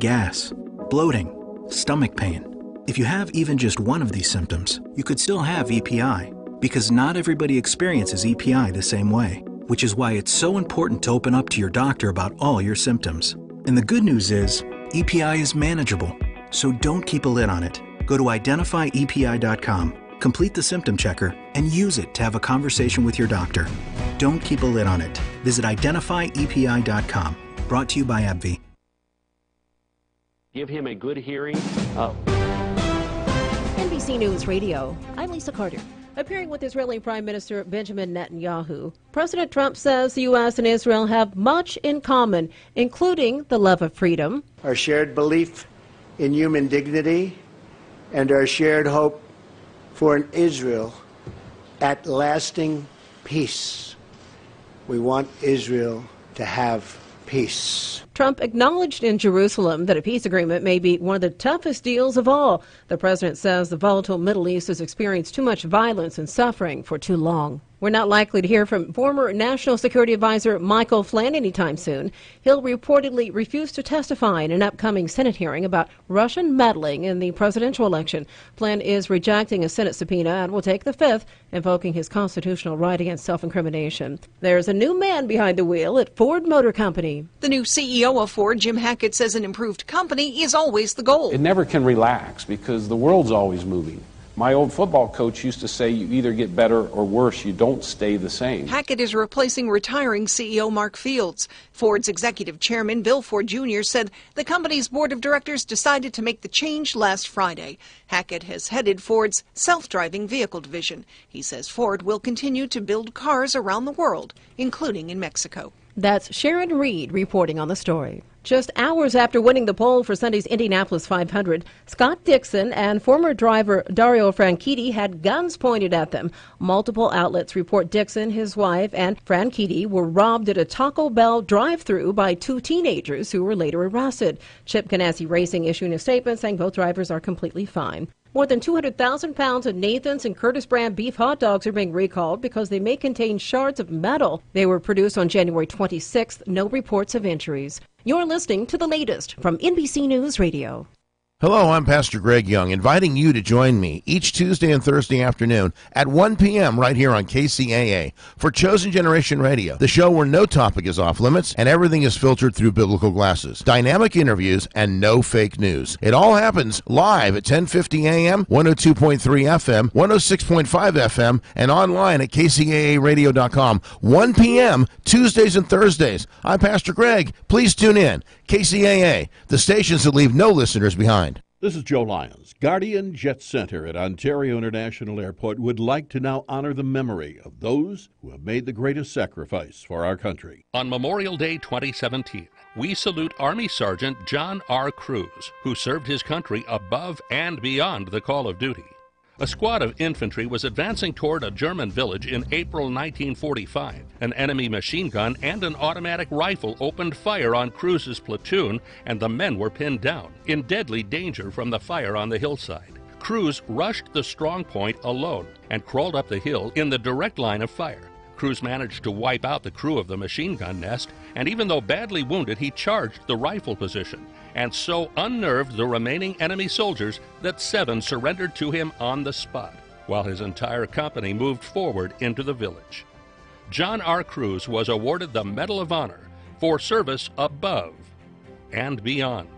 gas, bloating, stomach pain. If you have even just one of these symptoms, you could still have EPI, because not everybody experiences EPI the same way, which is why it's so important to open up to your doctor about all your symptoms. And the good news is, EPI is manageable, so don't keep a lid on it. Go to identifyepi.com, complete the symptom checker, and use it to have a conversation with your doctor. Don't keep a lid on it. Visit identifyepi.com. Brought to you by AbbVie. Give him a good hearing. Uh, NBC News Radio. I'm Lisa Carter. Appearing with Israeli Prime Minister Benjamin Netanyahu, President Trump says the U.S. and Israel have much in common, including the love of freedom, our shared belief in human dignity, and our shared hope for an Israel at lasting peace. We want Israel to have peace. Trump acknowledged in Jerusalem that a peace agreement may be one of the toughest deals of all. The president says the volatile Middle East has experienced too much violence and suffering for too long. We're not likely to hear from former National Security Advisor Michael Flynn anytime soon. He'll reportedly refuse to testify in an upcoming Senate hearing about Russian meddling in the presidential election. Flynn is rejecting a Senate subpoena and will take the fifth, invoking his constitutional right against self incrimination. There's a new man behind the wheel at Ford Motor Company. The new CEO of Ford, Jim Hackett, says an improved company is always the goal. It never can relax because the world's always moving. My old football coach used to say you either get better or worse, you don't stay the same. Hackett is replacing retiring CEO Mark Fields. Ford's executive chairman, Bill Ford Jr., said the company's board of directors decided to make the change last Friday. Hackett has headed Ford's self driving vehicle division. He says Ford will continue to build cars around the world, including in Mexico. That's Sharon Reed reporting on the story. Just hours after winning the pole for Sunday's Indianapolis 500, Scott Dixon and former driver Dario Franchitti had guns pointed at them. Multiple outlets report Dixon, his wife, and Franchitti were robbed at a Taco Bell drive-through by two teenagers who were later arrested. Chip Ganassi Racing issuing a statement saying both drivers are completely fine. More than 200,000 pounds of Nathan's and Curtis brand beef hot dogs are being recalled because they may contain shards of metal. They were produced on January 26th. No reports of injuries. You're listening to the latest from NBC News Radio. Hello, I'm Pastor Greg Young, inviting you to join me each Tuesday and Thursday afternoon at 1 p.m. right here on KCAA for Chosen Generation Radio, the show where no topic is off limits and everything is filtered through biblical glasses. Dynamic interviews and no fake news. It all happens live at 10:50 a.m., 102.3 FM, 106.5 FM, and online at kcaaradio.com. 1 p.m. Tuesdays and Thursdays. I'm Pastor Greg. Please tune in. KCAA, the stations that leave no listeners behind. This is Joe Lyons. Guardian Jet Center at Ontario International Airport would like to now honor the memory of those who have made the greatest sacrifice for our country. On Memorial Day 2017, we salute Army Sergeant John R. Crews, who served his country above and beyond the call of duty. A squad of infantry was advancing toward a German village in April 1945. An enemy machine gun and an automatic rifle opened fire on Crews's platoon, and the men were pinned down, in deadly danger from the fire on the hillside. Crews rushed the strong point alone and crawled up the hill in the direct line of fire. Crews managed to wipe out the crew of the machine gun nest, and even though badly wounded, he charged the rifle position and so unnerved the remaining enemy soldiers that seven surrendered to him on the spot, while his entire company moved forward into the village. John R. Crews was awarded the Medal of Honor for service above and beyond.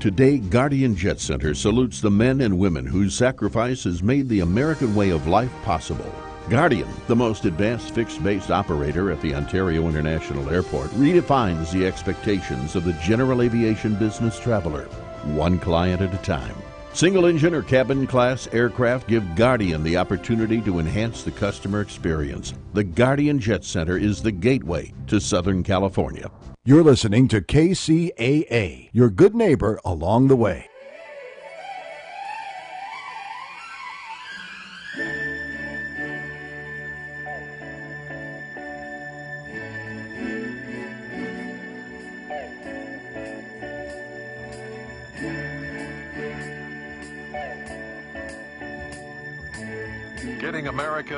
Today, Guardian Jet Center salutes the men and women whose sacrifice has made the American way of life possible. Guardian, the most advanced fixed base operator at the Ontario International Airport, redefines the expectations of the general aviation business traveler, one client at a time. Single engine or cabin class aircraft give Guardian the opportunity to enhance the customer experience. The Guardian Jet Center is the gateway to Southern California. You're listening to KCAA, your good neighbor along the way.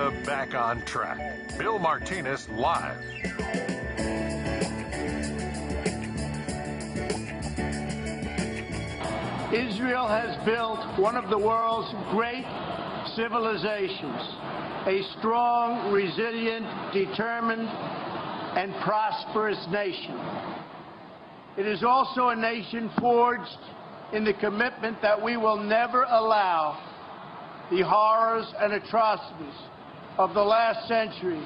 America Back on Track. Bill Martinez live. Israel has built one of the world's great civilizations, a strong, resilient, determined, and prosperous nation. It is also a nation forged in the commitment that we will never allow the horrors and atrocities of the last century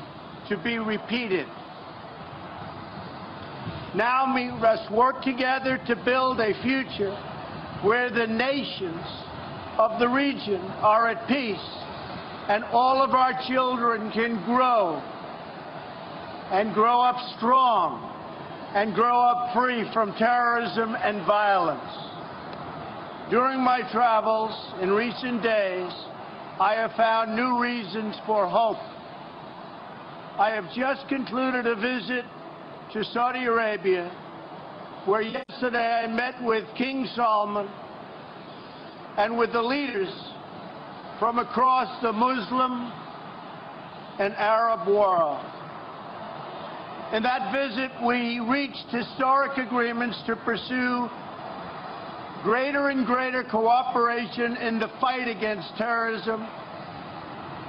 to be repeated. Now we must work together to build a future where the nations of the region are at peace and all of our children can grow and grow up strong and grow up free from terrorism and violence. During my travels in recent days, I have found new reasons for hope. I have just concluded a visit to Saudi Arabia, where yesterday I met with King Salman and with the leaders from across the Muslim and Arab world. In that visit, we reached historic agreements to pursue greater and greater cooperation in the fight against terrorism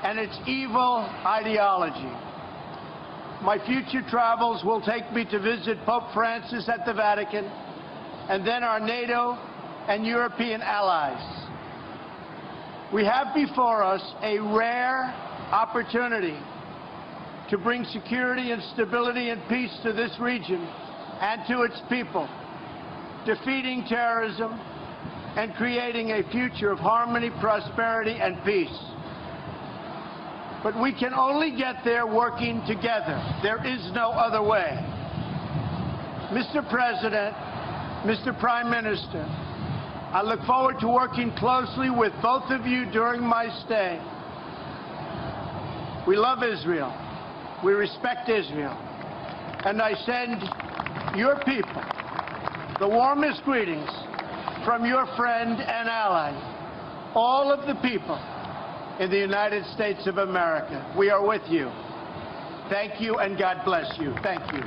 and its evil ideology. My future travels will take me to visit Pope Francis at the Vatican and then our NATO and European allies. We have before us a rare opportunity to bring security and stability and peace to this region and to its people, defeating terrorism and creating a future of harmony, prosperity, and peace. But we can only get there working together. There is no other way. Mr. President, Mr. Prime Minister, I look forward to working closely with both of you during my stay. We love Israel. We respect Israel. And I send your people the warmest greetings from your friend and ally, all of the people in the United States of America. We are with you. Thank you and God bless you. Thank you.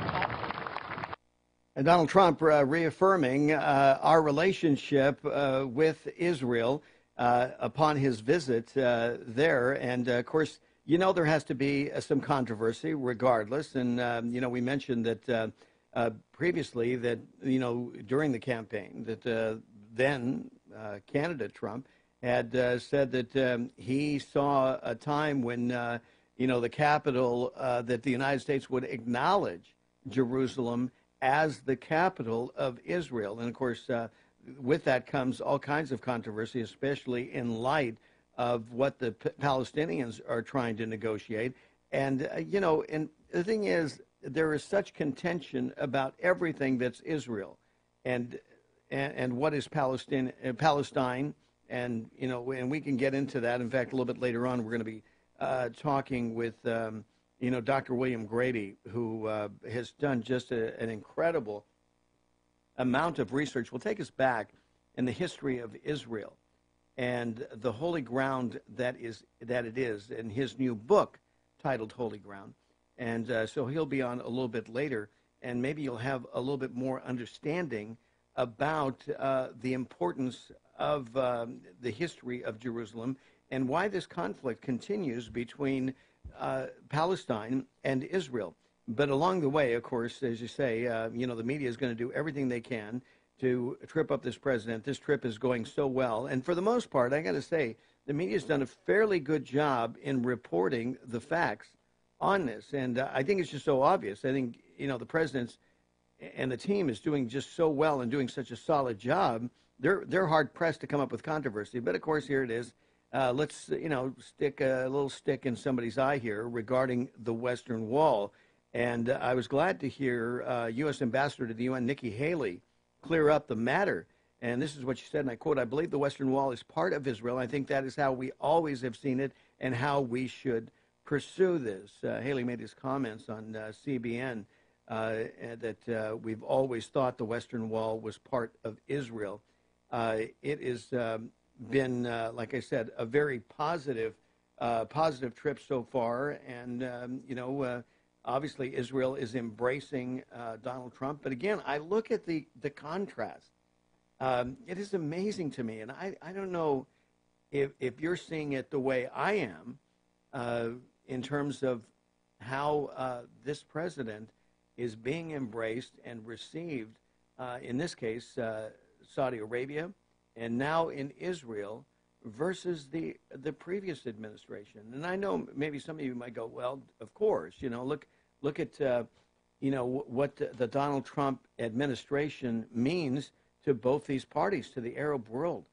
And Donald Trump uh, reaffirming uh, our relationship uh, with Israel uh, upon his visit uh, there. And uh, of course, you know there has to be some controversy regardless. And, um, you know, we mentioned that previously that, you know, during the campaign that then candidate Trump had said that um, he saw a time when, you know, the capital, that the United States would acknowledge Jerusalem as the capital of Israel. And of course, uh, with that comes all kinds of controversy, especially in light of what the P- Palestinians are trying to negotiate. And, uh, you know, and the thing is, there is such contention about everything that's Israel and, and, and what is Palestine, uh, Palestine. And, you know, and we can get into that. In fact, a little bit later on, we're going to be uh, talking with. Um, you know, Dr. William Grady, who uh, has done just a, an incredible amount of research, will take us back in the history of Israel and the holy ground that is that it is in his new book titled Holy Ground. And uh, so he'll be on a little bit later, and maybe you'll have a little bit more understanding about uh, the importance of um, the history of Jerusalem and why this conflict continues between uh, Palestine and Israel. But along the way, of course, as you say, uh, you know, the media is going to do everything they can to trip up this president. This trip is going so well. And for the most part, I got to say, the media has done a fairly good job in reporting the facts on this. And uh, I think it's just so obvious. I think, you know, the president's and the team is doing just so well and doing such a solid job. They're, they're hard pressed to come up with controversy. But of course, here it is uh, let's you know stick a little stick in somebody's eye here regarding the Western Wall. And uh, I was glad to hear uh, U.S. Ambassador to the UN Nikki Haley clear up the matter. And this is what she said, and I quote: "I believe the Western Wall is part of Israel. I think that is how we always have seen it, and how we should pursue this." Uh, Haley made his comments on uh, CBN. Uh, that we've always thought the Western Wall was part of Israel. it is um, been, uh, like I said, a very positive, uh, positive trip so far. And, um, you know, uh, obviously Israel is embracing uh, Donald Trump. But again, I look at the, the contrast Um, it is amazing to me, and I, I don't know if, if you're seeing it the way I am uh, in terms of how uh, this president is being embraced and received, uh, in this case, uh, Saudi Arabia, and now in Israel versus the the previous administration. And I know maybe some of you might go, well, of course, you know, look look at uh, you know what the Donald Trump administration means to both these parties, to the Arab world.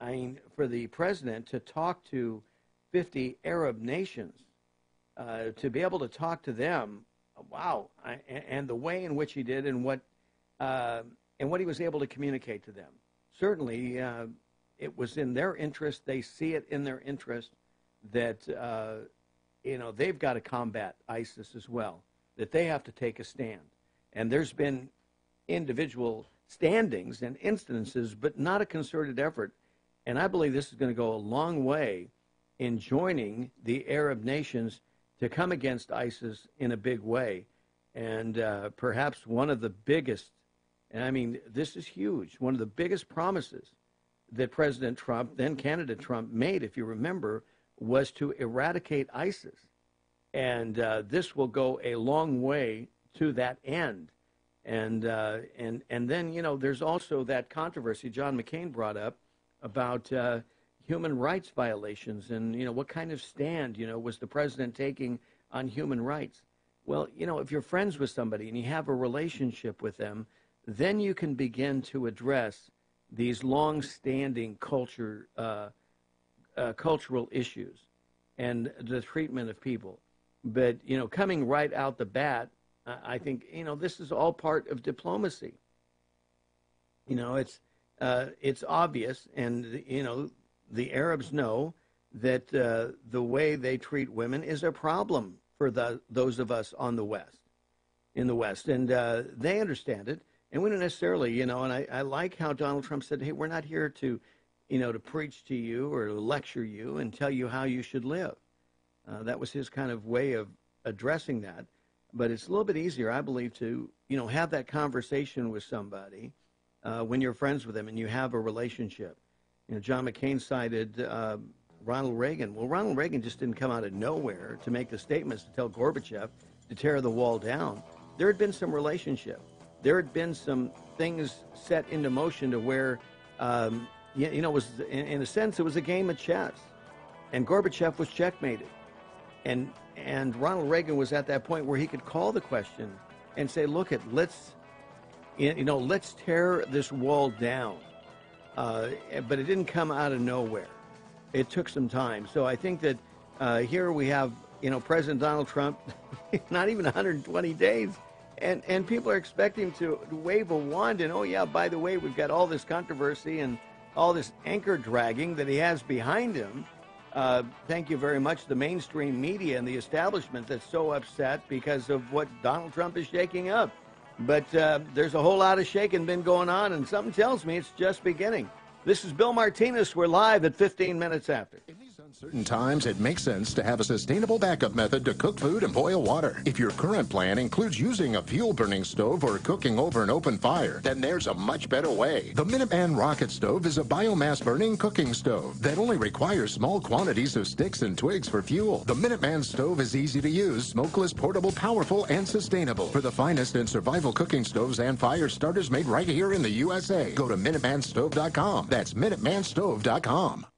I mean, for the president to talk to 50 Arab nations, uh, to be able to talk to them, wow, I, and the way in which he did, and what uh, and what he was able to communicate to them. Certainly, uh, it was in their interest. They see it in their interest that uh, you know they've got to combat ISIS as well. That they have to take a stand. And there's been individual standings and instances, but not a concerted effort. And I believe this is going to go a long way in joining the Arab nations to come against ISIS in a big way. And uh, perhaps one of the biggest, and I mean, this is huge, one of the biggest promises that President Trump, then candidate Trump, made, if you remember, was to eradicate ISIS. And uh, this will go a long way to that end. And, uh, and, and then, you know, there's also that controversy John McCain brought up about uh, human rights violations and, you know, what kind of stand, you know, was the president taking on human rights. Well, you know, if you're friends with somebody and you have a relationship with them, then you can begin to address these long-standing culture, uh, uh, cultural issues and the treatment of people. But you know, coming right out the bat, I think you know this is all part of diplomacy. You know, it's uh, it's obvious, and you know, the Arabs know that uh, the way they treat women is a problem for the, those of us on the West, in the West, and uh, they understand it. And we don't necessarily, you know, and I, I like how Donald Trump said, hey, we're not here to, you know, to preach to you or lecture you and tell you how you should live. Uh, that was his kind of way of addressing that. But it's a little bit easier, I believe, to, you know, have that conversation with somebody uh, when you're friends with them and you have a relationship. You know, John McCain cited uh, Ronald Reagan. Well, Ronald Reagan just didn't come out of nowhere to make the statements to tell Gorbachev to tear the wall down. There had been some relationship there had been some things set into motion to where, um, you, you, know, was in, in, a sense it was a game of chess, and Gorbachev was checkmated, and and Ronald Reagan was at that point where he could call the question and say, "Look, at let's, you know, let's tear this wall down," uh, but it didn't come out of nowhere. It took some time. So I think that uh, here we have, you know, President Donald Trump, not even 120 days and and people are expecting to, wave a wand and oh yeah, by the way, we've got all this controversy and all this anchor dragging that he has behind him. Uh, thank you very much, the mainstream media and the establishment that's so upset because of what Donald Trump is shaking up. But uh, there's a whole lot of shaking been going on, and something tells me it's just beginning. This is Bill Martinez. We're live at 15 minutes after uncertain times, it makes sense to have a sustainable backup method to cook food and boil water. If your current plan includes using a fuel burning stove or cooking over an open fire, then there's a much better way. The Minuteman Rocket Stove is a biomass burning cooking stove that only requires small quantities of sticks and twigs for fuel. The Minuteman stove is easy to use, smokeless, portable, powerful, and sustainable. For the finest in survival cooking stoves and fire starters made right here in the USA, go to MinutemanStove.com. That's MinutemanStove.com.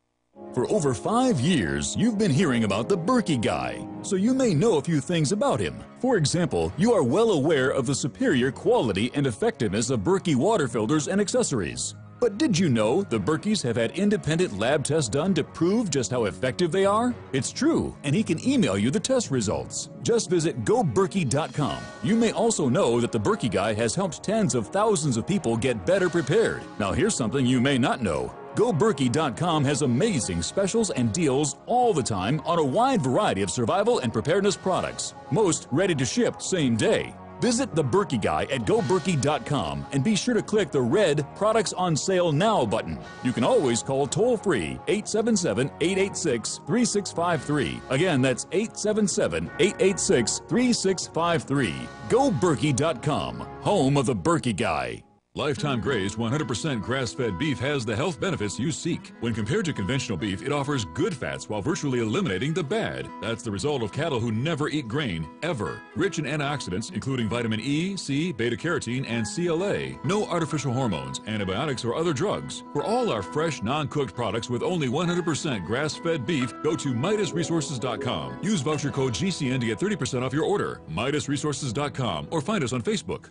For over five years, you've been hearing about the Berkey guy, so you may know a few things about him. For example, you are well aware of the superior quality and effectiveness of Berkey water filters and accessories. But did you know the Berkeys have had independent lab tests done to prove just how effective they are? It's true, and he can email you the test results. Just visit goberkey.com. You may also know that the Berkey Guy has helped tens of thousands of people get better prepared. Now here's something you may not know. GoBerkey.com has amazing specials and deals all the time on a wide variety of survival and preparedness products, most ready to ship same day. Visit the Berkey Guy at GoBerkey.com and be sure to click the red Products on Sale Now button. You can always call toll free 877 886 3653. Again, that's 877 886 3653. GoBerkey.com, home of the Berkey Guy. Lifetime grazed 100% grass fed beef has the health benefits you seek. When compared to conventional beef, it offers good fats while virtually eliminating the bad. That's the result of cattle who never eat grain, ever. Rich in antioxidants, including vitamin E, C, beta carotene, and CLA. No artificial hormones, antibiotics, or other drugs. For all our fresh, non cooked products with only 100% grass fed beef, go to MidasResources.com. Use voucher code GCN to get 30% off your order. MidasResources.com or find us on Facebook.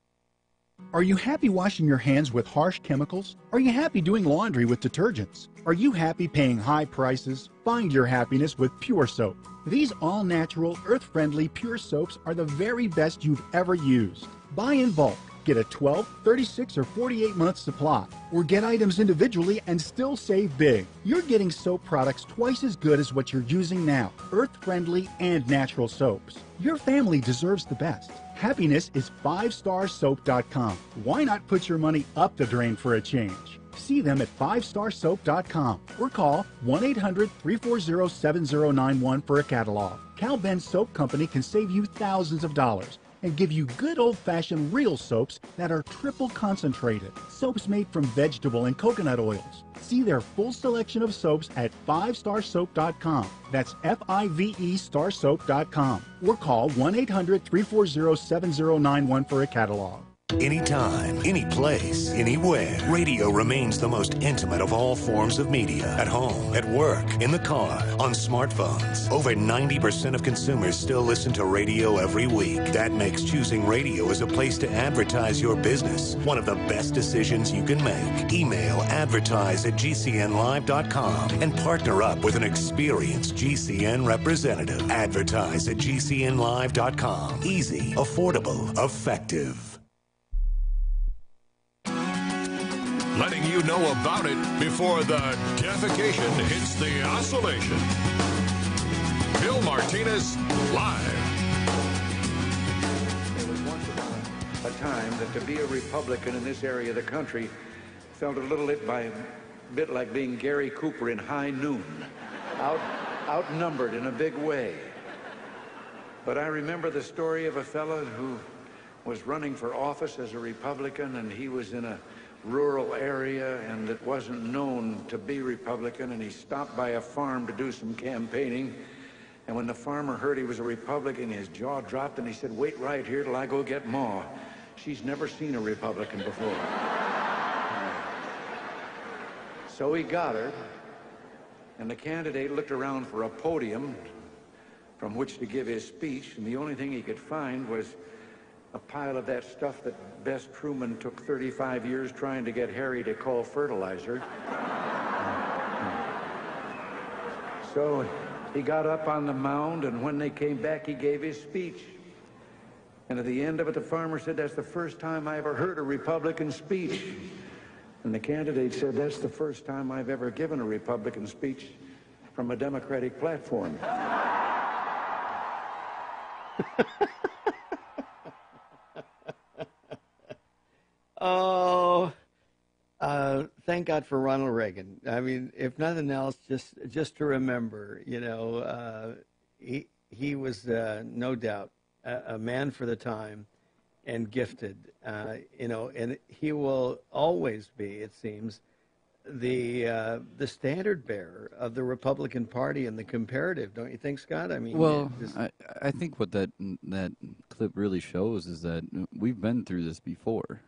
Are you happy washing your hands with harsh chemicals? Are you happy doing laundry with detergents? Are you happy paying high prices? Find your happiness with Pure Soap. These all natural, earth friendly Pure Soaps are the very best you've ever used. Buy in bulk. Get a 12, 36, or 48 month supply, or get items individually and still save big. You're getting soap products twice as good as what you're using now earth friendly and natural soaps. Your family deserves the best. Happiness is 5starsoap.com. Why not put your money up the drain for a change? See them at 5starsoap.com or call 1 800 340 7091 for a catalog. Cal Ben Soap Company can save you thousands of dollars and give you good old fashioned real soaps that are triple concentrated. Soaps made from vegetable and coconut oils. See their full selection of soaps at 5starsoap.com. That's F I V E starsoap.com. Or call 1 800 340 7091 for a catalog. Anytime, any place, anywhere. Radio remains the most intimate of all forms of media. At home, at work, in the car, on smartphones. Over 90% of consumers still listen to radio every week. That makes choosing radio as a place to advertise your business one of the best decisions you can make. Email advertise at gcnlive.com and partner up with an experienced GCN representative. Advertise at gcnlive.com. Easy, affordable, effective. Letting you know about it before the defecation hits the oscillation. Bill Martinez, live. There was once upon a time that to be a Republican in this area of the country felt a little bit, by, bit like being Gary Cooper in high noon, out, outnumbered in a big way. But I remember the story of a fellow who was running for office as a Republican, and he was in a rural area and that wasn't known to be Republican, and he stopped by a farm to do some campaigning. And when the farmer heard he was a Republican, his jaw dropped, and he said, wait right here till I go get Ma. She's never seen a Republican before. so he got her, and the candidate looked around for a podium from which to give his speech, and the only thing he could find was a pile of that stuff that Bess Truman took 35 years trying to get Harry to call fertilizer. so he got up on the mound, and when they came back, he gave his speech. And at the end of it, the farmer said, That's the first time I ever heard a Republican speech. And the candidate said, That's the first time I've ever given a Republican speech from a Democratic platform. Oh, uh, thank God for Ronald Reagan. I mean, if nothing else, just just to remember, you know, uh, he he was uh, no doubt a, a, man for the time and gifted, uh, you know, and he will always be, it seems, the uh, the standard bearer of the Republican Party and the comparative. Don't you think, Scott? I mean, well, just... I, I think what that that clip really shows is that we've been through this before.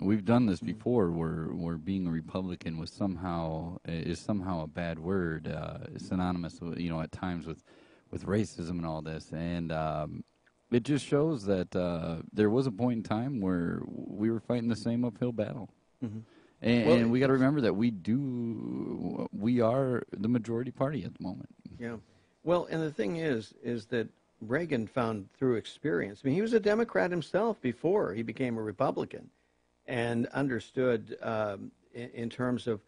We've done this before, where where being a Republican was somehow is somehow a bad word, uh, synonymous, you know, at times with with racism and all this, and um, it just shows that uh, there was a point in time where we were fighting the same uphill battle, mm-hmm. and, well, and, we got to remember that we do we are the majority party at the moment. Yeah, well, and the thing is, is that Reagan found through experience. I mean, he was a Democrat himself before he became a Republican, and understood um, in, in terms of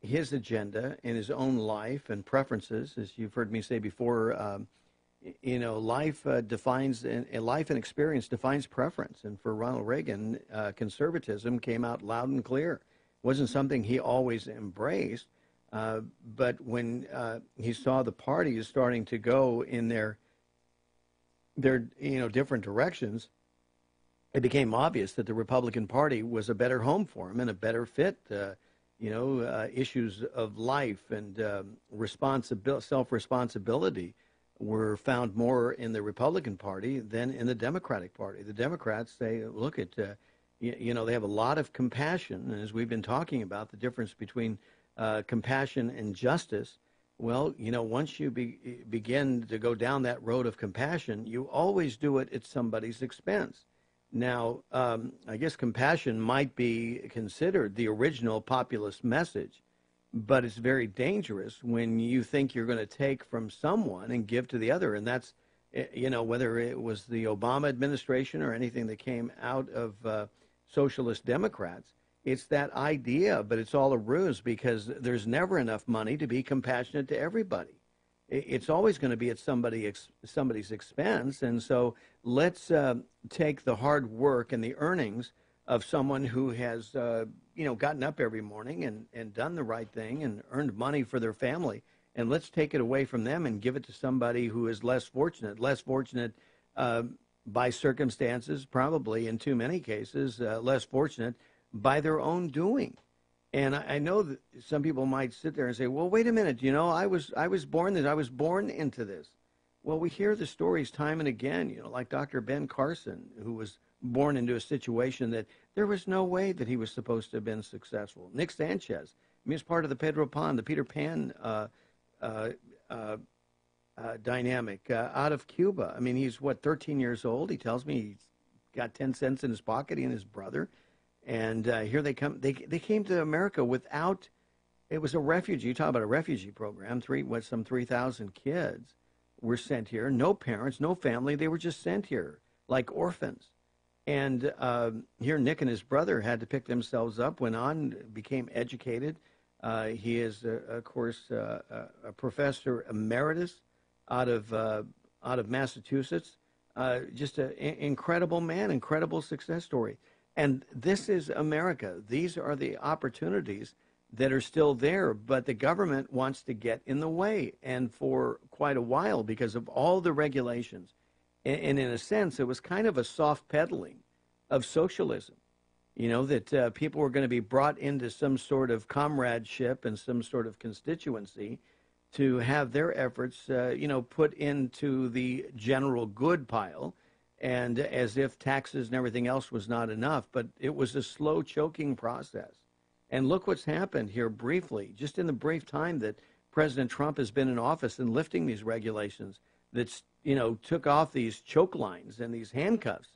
his agenda in his own life and preferences, as you've heard me say before. Um, you know, life uh, defines and life and experience defines preference. And for Ronald Reagan, uh, conservatism came out loud and clear. It wasn't something he always embraced, uh, but when uh, he saw the parties starting to go in their their you know different directions, it became obvious that the Republican Party was a better home for him and a better fit. Uh, you know, uh, issues of life and um, self responsibility were found more in the Republican Party than in the Democratic Party. The Democrats say, look at, uh, you, you, know, they have a lot of compassion, and as we've been talking about, the difference between uh, compassion and justice. Well, you know, once you be, begin to go down that road of compassion, you always do it at somebody's expense. Now, um, I guess compassion might be considered the original populist message but it's very dangerous when you think you're going to take from someone and give to the other and that's eh, you know whether it was the obama administration or anything that came out of uh, socialist democrats. It's that idea but it's all a ruse because there's never enough money to be compassionate to everybody it's always going to be at somebody somebody's expense and so let's uh, take the hard work and the earnings of someone who has uh, you know gotten up every morning and, and done the right thing and earned money for their family and let's take it away from them and give it to somebody who is less fortunate less fortunate uh, by circumstances probably in too many cases uh, less fortunate by their own doing and I, I know that some people might sit there and say well wait a minute you know i was i was born this i was born into this well we hear the stories time and again you know like dr ben carson who was born into a situation that there was no way that he was supposed to have been successful. Nick Sanchez, I mean, he's part of the Pedro Pan, the Peter Pan uh, uh, uh, uh dynamic uh, out of Cuba. I mean, he's what 13 years old. He tells me he's got 10 cents in his pocket. He and his brother, and uh, here they come. They they came to America without. It was a refugee. You talk about a refugee program. Three what some 3,000 kids were sent here. No parents, no family. They were just sent here like orphans and uh, here, Nick and his brother had to pick themselves up, went on, became educated. Uh, he is, uh, of course, uh, a professor emeritus out of uh, out of Massachusetts. Uh, just an incredible man, incredible success story. And this is America. These are the opportunities that are still there, but the government wants to get in the way, and for quite a while because of all the regulations and, in a sense, it was kind of a soft peddling of socialism. You know, that uh, people were going to be brought into some sort of comradeship and some sort of constituency to have their efforts, uh, you know, put into the general good pile, and as if taxes and everything else was not enough. But it was a slow choking process. And look what's happened here briefly, just in the brief time that President Trump has been in office and lifting these regulations that's you know took off these choke lines and these handcuffs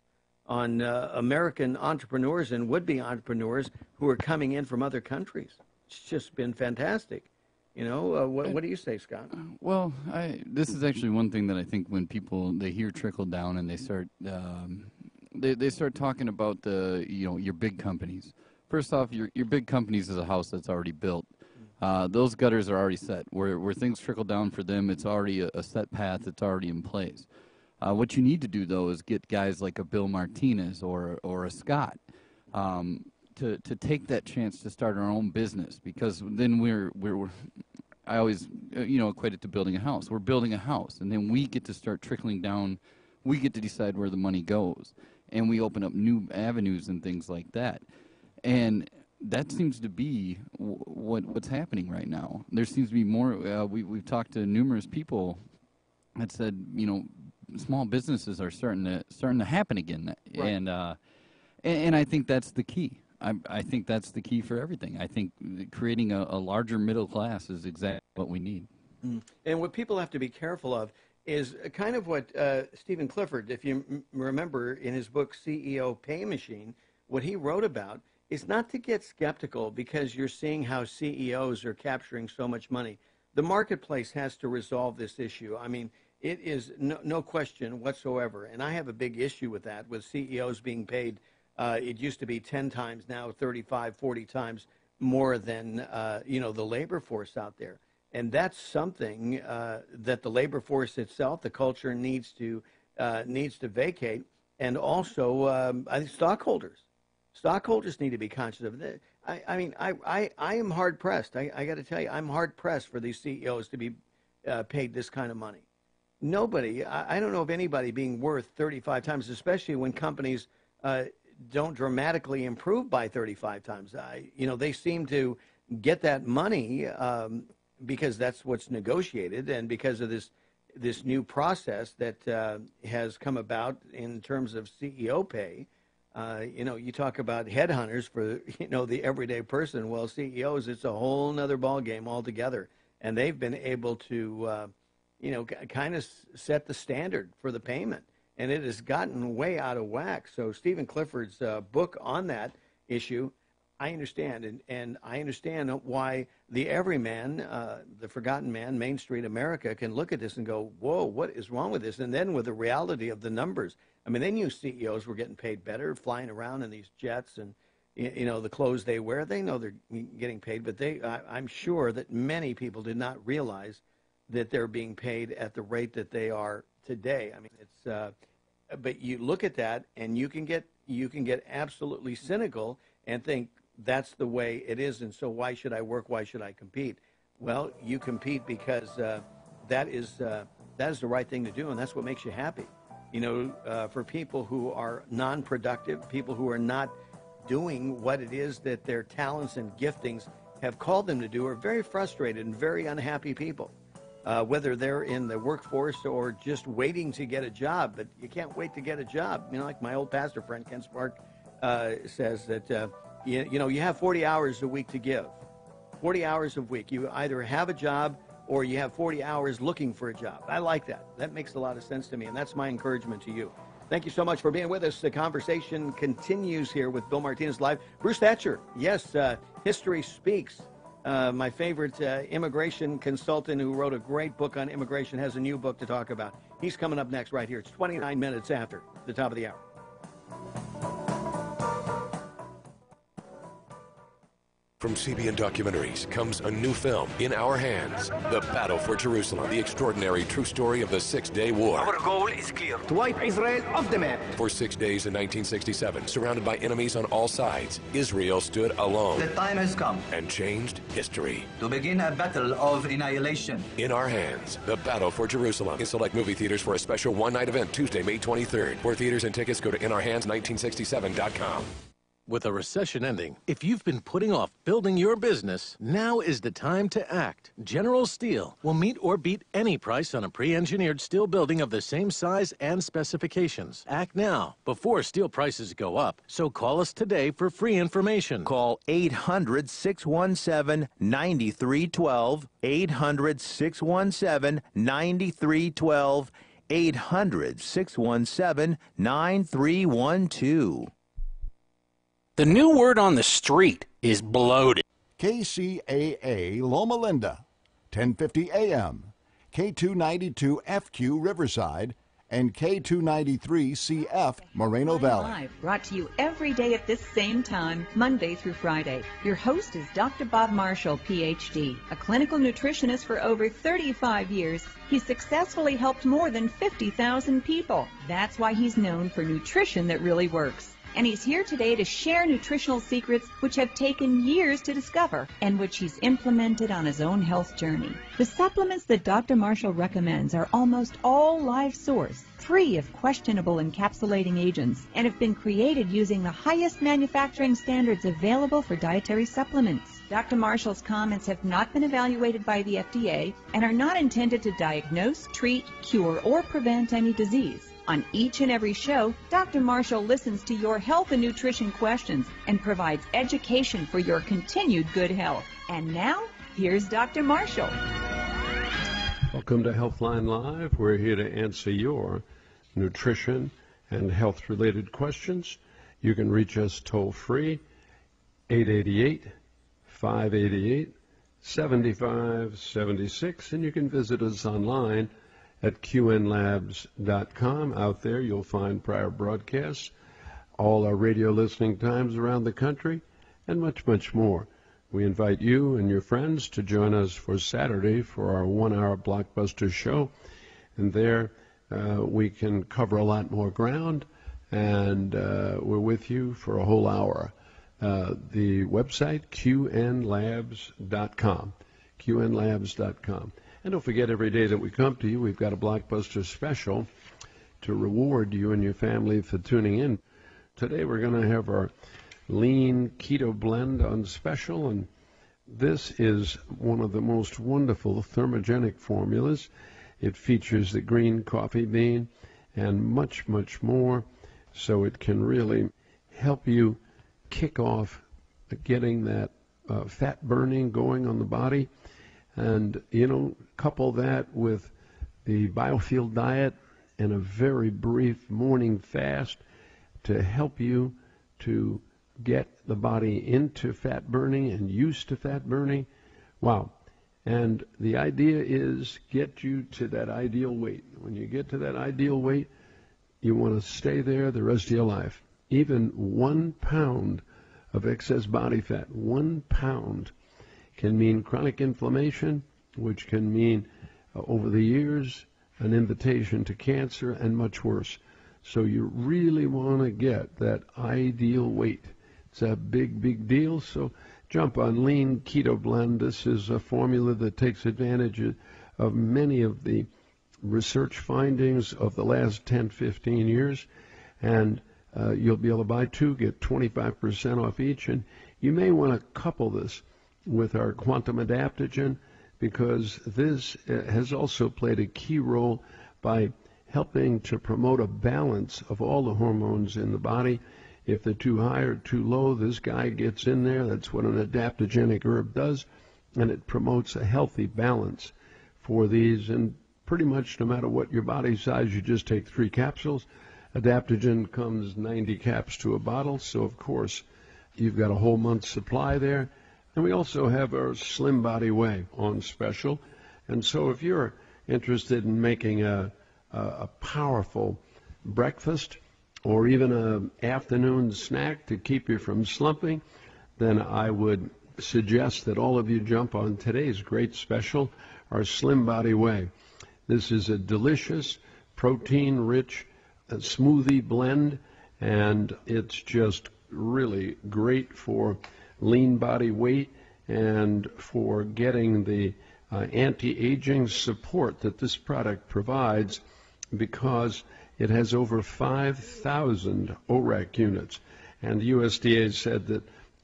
on uh, American entrepreneurs and would-be entrepreneurs who are coming in from other countries. It's just been fantastic. You know, uh, what, what do you say, Scott? Well, I, this is actually one thing that I think when people they hear trickle down and they start um, they they start talking about the you know your big companies. First off, your your big companies is a house that's already built. Uh, those gutters are already set. Where where things trickle down for them, it's already a, a set path. It's already in place. Uh, what you need to do though is get guys like a Bill Martinez or or a Scott um, to to take that chance to start our own business because then we're we're, we're I always uh, you know equate it to building a house. We're building a house, and then we get to start trickling down. We get to decide where the money goes, and we open up new avenues and things like that. And that seems to be what what's happening right now. There seems to be more. Uh, we we've talked to numerous people that said, you know, small businesses are starting to starting to happen again, right. and, uh, and and I think that's the key. I, I think that's the key for everything. I think creating a, a larger middle class is exactly what we need. Mm. And what people have to be careful of is kind of what uh, Steven Clifford, if you m- remember in his book CEO Pay Machine, what he wrote about is not to get skeptical because you're seeing how CEOs are capturing so much money. The marketplace has to resolve this issue. I mean, it is no, no question whatsoever. And I have a big issue with that, with CEOs being paid. Uh, it used to be 10 times, now 35, 40 times more than uh, you know the labor force out there. And that's something uh, that the labor force itself, the culture needs to uh, needs to vacate. And also, um, I think stockholders, stockholders need to be conscious of that. I, I mean, I, I, I am hard pressed. I, I got to tell you, I'm hard pressed for these CEOs to be uh, paid this kind of money. Nobody, I, I, don't know of anybody being worth 35 times, especially when companies uh, don't dramatically improve by 35 times. I, you know, they seem to get that money um, because that's what's negotiated, and because of this this new process that uh, has come about in terms of CEO pay. Uh, you know, you talk about headhunters for you know the everyday person. Well, CEOs, it's a whole other ball game altogether, and they've been able to, uh, you know, kind of set the standard for the payment, and it has gotten way out of whack. So Steven Clifford's uh, book on that issue I understand, and, and I understand why the everyman, uh, the forgotten man, Main Street America, can look at this and go, "Whoa, what is wrong with this?" And then with the reality of the numbers, I mean, they knew CEOs were getting paid better, flying around in these jets, and you know the clothes they wear. They know they're getting paid, but they, I, I'm sure that many people did not realize that they're being paid at the rate that they are today. I mean, it's. Uh, but you look at that, and you can get you can get absolutely cynical and think that's the way it is. And so, why should I work? Why should I compete? Well, you compete because uh, that is uh, that is the right thing to do, and that's what makes you happy. You know, uh, for people who are non-productive, people who are not doing what it is that their talents and giftings have called them to do, are very frustrated and very unhappy people. Uh, whether they're in the workforce or just waiting to get a job, but you can't wait to get a job. You know, like my old pastor friend Ken Spark uh, says that uh, you, you know, you have 40 hours a week to give. 40 hours a week. You either have a job or you have 40 hours looking for a job. I like that. That makes a lot of sense to me, and that's my encouragement to you. Thank you so much for being with us. The conversation continues here with Bill Martinez Live. Bruce Thatcher, yes, uh, History Speaks. Uh, my favorite uh, immigration consultant who wrote a great book on immigration has a new book to talk about. He's coming up next right here. It's 29 minutes after the top of the hour. From CBN Documentaries comes a new film, In Our Hands, The Battle for Jerusalem, the extraordinary true story of the Six-Day War. Our goal is clear, to wipe Israel off the map. For six days in 1967, surrounded by enemies on all sides, Israel stood alone. The time has come. And changed history. To begin a battle of annihilation. In Our Hands, The Battle for Jerusalem. In select movie theaters for a special one-night event Tuesday, May 23rd. For theaters and tickets, go to inourhands1967.com. With a recession ending, if you've been putting off building your business, now is the time to act. General Steel will meet or beat any price on a pre-engineered steel building of the same size and specifications. Act now, before steel prices go up. So call us today for free information. Call 800 617 9312. 800 617 9312. 800 617 9312. The new word on the street is bloated. KCAA Loma Linda, 1050 AM, K292 FQ Riverside, and K293 CF Moreno Valley. Live, brought to you every day at this same time, Monday through Friday. Your host is Dr. Bob Marshall, PhD, a clinical nutritionist for over 35 years. He's successfully helped more than 50,000 people. That's why he's known for nutrition that really works and he's here today to share nutritional secrets which have taken years to discover and which he's implemented on his own health journey. The supplements that Dr. Marshall recommends are almost all live source, free of questionable encapsulating agents, and have been created using the highest manufacturing standards available for dietary supplements. Dr. Marshall's comments have not been evaluated by the FDA and are not intended to diagnose, treat, cure, or prevent any disease. On each and every show, Dr. Marshall listens to your health and nutrition questions and provides education for your continued good health. And now, here's Dr. Marshall. Welcome to Healthline Live. We're here to answer your nutrition and health related questions. You can reach us toll free 888 588 7576 and you can visit us online at qnlabs.com. Out there, you'll find prior broadcasts, all our radio listening times around the country, and much, much more. We invite you and your friends to join us for Saturday for our one hour blockbuster show. And there uh, we can cover a lot more ground, and uh, we're with you for a whole hour. Uh, the website, qnlabs.com. qnlabs.com. And don't forget, every day that we come to you, we've got a blockbuster special to reward you and your family for tuning in. Today we're going to have our lean keto blend on special, and this is one of the most wonderful thermogenic formulas. It features the green coffee bean and much, much more, so it can really help you kick off getting that uh, fat burning going on the body. And, you know, couple that with the biofield diet and a very brief morning fast to help you to get the body into fat burning and used to fat burning. Wow. And the idea is get you to that ideal weight. When you get to that ideal weight, you want to stay there the rest of your life. Even one pound of excess body fat, one pound, can mean chronic inflammation, which can mean uh, over the years an invitation to cancer and much worse. So you really want to get that ideal weight. It's a big, big deal. So jump on Lean Keto Blend. This is a formula that takes advantage of many of the research findings of the last 10, 15 years. And uh, you'll be able to buy two, get 25% off each. And you may want to couple this with our quantum adaptogen because this uh, has also played a key role by helping to promote a balance of all the hormones in the body if they're too high or too low, this guy gets in there. That's what an adaptogenic herb does, and it promotes a healthy balance for these. And pretty much no matter what your body size, you just take three capsules. Adaptogen comes 90 caps to a bottle, so of course you've got a whole month's supply there. And we also have our Slim Body Whey on special. And so if you're interested in making a, a, a powerful breakfast, or even an afternoon snack to keep you from slumping, then I would suggest that all of you jump on today's great special, our Slim Body Whey. This is a delicious, protein rich uh, smoothie blend, and it's just really great for lean body weight and for getting the uh, anti aging support that this product provides because it has over 5,000 ORAC units. And the USDA said that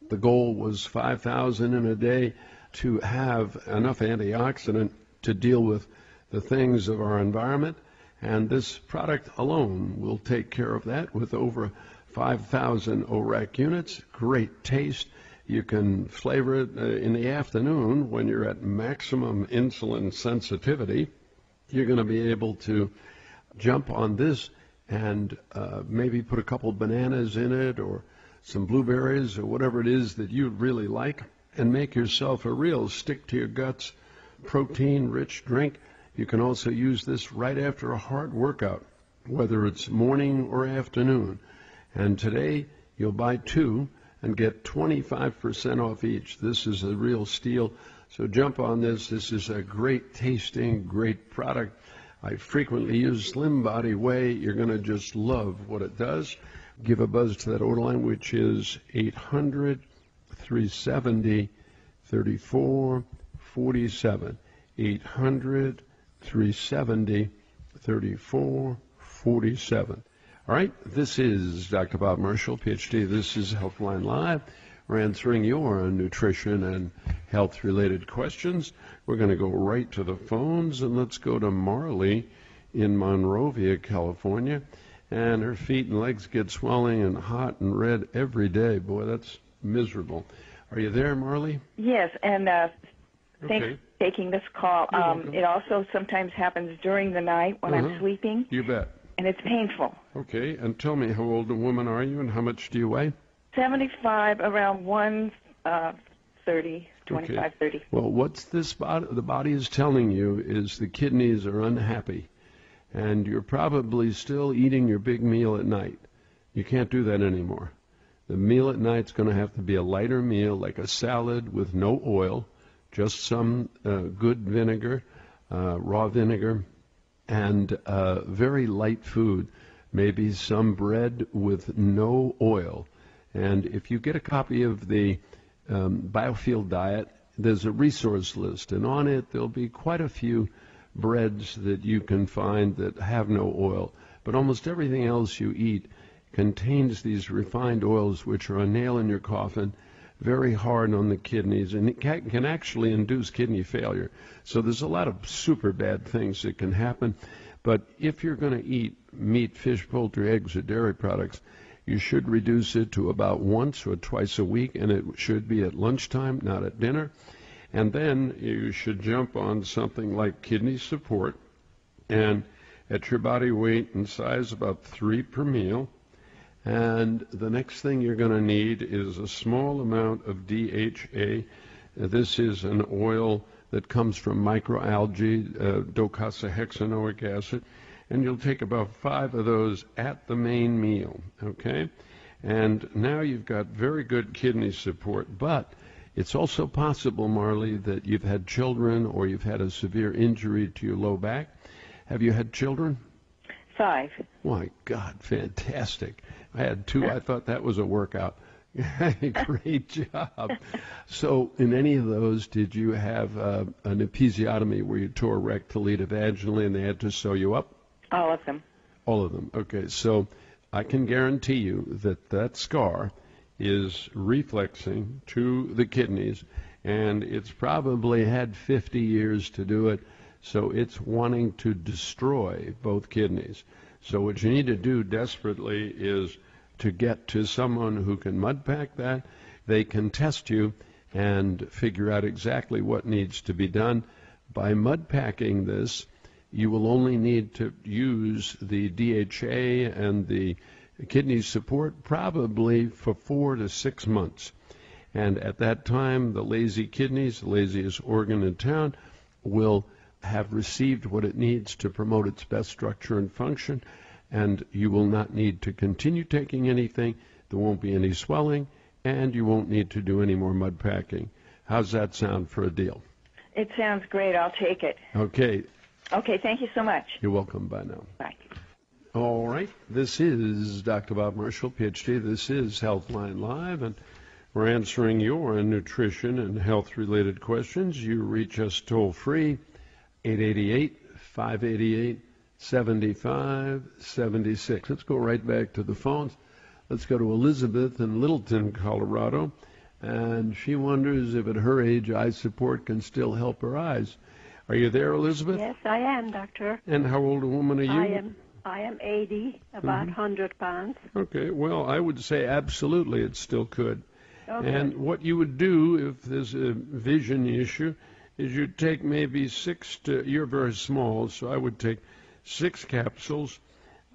the goal was 5,000 in a day to have enough antioxidant to deal with the things of our environment. And this product alone will take care of that with over 5,000 ORAC units. Great taste. You can flavor it uh, in the afternoon when you're at maximum insulin sensitivity. You're going to be able to jump on this and uh, maybe put a couple bananas in it or some blueberries or whatever it is that you really like and make yourself a real stick to your guts protein rich drink. You can also use this right after a hard workout, whether it's morning or afternoon. And today you'll buy two and get 25% off each. This is a real steal. So jump on this. This is a great tasting, great product. I frequently use Slim Body Whey. You're going to just love what it does. Give a buzz to that order line, which is 800 370 3447. 800 370 3447. All right, this is Dr. Bob Marshall, PhD. This is Healthline Live. We're answering your nutrition and health related questions. We're going to go right to the phones and let's go to Marley in Monrovia, California. And her feet and legs get swelling and hot and red every day. Boy, that's miserable. Are you there, Marley? Yes, and uh, thanks Okay. for taking this call. Um, it also sometimes happens during the night when Uh-huh. I'm sleeping, You bet. And it's painful. Okay, and tell me, how old a woman are you and how much do you weigh? 75, around 1, uh, 30, 25, Okay. 30. Well, what's this body, the body is telling you is the kidneys are unhappy. and you're probably still eating your big meal at night. You can't do that anymore. The meal at night's going to have to be a lighter meal, like a salad with no oil, just some uh, good vinegar, uh, raw vinegar, and uh, very light food. Maybe some bread with no oil. And if you get a copy of the um, Biofield Diet, there's a resource list, and on it there'll be quite a few breads that you can find that have no oil. But almost everything else you eat contains these refined oils, which are a nail in your coffin, very hard on the kidneys, and it can, can actually induce kidney failure. So there's a lot of super bad things that can happen. But if you're going to eat meat, fish, poultry, eggs, or dairy products, you should reduce it to about once or twice a week, and it should be at lunchtime, not at dinner. And then you should jump on something like kidney support, and at your body weight and size, about three per meal. And the next thing you're going to need is a small amount of DHA. This is an oil that comes from microalgae, uh, docosahexaenoic acid and you'll take about five of those at the main meal, okay? And now you've got very good kidney support, but it's also possible, Marley, that you've had children or you've had a severe injury to your low back. Have you had children? Five. My God, fantastic. I had two. I thought that was a workout. Great job. So, in any of those, did you have uh, an episiotomy where you tore rectally to vaginally and they had to sew you up? All of them. All of them. Okay, so I can guarantee you that that scar is reflexing to the kidneys, and it's probably had 50 years to do it, so it's wanting to destroy both kidneys. So what you need to do desperately is to get to someone who can mud pack that. They can test you and figure out exactly what needs to be done. By mud packing this, you will only need to use the DHA and the kidney support probably for four to six months. And at that time, the lazy kidneys, the laziest organ in town, will have received what it needs to promote its best structure and function, and you will not need to continue taking anything. There won't be any swelling, and you won't need to do any more mud packing. How's that sound for a deal? It sounds great. I'll take it. Okay, Okay, thank you so much. You're welcome. Bye now. Bye. All right. This is Dr. Bob Marshall, PhD. This is Healthline Live, and we're answering your nutrition and health related questions. You reach us toll free, 888 588 7576. Let's go right back to the phones. Let's go to Elizabeth in Littleton, Colorado. And she wonders if at her age eye support can still help her eyes. Are you there, Elizabeth? Yes, I am, doctor. And how old a woman are you? I am. I am 80, about Mhm. 100 pounds. Okay, well, I would say absolutely it still could. Okay. And what you would do if there's a vision issue is you'd take maybe six to, you're very small, so I would take six capsules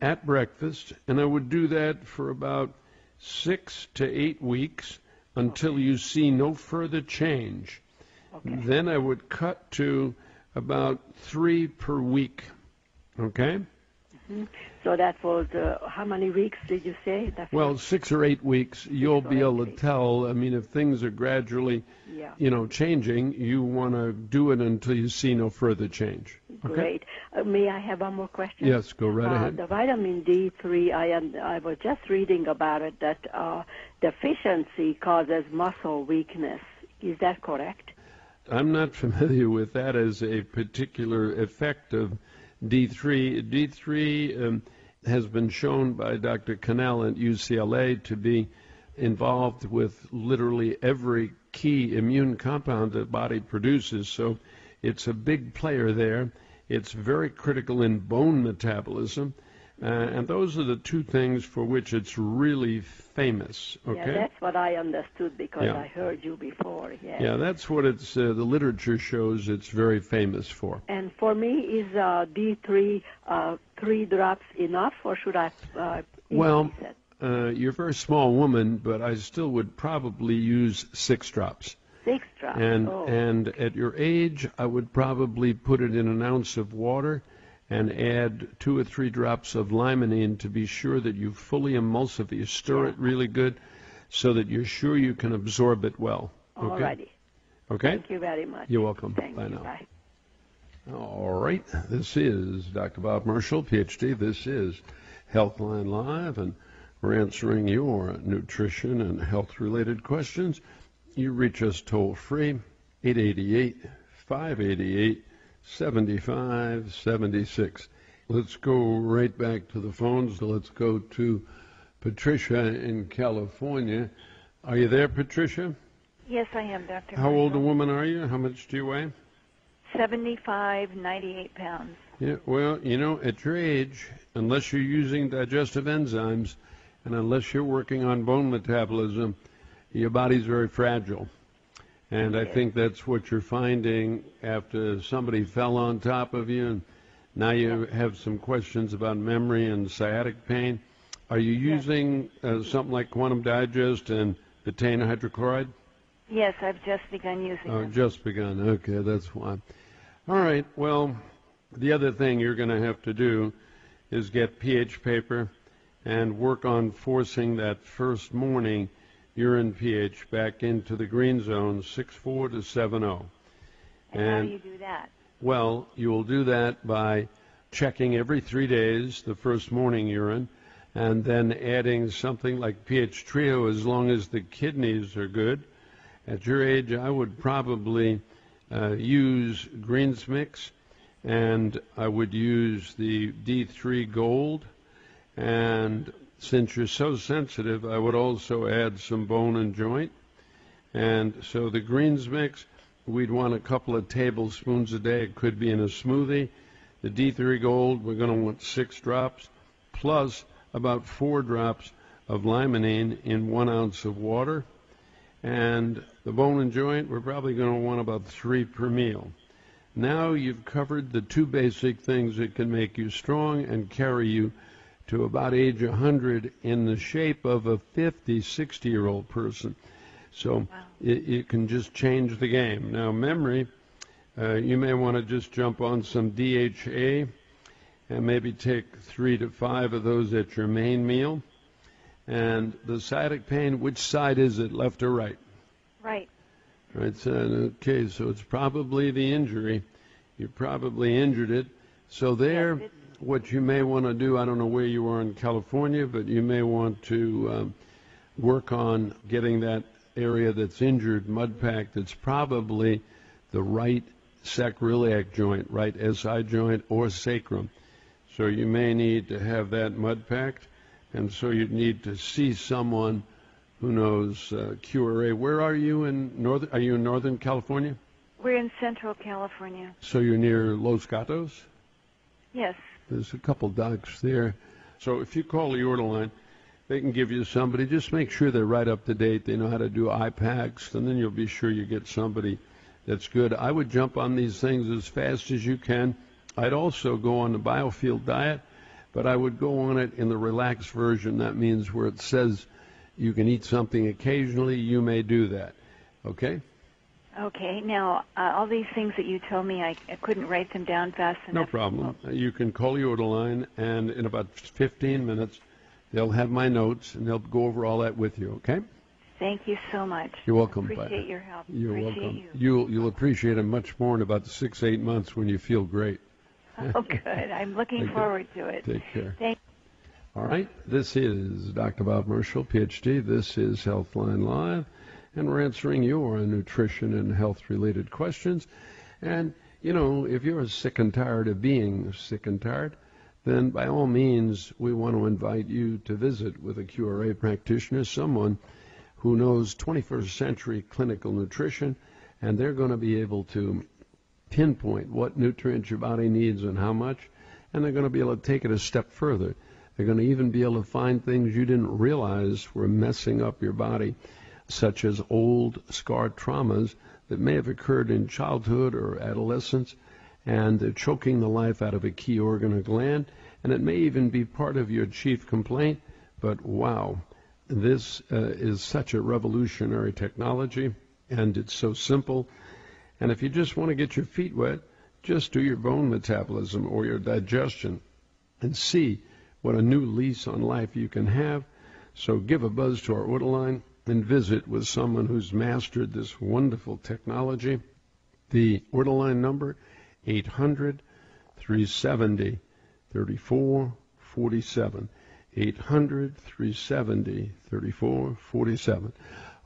at breakfast, and I would do that for about six to eight weeks until you see no further change. Then I would cut to about three per week. Okay? Mhm. So that was uh, how many weeks did you say? That Well, six or eight weeks, you'll be able to tell. I mean, if things are gradually, Yeah. you know, changing, you want to do it until you see no further change. Okay? Great. Uh, may I have one more question? Yes, go right Uh, ahead. The vitamin D3, I, am, I was just reading about it that uh, deficiency causes muscle weakness. Is that correct? I'm not familiar with that as a particular effect of D3. D3 um, has been shown by Dr. Cannell at UCLA to be involved with literally every key immune compound the body produces. So it's a big player there. It's very critical in bone metabolism. Uh, and those are the two things for which it's really famous. Okay? Yeah, that's what I understood because Yeah. I heard you before. Yes. Yeah, that's what it's. Uh, the literature shows it's very famous for. And for me, is uh, D3 uh, three drops enough, or should I uh, Well, uh, you're a very small woman, but I still would probably use six drops. Six drops. And oh. and at your age, I would probably put it in an ounce of water, and add two or three drops of limonene to be sure that you fully emulsify. You stir it really good so that you're sure you can absorb it well. All Okay? righty. Okay? Thank you very much. You're welcome. Thank Bye you. now. Bye. All right. This is Dr. Bob Marshall, PhD. This is Healthline Live, and we're answering your nutrition and health related questions. You reach us toll free, 888 588 7576. Let's go right back to the phones. Let's go to Patricia in California. Are you there, Patricia? Yes, I am, Dr. How old a woman are you? How much do you weigh? 75, 98 pounds. Yeah, well, you know, at your age, unless you're using digestive enzymes and unless you're working on bone metabolism, your body's very fragile. And I think that's what you're finding after somebody fell on top of you and now you have some questions about memory and sciatic pain. Are you using uh, something like Quantum Digest and betaine hydrochloride? Yes, I've just begun using Oh, them. just begun. Okay, that's why. All right. Well, the other thing you're going to have to do is get pH paper and work on forcing that first morning urine pH back into the green zone, 6.4 to 7.0. And, how do you do that? Well, you will do that by checking every three days the first morning urine and then adding something like pH Trio as long as the kidneys are good. At your age, I would probably uh, use Greens Mix and I would use the D3 Gold. And since you're so sensitive, I would also add some bone and joint. And so the greens mix, we'd want a couple of tablespoons a day. It could be in a smoothie. The D3 Gold, we're going to want six drops, plus about four drops of limonene in one ounce of water. And the bone and joint, we're probably going to want about three per meal. Now you've covered the two basic things that can make you strong and carry you to about age 100 in the shape of a 50, 60 year old person. So it, it can just change the game. Now, memory, uh, you may want to just jump on some DHA and maybe take three to five of those at your main meal. And the sciatic pain, which side is it, left or right? Right. Right. So, okay, so it's probably the injury. You probably injured it. So there, what you may want to do, I don't know where you are in California, but you may want to um, work on getting that area that's injured mud packed. It's probably the right sacroiliac joint, right SI joint or sacrum. So you may need to have that mud packed, and so you need to see someone who knows uh, QRA. Where are you in northern? Are you in Northern California? We're in Central California. So you're near Los Gatos. Yes. There's a couple docs there. So if you call the order line, they can give you somebody. Just make sure they're right up to date. They know how to do IPACs, and then you'll be sure you get somebody that's good. I would jump on these things as fast as you can. I'd also go on the biofield diet, but I would go on it in the relaxed version. That means where it says you can eat something occasionally, you may do that. Okay? Okay. Now, uh, all these things that you told me, I, I couldn't write them down fast enough. No problem. You can call the order line, and in about 15 minutes, they'll have my notes, and they'll go over all that with you. Okay? Thank you so much. You're welcome. Bye. Appreciate your help. You're Appreciate welcome. you. You'll you'll appreciate it much more in about six eight months when you feel great. Oh, good. I'm looking forward to it. Take care. Thank All right. This is Dr. Bob Marshall, PhD. This is Healthline Live, and we're answering your nutrition and health related questions. And you know, if you're sick and tired of being sick and tired, then by all means, we want to invite you to visit with a QRA practitioner, someone who knows 21st century clinical nutrition, and they're going to be able to pinpoint what nutrients your body needs and how much, and they're going to be able to take it a step further. They're going to even be able to find things you didn't realize were messing up your body, such as old scarred traumas that may have occurred in childhood or adolescence, and choking the life out of a key organ or gland, and it may even be part of your chief complaint, but wow, this uh, is such a revolutionary technology, and it's so simple. And if you just want to get your feet wet, just do your bone metabolism or your digestion and see what a new lease on life you can have. So give a buzz to our order line and visit with someone who's mastered this wonderful technology. The order line number 800 370 3447. 800 370 3447.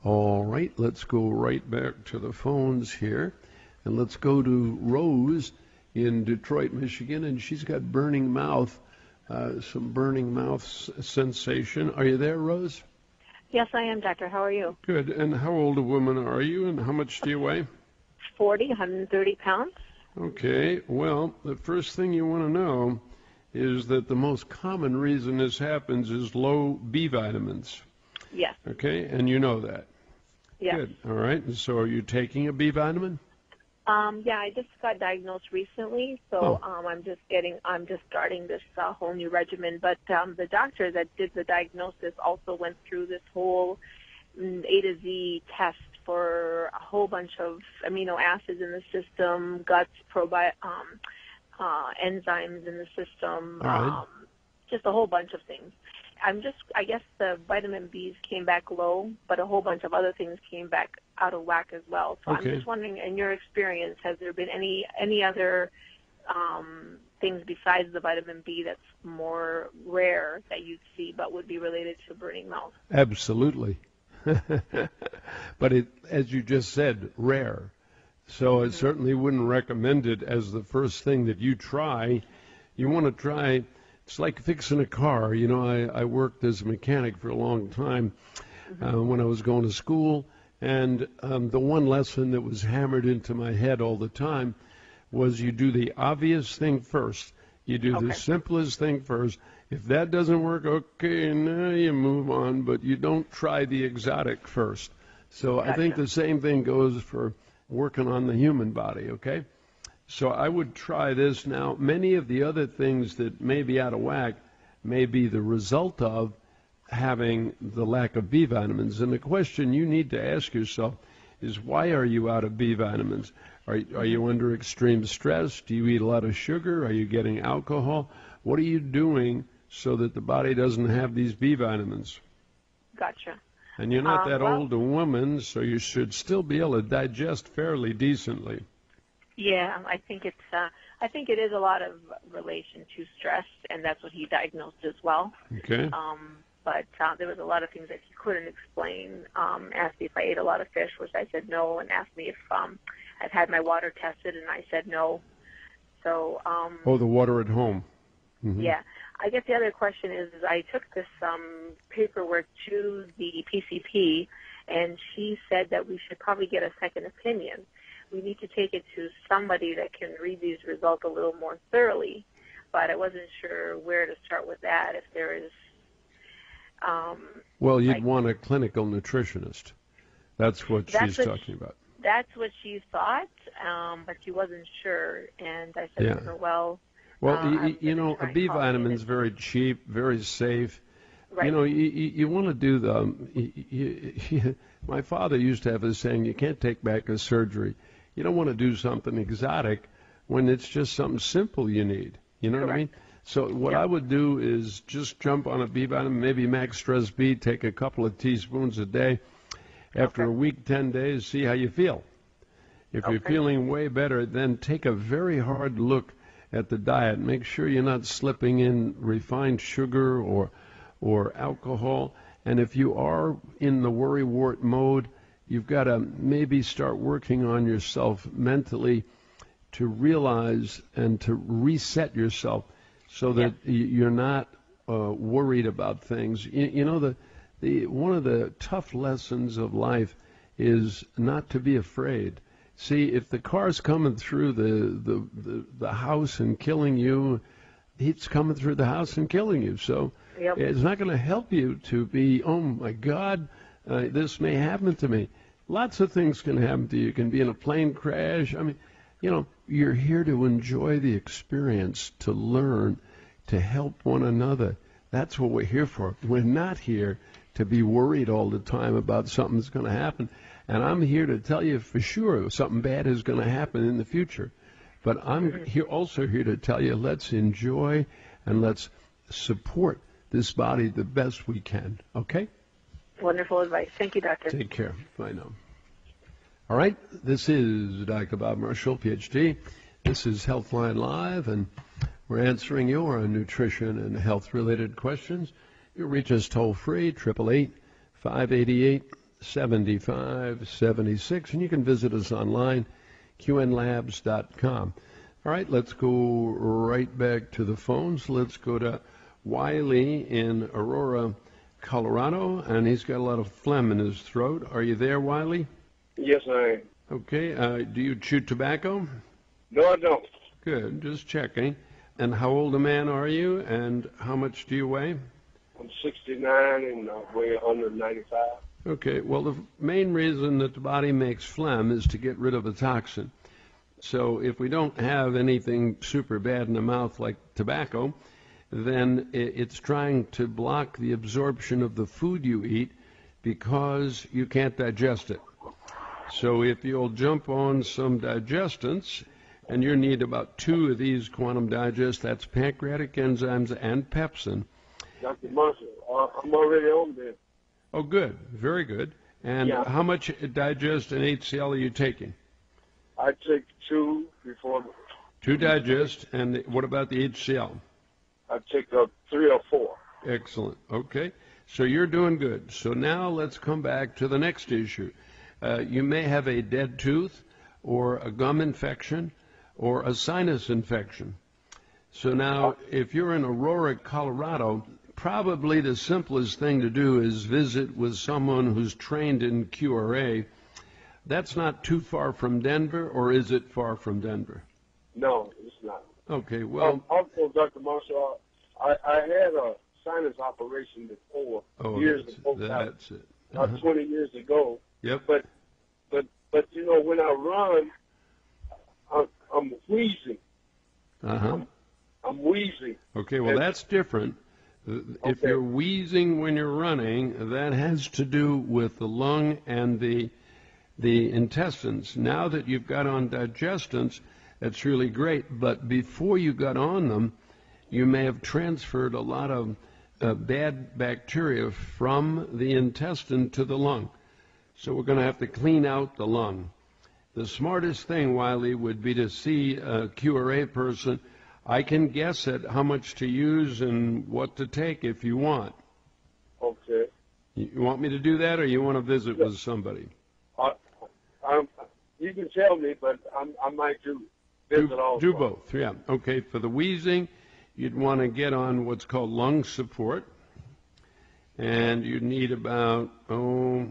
All right, let's go right back to the phones here. And let's go to Rose in Detroit, Michigan. And she's got burning mouth, uh, some burning mouth s- sensation. Are you there, Rose? Yes, I am, Doctor. How are you? Good. And how old a woman are you, and how much do you weigh? 40, 130 pounds. Okay. Well, the first thing you want to know is that the most common reason this happens is low B vitamins. Yes. Okay, and you know that. Yes. Good. All right. And so, are you taking a B vitamin? Um, yeah, I just got diagnosed recently, so Oh. um, I'm just getting, I'm just starting this uh, whole new regimen. But um, the doctor that did the diagnosis also went through this whole mm, A to Z test for a whole bunch of amino acids in the system, guts, probi- um, uh, enzymes in the system, right. um, just a whole bunch of things. I'm just, I guess the vitamin Bs came back low, but a whole bunch of other things came back out of whack as well. So Okay. I'm just wondering, in your experience, has there been any any other um, things besides the vitamin B that's more rare that you'd see, but would be related to burning mouth? Absolutely. but it, as you just said, rare. So I certainly wouldn't recommend it as the first thing that you try. You want to try, it's like fixing a car. You know, I, I worked as a mechanic for a long time uh, when I was going to school. And um, the one lesson that was hammered into my head all the time was you do the obvious thing first. You do the simplest thing first. If that doesn't work, okay, now you move on, but you don't try the exotic first. So I think the same thing goes for working on the human body, okay? So I would try this now. Many of the other things that may be out of whack may be the result of having the lack of B vitamins. And the question you need to ask yourself is why are you out of B vitamins? Are, are you under extreme stress? Do you eat a lot of sugar? Are you getting alcohol? What are you doing so that the body doesn't have these B vitamins? Gotcha. And you're not Um, that well- old a woman, so you should still be able to digest fairly decently. Yeah, I think it's. Uh, I think it is a lot of relation to stress, and that's what he diagnosed as well. Okay. Um, but uh, there was a lot of things that he couldn't explain. Um, asked me if I ate a lot of fish, which I said no, and asked me if um, I've had my water tested, and I said no. So um, Oh, the water at home. Mhm. yeah, I guess the other question is, is I took this um, paperwork to the PCP, and she said that we should probably get a second opinion. We need to take it to somebody that can read these results a little more thoroughly, but I wasn't sure where to start with that. If there is, um, Well, you'd like- want a clinical nutritionist. That's what That's she's what talking about. that's what she thought, um, but she wasn't sure, and I said Yeah. to her, well. Well, uh, you, you know, a B vitamin's very cheap, very safe. Right. You know, you, you, you want to do the. You, you, my father used to have a saying: "You can't take back a surgery." You don't want to do something exotic when it's just something simple you need. You know what I mean? So what I would do is just jump on a B vitamin, maybe Max Stress B, take a couple of teaspoons a day. After a week, ten days, see how you feel. If you're feeling way better, then take a very hard look at the diet. Make sure you're not slipping in refined sugar or or alcohol. And if you are in the worry wart mode, you've got to maybe start working on yourself mentally to realize and to reset yourself so that y you're not uh, worried about things. You, you know the the one of the tough lessons of life is not to be afraid. See, if the car's coming through the the, the, the house and killing you, it's coming through the house and killing you. So Yep. it's not going to help you to be, oh my God, uh, this may happen to me. Lots of things can happen to you. You can be in a plane crash. I mean, you know, you're here to enjoy the experience, to learn, to help one another. That's what we're here for. We're not here to be worried all the time about something that's going to happen. And I'm here to tell you for sure something bad is going to happen in the future. But I'm here also here to tell you let's enjoy and let's support this body the best we can. Okay? Wonderful advice. Thank you, doctor. Take care. Bye now. All right, this is Dr. Bob Marshall, PhD. This is Healthline Live, and we're answering your nutrition and health related questions. You reach us toll free, 888 588 7576, and you can visit us online, qnlabs.com. All right, let's go right back to the phones. Let's go to Wiley in Aurora, Colorado, and he's got a lot of phlegm in his throat. Are you there, Wiley? Yes, I am. Okay. Uh, do you chew tobacco? No, I don't. Good. Just checking. And how old a man are you? And how much do you weigh? I'm 69 and I weigh 195. Okay. Well, the main reason that the body makes phlegm is to get rid of a toxin. So if we don't have anything super bad in the mouth like tobacco, then it's trying to block the absorption of the food you eat because you can't digest it. So if you'll jump on some digestants, and you need about two of these quantum digest, that's pancreatic enzymes and pepsin. Dr. Marshall, uh, I'm already on there. Oh, good, very good. And Yeah. how much digest and HCl are you taking? I take two before Two digest, and what about the HCl? I take uh, three or four. Excellent. Okay. So you're doing good. So now let's come back to the next issue. Uh, you may have a dead tooth or a gum infection or a sinus infection. So now, if you're in Aurora, Colorado, probably the simplest thing to do is visit with someone who's trained in QRA. That's not too far from Denver, or is it far from Denver? No, it's not. Okay, well, Um, also, Dr. Marshall, I, I had a sinus operation before oh, years that's, ago, about, that's it. about Uh-huh. 20 years ago. Yep. But but but you know when I run, I'm, I'm wheezing. Uh huh. I'm wheezing. Okay, well, And- that's different. Uh, If Okay. you're wheezing when you're running, that has to do with the lung and the the intestines. Now that you've got on digestants, that's really great. But before you got on them, you may have transferred a lot of uh, bad bacteria from the intestine to the lung. So we're going to have to clean out the lung. The smartest thing, Wiley, would be to see a QRA person. I can guess at how much to use and what to take if you want. Okay. You want me to do that, or you want to visit with somebody? I, I'm, you can tell me, but I'm, I might do visit do, also. do both, yeah. Okay, for the wheezing, you'd want to get on what's called lung support, and you'd need about oh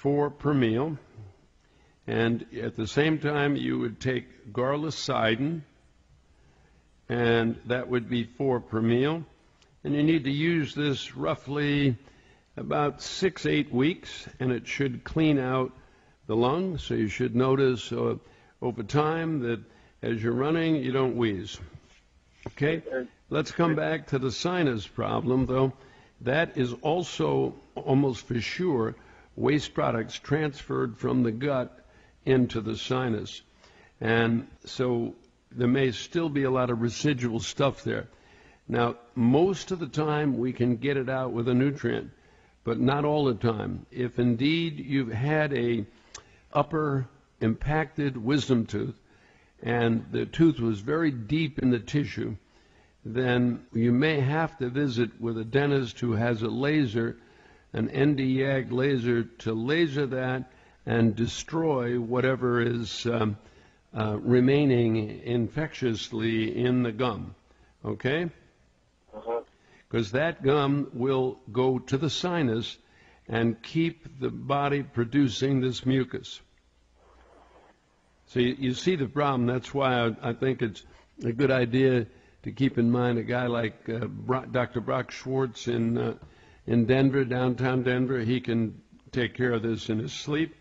four per meal. And at the same time, you would take garlicidin, and that would be four per meal. And you need to use this roughly about six, eight weeks, and it should clean out the lung. So you should notice uh, over time that as you're running, you don't wheeze. Okay? Let's come back to the sinus problem, though. That is also almost for sure waste products transferred from the gut into the sinus. And so there may still be a lot of residual stuff there. Now, most of the time we can get it out with a nutrient, but not all the time. If indeed you've had a upper impacted wisdom tooth and the tooth was very deep in the tissue, then you may have to visit with a dentist who has a laser, an Nd:YAG laser, to laser that and destroy whatever is um, uh, remaining infectiously in the gum. Okay? Uh-huh. Because that gum will go to the sinus and keep the body producing this mucus. So you, you see the problem. That's why I, I think it's a good idea to keep in mind a guy like uh, Dr. Brock Schwartz in uh, in Denver, downtown Denver. He can take care of this in his sleep.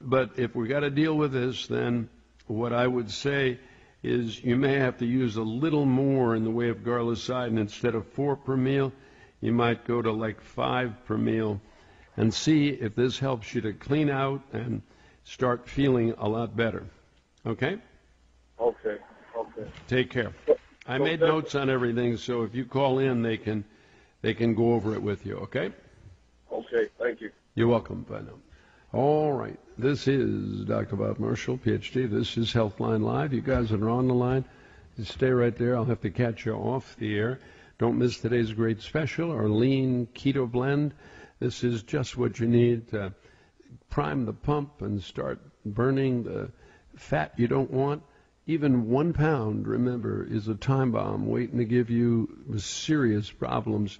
But if we got to deal with this, then what I would say is you may have to use a little more in the way of garlicidin instead of four per meal. You might go to like five per meal, and see if this helps you to clean out and start feeling a lot better. Okay? Okay. Okay. Take care. I so made notes on everything, so if you call in, they can they can go over it with you. Okay. Okay. Thank you. You're welcome. Now. All right. This is Dr. Bob Marshall, PhD. This is Healthline Live. You guys that are on the line, just stay right there. I'll have to catch you off the air. Don't miss today's great special, our lean keto blend. This is just what you need to prime the pump and start burning the fat you don't want. Even one pound, remember, is a time bomb waiting to give you serious problems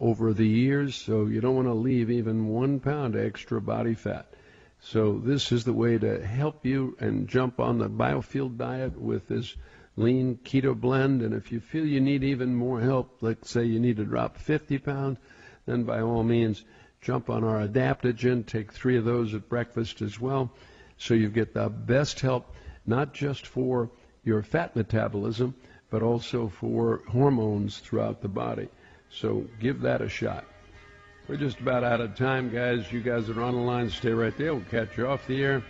over the years. So you don't want to leave even one pound extra body fat. So this is the way to help you and jump on the biofield diet with this lean keto blend. And if you feel you need even more help, let's say you need to drop 50 pounds, then by all means jump on our adaptogen. Take three of those at breakfast as well. So you get the best help, not just for your fat metabolism, but also for hormones throughout the body. So give that a shot. We're just about out of time, guys. You guys that are on the line, stay right there. We'll catch you off the air.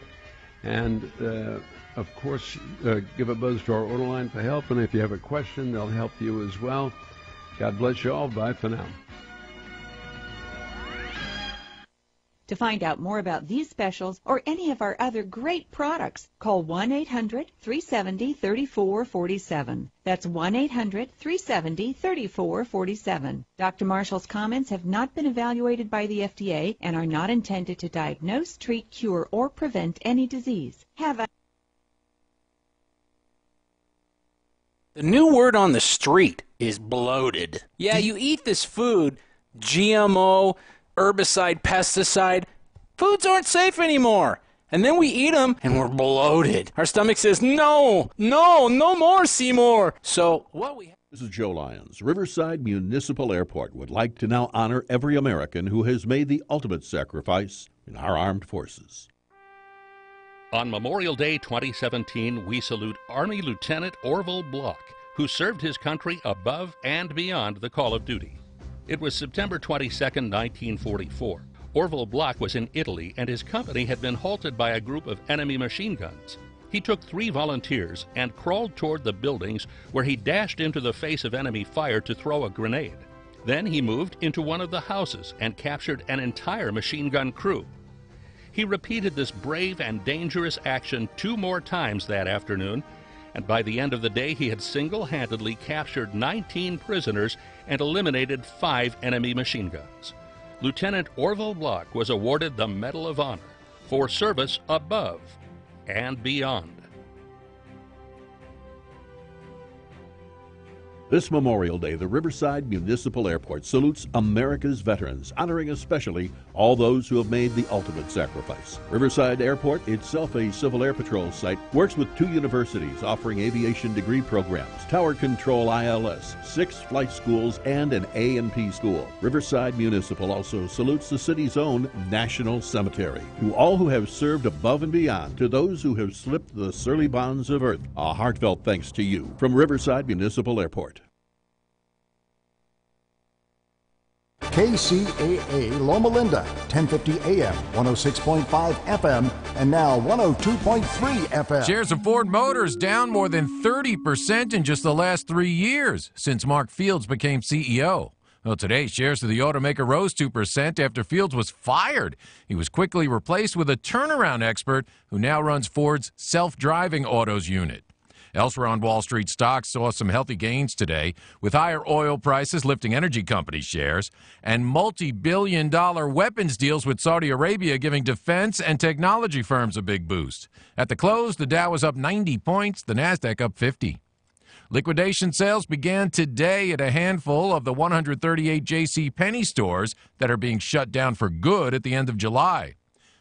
And, uh, of course, uh, give a buzz to our order line for help. And if you have a question, they'll help you as well. God bless you all. Bye for now. To find out more about these specials or any of our other great products, call 1-800-370-3447. That's 1-800-370-3447. Dr. Marshall's comments have not been evaluated by the FDA and are not intended to diagnose, treat, cure, or prevent any disease. Have a The new word on the street is bloated. Yeah, you eat this food, GMO, herbicide, pesticide. Foods aren't safe anymore. And then we eat them and we're bloated. Our stomach says, no, no, no more, Seymour. So what we This is Joe Lyons. Riverside Municipal Airport would like to now honor every American who has made the ultimate sacrifice in our armed forces. On Memorial Day 2017, we salute Army Lieutenant Orville Bloch, who served his country above and beyond the call of duty. It was September 22, 1944. Orville Bloch was in Italy and his company had been halted by a group of enemy machine guns. He took three volunteers and crawled toward the buildings where he dashed into the face of enemy fire to throw a grenade. Then he moved into one of the houses and captured an entire machine gun crew. He repeated this brave and dangerous action two more times that afternoon, and by the end of the day, he had single handedly captured 19 prisoners and eliminated five enemy machine guns. Lieutenant Orville Bloch was awarded the Medal of Honor for service above and beyond. This Memorial Day, the Riverside Municipal Airport salutes America's veterans, honoring especially all those who have made the ultimate sacrifice. Riverside Airport, itself a Civil Air Patrol site, works with two universities offering aviation degree programs, Tower Control ILS, six flight schools, and an A&P school. Riverside Municipal also salutes the city's own National Cemetery. To all who have served above and beyond, to those who have slipped the surly bonds of earth, a heartfelt thanks to you from Riverside Municipal Airport. KCAA Loma Linda, 1050 AM, 106.5 FM, and now 102.3 FM. Shares of Ford Motors down more than 30% in just the last three years since Mark Fields became CEO. Well, today, shares of the automaker rose 2% after Fields was fired. He was quickly replaced with a turnaround expert who now runs Ford's self driving autos unit. Elsewhere on Wall Street, stocks saw some healthy gains today, with higher oil prices lifting energy company shares and multi billion dollar weapons deals with Saudi Arabia giving defense and technology firms a big boost. At the close, the Dow was up 90 points, the NASDAQ up 50. Liquidation sales began today at a handful of the 138 J.C. Penney stores that are being shut down for good at the end of July.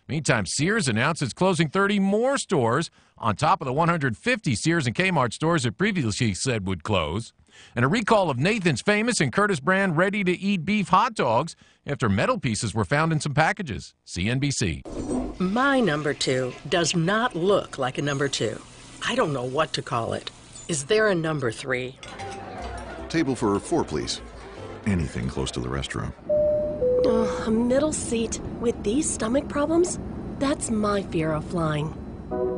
Meantime, Sears announced it's closing 30 more stores on top of the 150 Sears and Kmart stores it previously said would close. And a recall of Nathan's famous and Curtis brand ready to eat beef hot dogs after metal pieces were found in some packages. CNBC. My number two does not look like a number two. I don't know what to call it. Is there a number three? Table for four, please. Anything close to the restroom. Oh, a middle seat with these stomach problems? That's my fear of flying.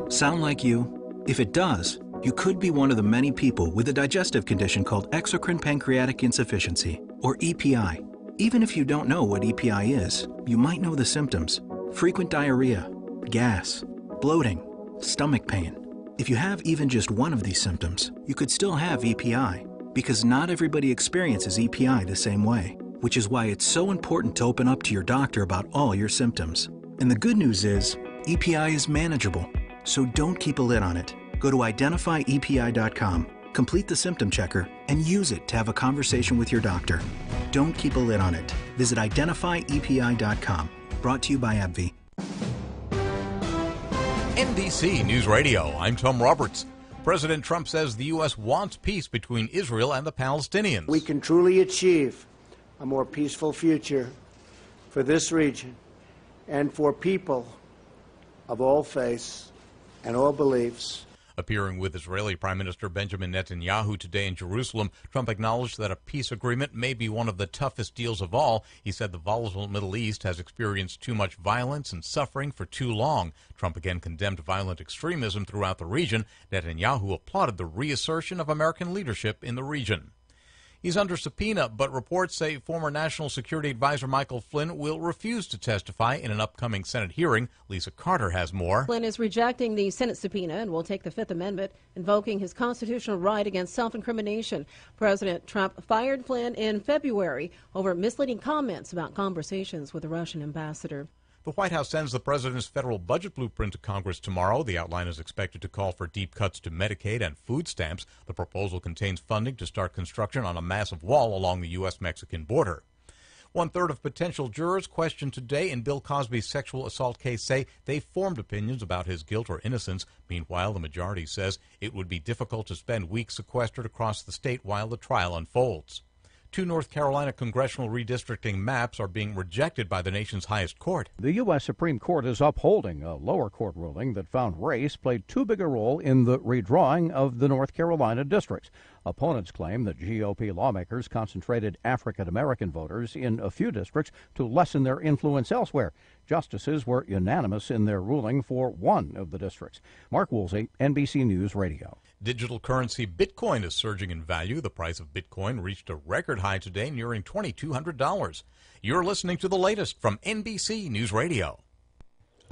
Sound like you? If it does, you could be one of the many people with a digestive condition called exocrine pancreatic insufficiency, or EPI. Even if you don't know what EPI is, you might know the symptoms frequent diarrhea, gas, bloating, stomach pain. If you have even just one of these symptoms, you could still have EPI, because not everybody experiences EPI the same way, which is why it's so important to open up to your doctor about all your symptoms. And the good news is, EPI is manageable, so don't keep a lid on it. Go to identifyepi.com, complete the symptom checker, and use it to have a conversation with your doctor. Don't keep a lid on it. Visit identifyepi.com. Brought to you by AbbVie. NBC News Radio, I'm Tom Roberts. President Trump says the U.S. wants peace between Israel and the Palestinians. We can truly achieve a more peaceful future for this region and for people of all faiths and all beliefs. Appearing with Israeli Prime Minister Benjamin Netanyahu today in Jerusalem, Trump acknowledged that a peace agreement may be one of the toughest deals of all. He said the volatile Middle East has experienced too much violence and suffering for too long. Trump again condemned violent extremism throughout the region. Netanyahu applauded the reassertion of American leadership in the region. He's under subpoena, but reports say former National Security Advisor Michael Flynn will refuse to testify in an upcoming Senate hearing. Lisa Carter has more. Flynn is rejecting the Senate subpoena and will take the Fifth Amendment, invoking his constitutional right against self incrimination. President Trump fired Flynn in February over misleading comments about conversations with the Russian ambassador. The White House sends the president's federal budget blueprint to Congress tomorrow. The outline is expected to call for deep cuts to Medicaid and food stamps. The proposal contains funding to start construction on a massive wall along the U.S. Mexican border. One third of potential jurors questioned today in Bill Cosby's sexual assault case say they formed opinions about his guilt or innocence. Meanwhile, the majority says it would be difficult to spend weeks sequestered across the state while the trial unfolds. Two North Carolina congressional redistricting maps are being rejected by the nation's highest court. The U.S. Supreme Court is upholding a lower court ruling that found race played too big a role in the redrawing of the North Carolina districts. Opponents claim that GOP lawmakers concentrated African American voters in a few districts to lessen their influence elsewhere. Justices were unanimous in their ruling for one of the districts. Mark Woolsey, NBC News Radio. Digital currency Bitcoin is surging in value. The price of Bitcoin reached a record high today, nearing $2,200. You're listening to the latest from NBC News Radio.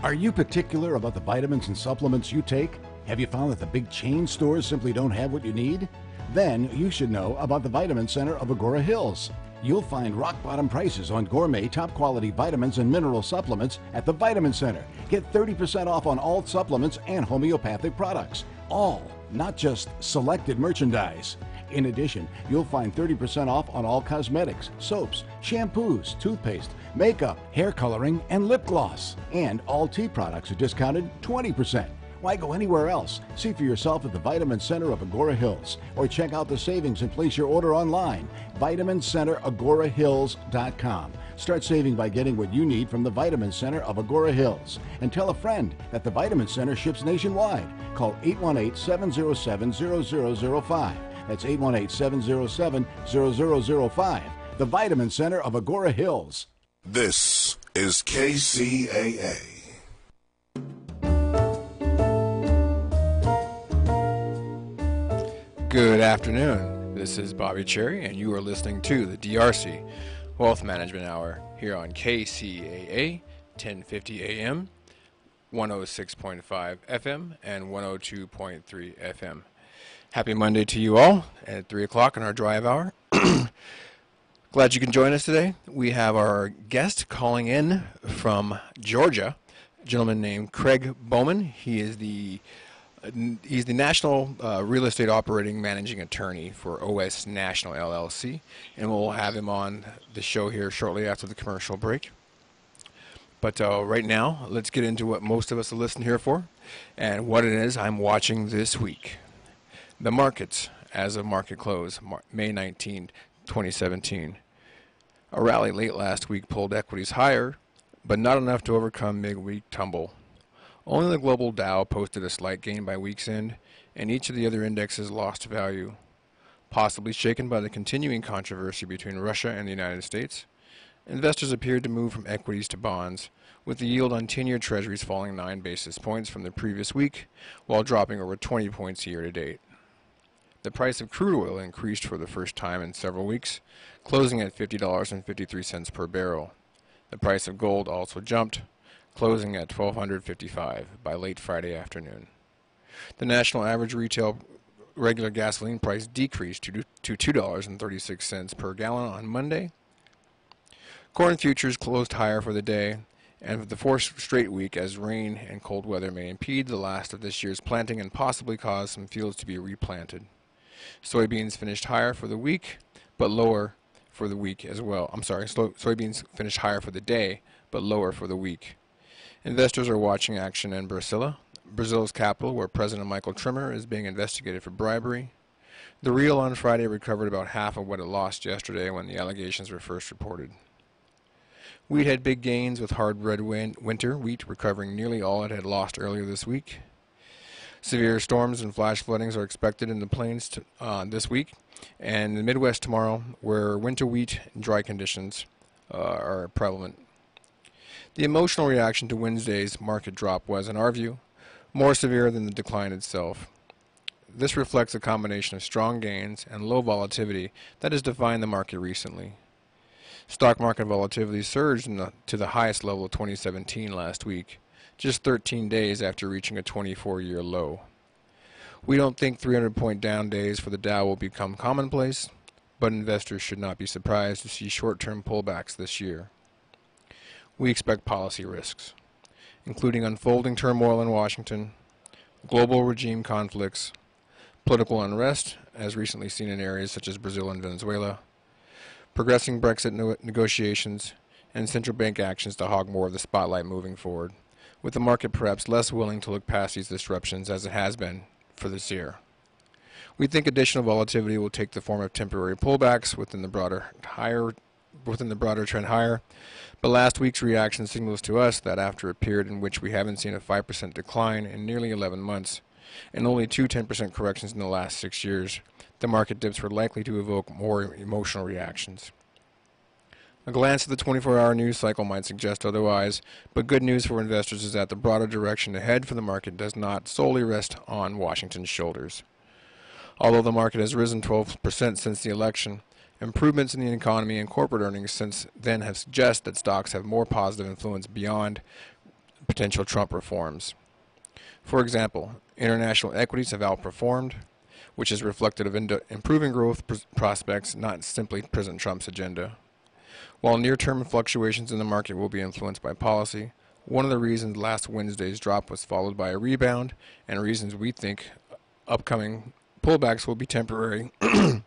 Are you particular about the vitamins and supplements you take? Have you found that the big chain stores simply don't have what you need? Then you should know about the Vitamin Center of Agoura Hills. You'll find rock bottom prices on gourmet top quality vitamins and mineral supplements at the Vitamin Center. Get 30% off on all supplements and homeopathic products. All not just selected merchandise. In addition, you'll find 30% off on all cosmetics, soaps, shampoos, toothpaste, makeup, hair coloring, and lip gloss. And all tea products are discounted 20%. Why go anywhere else? See for yourself at the Vitamin Center of Agoura Hills or check out the savings and place your order online. VitaminCenterAgouraHills.com. Start saving by getting what you need from the Vitamin Center of Agoura Hills. And tell a friend that the Vitamin Center ships nationwide. Call 818 707 0005. That's 818 707 0005. The Vitamin Center of Agoura Hills. This is KCAA. Good afternoon. This is Bobby Cherry, and you are listening to the D'Arcy Wealth Management Hour here on KCAA 1050 AM, 106.5 FM, and 102.3 FM. Happy Monday to you all at 3 o'clock in our drive hour. Glad you can join us today. We have our guest calling in from Georgia, a gentleman named Craig Bowman. He is the he's the national uh, real estate operating managing attorney for OS National LLC, and we'll have him on the show here shortly after the commercial break. But uh, right now, let's get into what most of us are listening here for, and what it is I'm watching this week. The markets, as of market close, May 19, 2017. A rally late last week pulled equities higher, but not enough to overcome midweek tumble. Only the global Dow posted a slight gain by week's end, and each of the other indexes lost value, possibly shaken by the continuing controversy between Russia and the United States. Investors appeared to move from equities to bonds, with the yield on 10 year treasuries falling 9 basis points from the previous week, while dropping over 20 points year to date. The price of crude oil increased for the first time in several weeks, closing at $50.53 per barrel. The price of gold also jumped, closing at 1255 by late Friday afternoon. The national average retail regular gasoline price decreased to, to $2.36 per gallon on Monday. Corn futures closed higher for the day and for the fourth straight week as rain and cold weather may impede the last of this year's planting and possibly cause some fields to be replanted. Soybeans finished higher for the week, but lower for the week as well. I'm sorry, soybeans finished higher for the day, but lower for the week. Investors are watching action in Brasilia, Brazil's capital, where President Michael Temer is being investigated for bribery. The real on Friday recovered about half of what it lost yesterday when the allegations were first reported. Wheat had big gains with hard red win- winter wheat recovering nearly all it had lost earlier this week. Severe storms and flash floodings are expected in the plains uh, this week and the Midwest tomorrow, where winter wheat and dry conditions uh, are prevalent. The emotional reaction to Wednesday's market drop was, in our view, more severe than the decline itself. This reflects a combination of strong gains and low volatility that has defined the market recently. Stock market volatility surged the, to the highest level of 2017 last week, just 13 days after reaching a 24 year low. We don't think 300 point down days for the Dow will become commonplace, but investors should not be surprised to see short term pullbacks this year. We expect policy risks including unfolding turmoil in Washington, global regime conflicts, political unrest, as recently seen in areas such as Brazil and Venezuela, progressing Brexit no negotiations, and central bank actions to hog more of the spotlight moving forward, with the market perhaps less willing to look past these disruptions as it has been for this year. We think additional volatility will take the form of temporary pullbacks within the broader higher within the broader trend higher, but last week's reaction signals to us that after a period in which we haven't seen a 5% decline in nearly 11 months, and only two 10% corrections in the last six years, the market dips were likely to evoke more emotional reactions. A glance at the 24 hour news cycle might suggest otherwise, but good news for investors is that the broader direction ahead for the market does not solely rest on Washington's shoulders. Although the market has risen 12% since the election, Improvements in the economy and corporate earnings since then have suggested that stocks have more positive influence beyond potential Trump reforms. For example, international equities have outperformed, which is reflective of improving growth pr prospects, not simply President Trump's agenda. While near-term fluctuations in the market will be influenced by policy, one of the reasons last Wednesday's drop was followed by a rebound, and reasons we think upcoming pullbacks will be temporary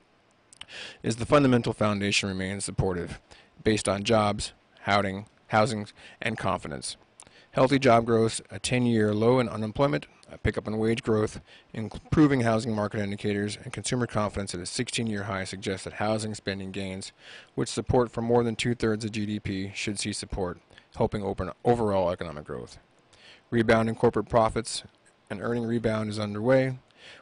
is the fundamental foundation remains supportive, based on jobs, housing, housing, and confidence. Healthy job growth, a 10-year low in unemployment, a pickup in wage growth, improving housing market indicators, and consumer confidence at a 16-year high suggest that housing spending gains, which support for more than two-thirds of GDP, should see support, helping open overall economic growth. Rebound in corporate profits, an earning rebound is underway,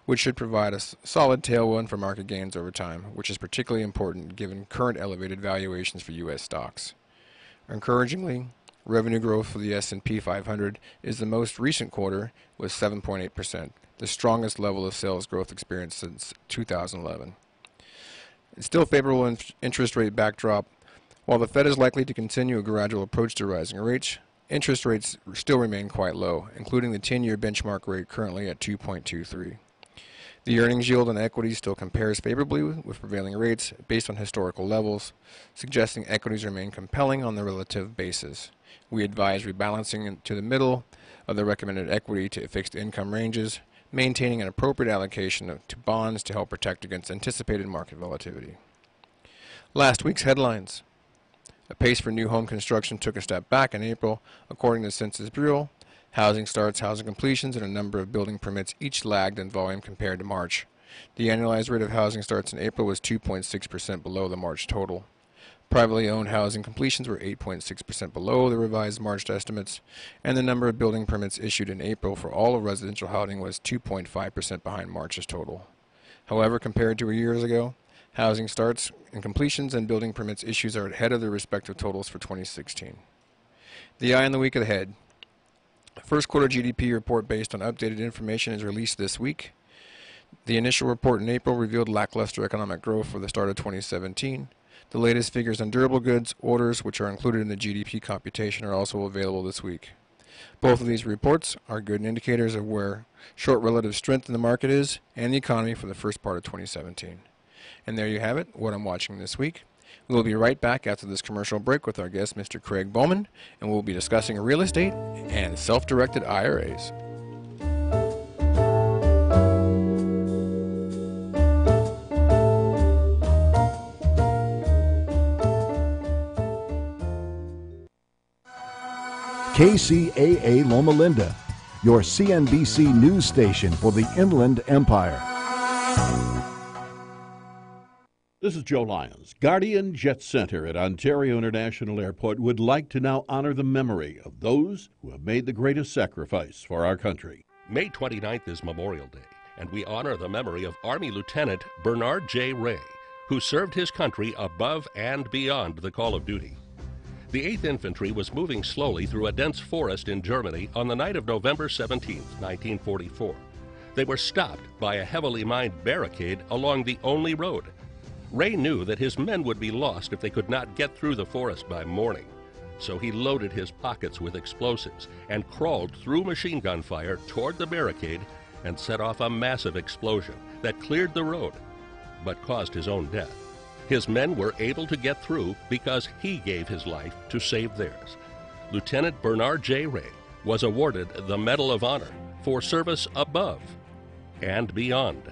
which should provide a solid tailwind for market gains over time, which is particularly important given current elevated valuations for U.S. stocks. Encouragingly, revenue growth for the S&P 500 is the most recent quarter with 7.8%, the strongest level of sales growth experienced since 2011. It's still favorable in interest rate backdrop. While the Fed is likely to continue a gradual approach to rising rates, interest rates still remain quite low, including the 10-year benchmark rate currently at 2.23. The earnings yield on equities still compares favorably with prevailing rates based on historical levels, suggesting equities remain compelling on the relative basis. We advise rebalancing to the middle of the recommended equity to fixed income ranges, maintaining an appropriate allocation to bonds to help protect against anticipated market volatility. Last week's headlines. A pace for new home construction took a step back in April, according to Census Bureau, Housing starts, housing completions, and a number of building permits each lagged in volume compared to March. The annualized rate of housing starts in April was 2.6% below the March total. Privately owned housing completions were 8.6% below the revised March estimates, and the number of building permits issued in April for all of residential housing was 2.5% behind March's total. However, compared to a year ago, housing starts and completions and building permits issues are ahead of their respective totals for 2016. The eye on the week ahead. First quarter GDP report based on updated information is released this week. The initial report in April revealed lackluster economic growth for the start of 2017. The latest figures on durable goods orders, which are included in the GDP computation, are also available this week. Both of these reports are good indicators of where short relative strength in the market is and the economy for the first part of 2017. And there you have it, what I'm watching this week. We will be right back after this commercial break with our guest, Mr. Craig Bowman, and we'll be discussing real estate and self directed IRAs. KCAA Loma Linda, your CNBC news station for the Inland Empire. This is Joe Lyons. Guardian Jet Center at Ontario International Airport would like to now honor the memory of those who have made the greatest sacrifice for our country. May 29th is Memorial Day, and we honor the memory of Army Lieutenant Bernard J. Ray, who served his country above and beyond the call of duty. The 8th Infantry was moving slowly through a dense forest in Germany on the night of November 17, 1944. They were stopped by a heavily mined barricade along the only road. Ray knew that his men would be lost if they could not get through the forest by morning. So he loaded his pockets with explosives and crawled through machine gun fire toward the barricade and set off a massive explosion that cleared the road, but caused his own death. His men were able to get through because he gave his life to save theirs. Lieutenant Bernard J. Ray was awarded the Medal of Honor for service above and beyond.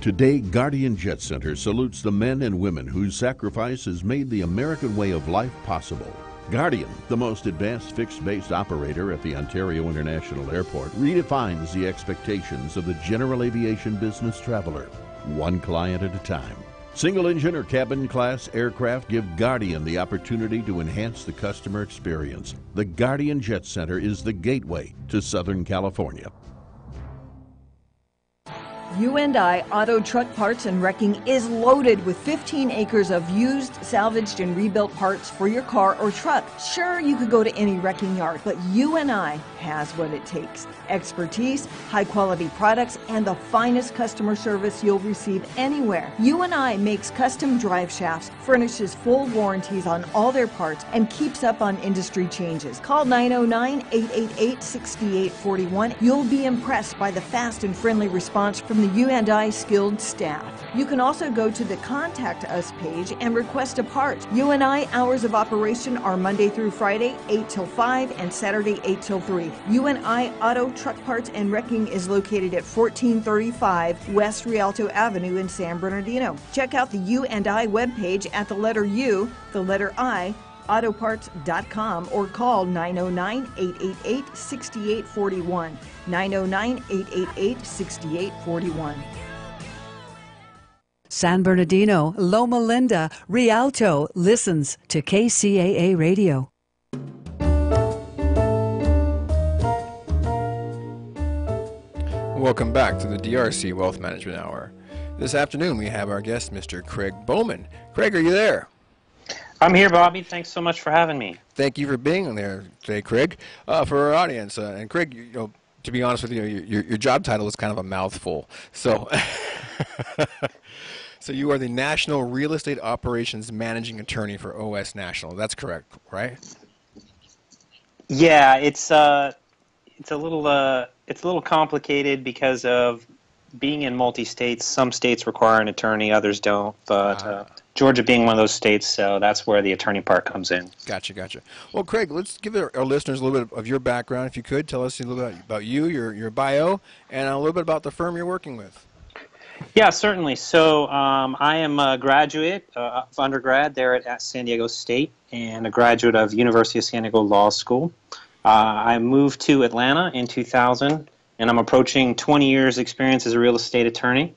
Today, Guardian Jet Center salutes the men and women whose sacrifice has made the American way of life possible. Guardian, the most advanced fixed based operator at the Ontario International Airport, redefines the expectations of the general aviation business traveler, one client at a time. Single engine or cabin class aircraft give Guardian the opportunity to enhance the customer experience. The Guardian Jet Center is the gateway to Southern California. U&I Auto Truck Parts and Wrecking is loaded with 15 acres of used, salvaged, and rebuilt parts for your car or truck. Sure, you could go to any wrecking yard, but U&I has what it takes. Expertise, high quality products, and the finest customer service you'll receive anywhere. U&I makes custom drive shafts, furnishes full warranties on all their parts, and keeps up on industry changes. Call 909-888-6841. You'll be impressed by the fast and friendly response from the U&I skilled staff. You can also go to the Contact Us page and request a part. U&I hours of operation are Monday through Friday, 8 till 5, and Saturday, 8 till 3. U&I Auto Truck Parts and Wrecking is located at 1435 West Rialto Avenue in San Bernardino. Check out the U&I webpage at the letter U, the letter I, autoparts.com or call 909 888 6841. 909 888 6841. San Bernardino, Loma Linda, Rialto listens to KCAA Radio. Welcome back to the D'Arcy Wealth Management Hour. This afternoon we have our guest, Mr. Craig Bowman. Craig, are you there? I'm here, Bobby. Thanks so much for having me. Thank you for being there today, Craig. Uh, for our audience, uh, and Craig, you know, to be honest with you, your, your job title is kind of a mouthful. So, so you are the National Real Estate Operations Managing Attorney for OS National. That's correct, right? Yeah, it's uh, it's a little uh, it's a little complicated because of being in multi states. Some states require an attorney, others don't. But uh, Georgia being one of those states, so that's where the attorney part comes in. Gotcha, gotcha. Well, Craig, let's give our, our listeners a little bit of your background, if you could. Tell us a little bit about you, your your bio, and a little bit about the firm you're working with. Yeah, certainly. So um, I am a graduate uh, of undergrad there at, at, San Diego State and a graduate of University of San Diego Law School. Uh, I moved to Atlanta in 2000, and I'm approaching 20 years experience as a real estate attorney.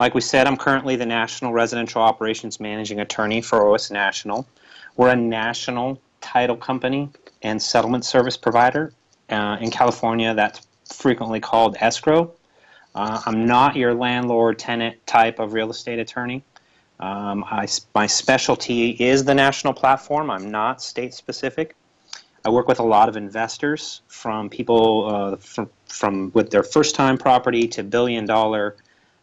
Like we said, I'm currently the National Residential Operations Managing Attorney for OS National. We're a national title company and settlement service provider uh, in California that's frequently called escrow. Uh, I'm not your landlord tenant type of real estate attorney. Um, I, my specialty is the national platform. I'm not state specific. I work with a lot of investors, from people uh, from, from with their first time property to billion dollar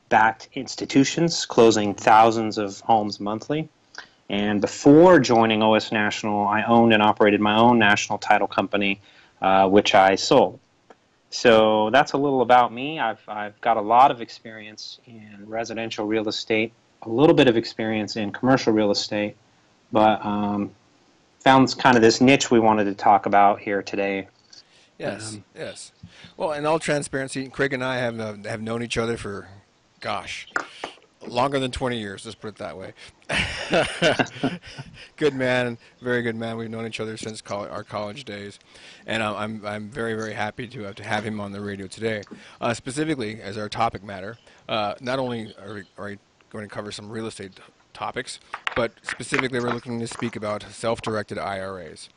backed institutions closing thousands of homes monthly. And before joining OS National, I owned and operated my own national title company, uh, which I sold. So that's a little about me. I've, I've got a lot of experience in residential real estate, a little bit of experience in commercial real estate, but um, found kind of this niche we wanted to talk about here today. Yes, Um, yes. Well, in all transparency, Craig and I have uh, have known each other for, gosh, longer than 20 years. Let's put it that way. good man, very good man. We've known each other since coll our college days, and uh, I'm I'm very very happy to have to have him on the radio today. Uh, specifically, as our topic matter, uh, not only are we, are we going to cover some real estate topics, but specifically we're looking to speak about self-directed IRAs.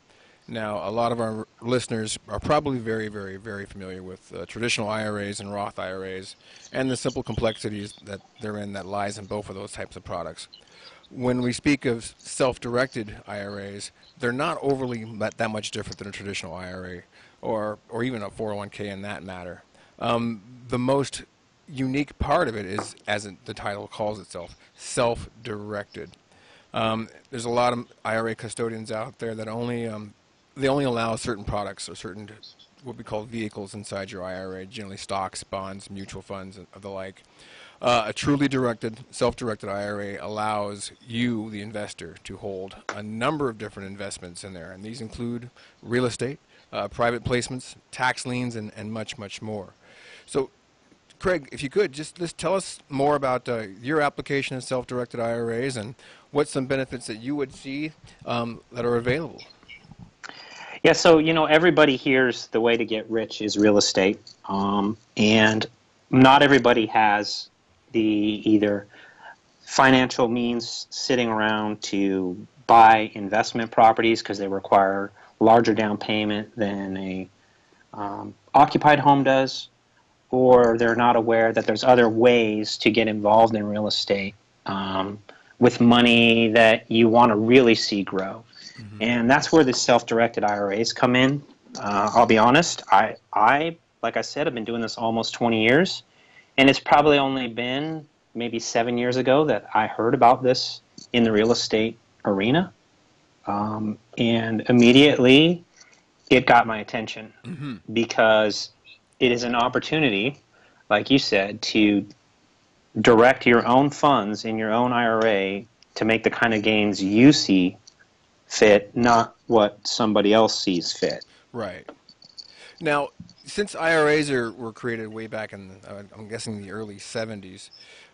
Now, a lot of our listeners are probably very, very, very familiar with uh, traditional IRAs and Roth IRAs and the simple complexities that therein that lies in both of those types of products. When we speak of self-directed IRAs, they're not overly that, that much different than a traditional IRA or, or even a 401k in that matter. Um, the most unique part of it is, as the title calls itself, self-directed. Um, there's a lot of IRA custodians out there that only um, they only allow certain products or certain what we call vehicles inside your IRA, generally stocks, bonds, mutual funds, and the like. Uh, a truly directed, self-directed IRA allows you, the investor, to hold a number of different investments in there, and these include real estate, uh, private placements, tax liens, and, and much, much more. So, Craig, if you could just, just tell us more about uh, your application of self-directed IRAs and what some benefits that you would see um, that are available. Yeah, so you know, everybody hears the way to get rich is real estate, um, and not everybody has the either financial means sitting around to buy investment properties because they require larger down payment than a um, occupied home does, or they're not aware that there's other ways to get involved in real estate um, with money that you want to really see grow. And that's where the self-directed IRAs come in. Uh, I'll be honest. I, I, like I said, I've been doing this almost 20 years, and it's probably only been maybe seven years ago that I heard about this in the real estate arena, um, and immediately it got my attention Mm-hmm. because it is an opportunity, like you said, to direct your own funds in your own IRA to make the kind of gains you see fit, not what somebody else sees fit. Right. Now, since IRAs are, were created way back in, uh, I'm guessing the early 70s,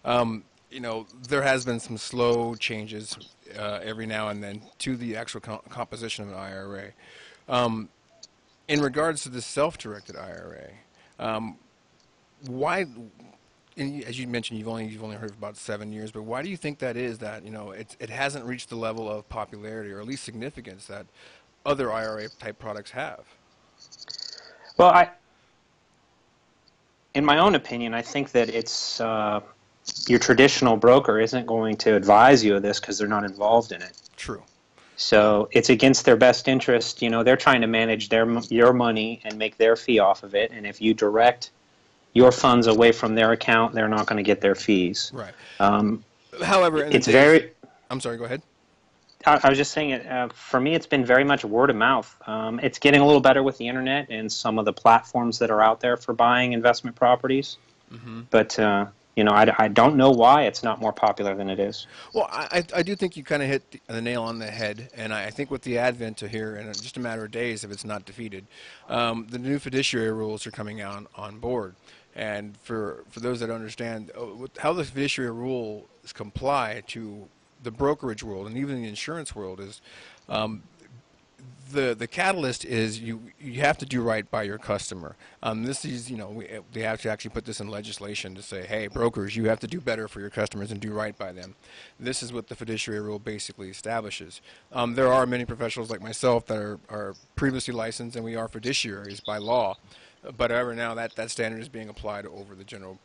um, you know, there has been some slow changes uh, every now and then to the actual co- composition of an IRA. Um, in regards to the self-directed IRA, um, why? As you mentioned, you've only you've only heard about seven years, but why do you think that is? That you know, it it hasn't reached the level of popularity or at least significance that other IRA type products have. Well, I, in my own opinion, I think that it's uh, your traditional broker isn't going to advise you of this because they're not involved in it. True. So it's against their best interest. You know, they're trying to manage their your money and make their fee off of it. And if you direct your funds away from their account, they're not going to get their fees. Right. Um, However, it's very. I'm sorry. Go ahead. I, I was just saying it. Uh, for me, it's been very much word of mouth. Um, it's getting a little better with the internet and some of the platforms that are out there for buying investment properties. Mm-hmm. But uh, you know, I, I don't know why it's not more popular than it is. Well, I, I do think you kind of hit the, nail on the head, and I, think with the advent to here in just a matter of days, if it's not defeated, um, the new fiduciary rules are coming out on board. And for for those that understand uh, how the fiduciary rules comply to the brokerage world and even the insurance world is. Um, the the catalyst is you you have to do right by your customer. Um, this is you know we, they have to actually put this in legislation to say, hey brokers, you have to do better for your customers and do right by them. This is what the fiduciary rule basically establishes. Um, there are many professionals like myself that are, are previously licensed and we are fiduciaries by law, but however now that that standard is being applied over the general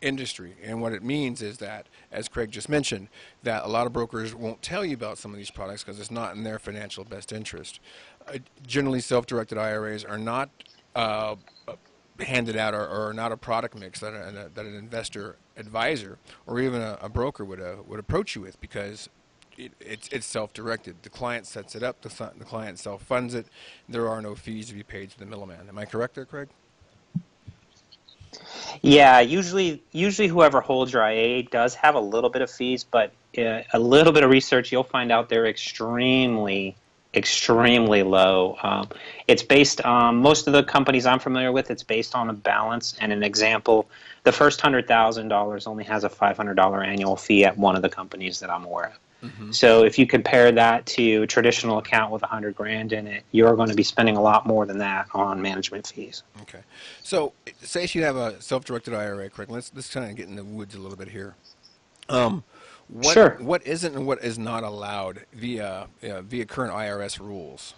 industry. And what it means is that, as Craig just mentioned, that a lot of brokers won't tell you about some of these products because it's not in their financial best interest. Uh, generally, self-directed IRAs are not uh, handed out or, or, not a product mix that, a, that an investor advisor or even a, a broker would uh, would approach you with because it, it's, it's self-directed. The client sets it up. The, the client self-funds it. There are no fees to be paid to the middleman. Am I correct there, Craig? Yeah, usually, usually whoever holds your IA does have a little bit of fees, but uh, a little bit of research, you'll find out they're extremely, extremely low. Um, it's based on most of the companies I'm familiar with. It's based on a balance and an example. The first hundred thousand dollars only has a five hundred dollar annual fee at one of the companies that I'm aware of. Mm-hmm. So if you compare that to a traditional account with a hundred grand in it, you're going to be spending a lot more than that on management fees. Okay. So say you have a self-directed IRA, correct? Let's let's kind of get in the woods a little bit here. Um, what, sure. What isn't and what is not allowed via uh, via current IRS rules?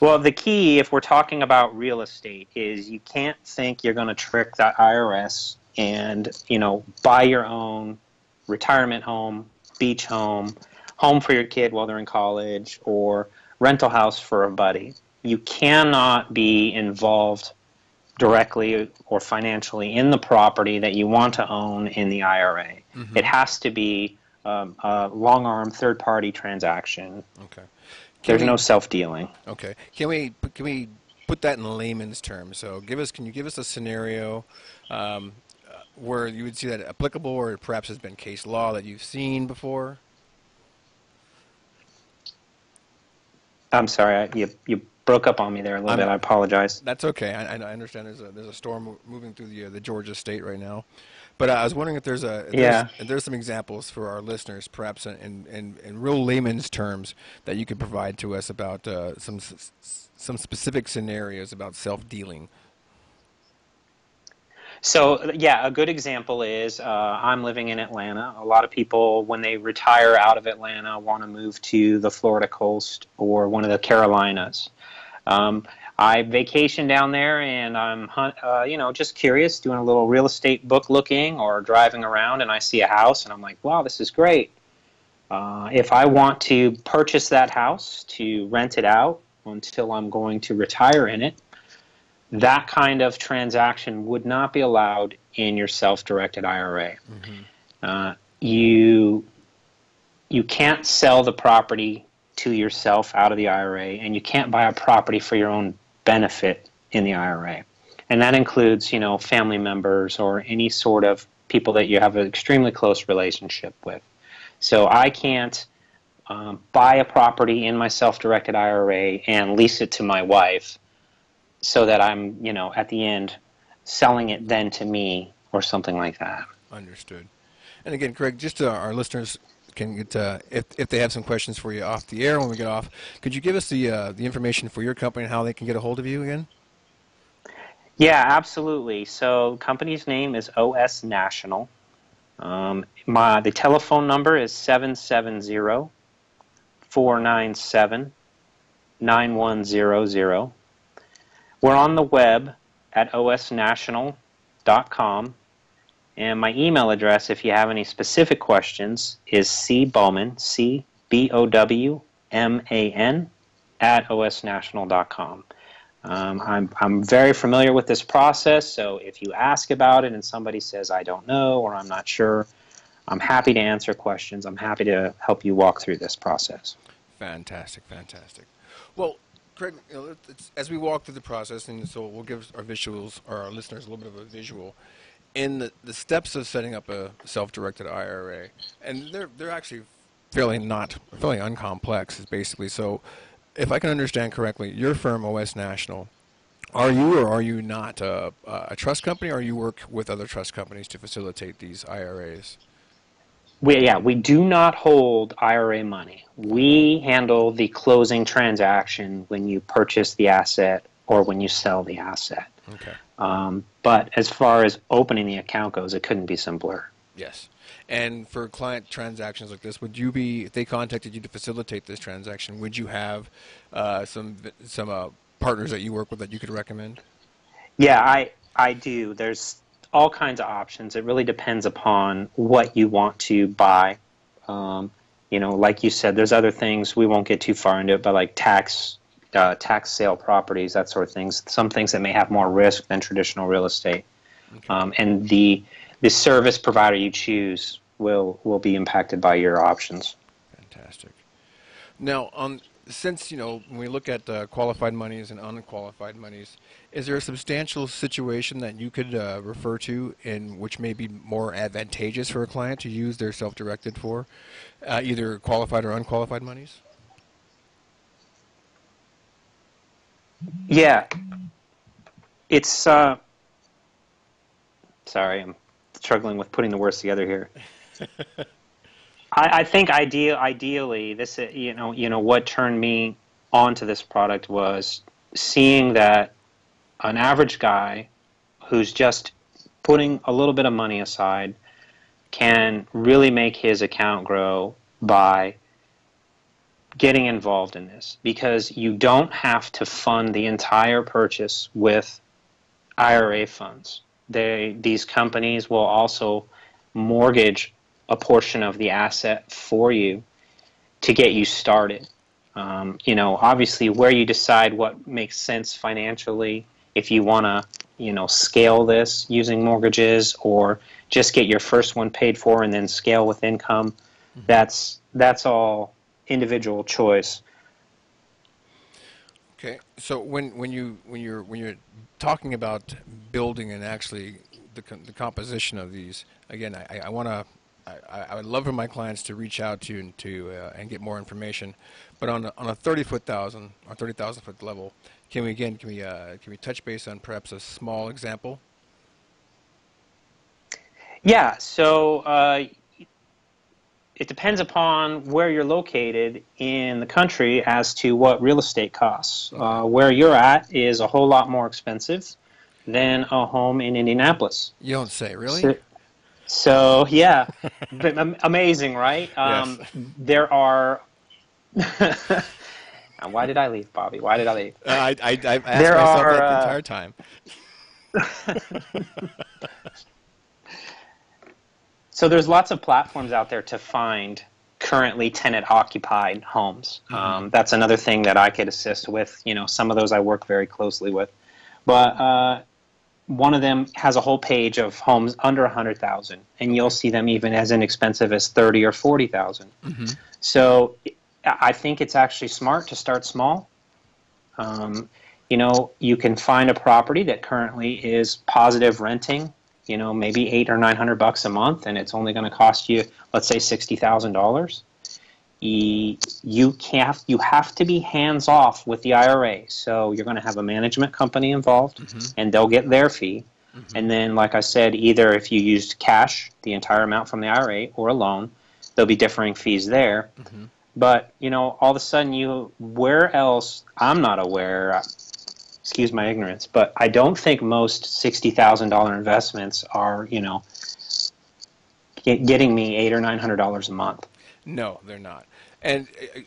Well, the key, if we're talking about real estate, is you can't think you're going to trick the IRS and you know buy your own retirement home, beach home, home for your kid while they're in college, or rental house for a buddy. You cannot be involved directly or financially in the property that you want to own in the IRA. Mm-hmm. It has to be um, a long arm third party transaction. Okay. Can There's we, no self dealing. Okay. Can we can we put that in layman's terms? So give us can you give us a scenario um, where you would see that applicable, or perhaps has been case law that you've seen before? I'm sorry, I, you you broke up on me there a little I'm, bit. I apologize. That's okay. I, I understand there's a there's a storm moving through the uh, the Georgia state right now, but I was wondering if there's a if yeah there's, if there's some examples for our listeners, perhaps in in, in real layman's terms, that you could provide to us about uh, some some specific scenarios about self dealing. So, yeah, a good example is uh, I'm living in Atlanta. A lot of people, when they retire out of Atlanta, want to move to the Florida coast or one of the Carolinas. Um, I vacation down there and I'm, uh, you know, just curious, doing a little real estate book looking or driving around, and I see a house and I'm like, wow, this is great. Uh, if I want to purchase that house to rent it out until I'm going to retire in it, that kind of transaction would not be allowed in your self-directed IRA. Mm-hmm. Uh, you you can't sell the property to yourself out of the IRA, and you can't buy a property for your own benefit in the IRA, and that includes you know family members or any sort of people that you have an extremely close relationship with. So I can't um, buy a property in my self-directed IRA and lease it to my wife so that I'm, you know, at the end selling it then to me or something like that. Understood. And again, Craig, just uh, our listeners can get uh, if if they have some questions for you off the air when we get off, could you give us the uh, the information for your company and how they can get a hold of you again? Yeah, absolutely. So, company's name is OS National. Um, my the telephone number is 770 497 9100. We're on the web at osnational.com. And my email address, if you have any specific questions, is cbowman, C B O W M A N, at osnational.com. Um, I'm, I'm very familiar with this process, so if you ask about it and somebody says, I don't know or I'm not sure, I'm happy to answer questions. I'm happy to help you walk through this process. Fantastic, fantastic. Well, Craig, you know, as we walk through the process, and so we'll give our visuals or our listeners a little bit of a visual in the, the steps of setting up a self-directed IRA, and they're they're actually fairly not fairly uncomplex. Is basically so. If I can understand correctly, your firm OS National, are you or are you not a, a trust company, or you work with other trust companies to facilitate these IRAs? We, yeah, we do not hold IRA money. We handle the closing transaction when you purchase the asset or when you sell the asset. Okay. Um, but as far as opening the account goes, it couldn't be simpler. Yes. And for client transactions like this, would you be, if they contacted you to facilitate this transaction, would you have uh, some some uh, partners that you work with that you could recommend? Yeah, I I do. There's all kinds of options. It really depends upon what you want to buy. Um, you know, like you said, there's other things we won't get too far into it, but like tax, uh, tax sale properties, that sort of things. Some things that may have more risk than traditional real estate, um, and the the service provider you choose will will be impacted by your options. Fantastic. Now, on since you know when we look at uh, qualified monies and unqualified monies, is there a substantial situation that you could uh, refer to in which may be more advantageous for a client to use their self-directed for, uh, either qualified or unqualified monies? Yeah, it's. Uh, sorry, I'm struggling with putting the words together here. I, I think ideal, ideally, this uh, you know you know what turned me onto this product was seeing that an average guy who's just putting a little bit of money aside can really make his account grow by getting involved in this because you don't have to fund the entire purchase with IRA funds. They, these companies will also mortgage a portion of the asset for you to get you started. Um, you know, obviously, where you decide what makes sense financially, if you want to, you know, scale this using mortgages or just get your first one paid for and then scale with income, mm-hmm. that's that's all individual choice. Okay, so when when you when you're when you're talking about building and actually the, the composition of these, again, I, I want to I, I, would love for my clients to reach out to you and to uh, and get more information. But on a, on a 30 foot thousand or 30,000 foot level, can we again can we uh, can we touch base on perhaps a small example? Yeah. So uh, it depends upon where you're located in the country as to what real estate costs. Uh, where you're at is a whole lot more expensive than a home in Indianapolis. You don't say, really? So, so yeah, amazing, right? Um, yes. There are. why did I leave, Bobby? Why did I leave? Uh, I, I, I asked there myself are, that uh, the entire time. so there's lots of platforms out there to find currently tenant occupied homes. Mm-hmm. Um, that's another thing that I could assist with. You know, some of those I work very closely with, but uh, one of them has a whole page of homes under 100,000 and you'll see them even as inexpensive as 30 or 40,000. Mm-hmm. So I think it's actually smart to start small. Um, you know, you can find a property that currently is positive renting, you know, maybe 8 or 900 bucks a month and it's only going to cost you let's say $60,000 you can't you have to be hands off with the IRA. So you're going to have a management company involved, Mm-hmm. and they'll get their fee. And then, like I said, either if you used cash, the entire amount from the IRA, or a loan, there'll be differing fees there. Mm-hmm. But you know, all of a sudden, you where else? I'm not aware. Excuse my ignorance, but I don't think most sixty thousand dollar investments are you know get, getting me eight or nine hundred dollars a month. No, they're not. And uh,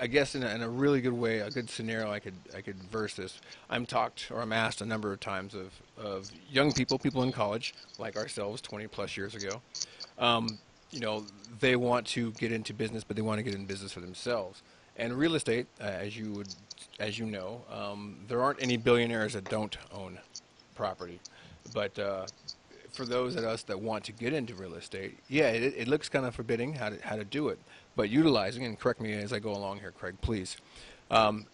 I guess in a, in a really good way, a good scenario, I could I could verse this. I'm talked or I'm asked a number of times of, of young people, people in college like ourselves, 20 plus years ago. Um, you know, they want to get into business, but they want to get in business for themselves. And real estate, uh, as you would, as you know, um, there aren't any billionaires that don't own property. But uh, for those of us that want to get into real estate, yeah, it, it looks kind of forbidding how to how to do it but utilizing and correct me as I go along here, Craig, please. Um,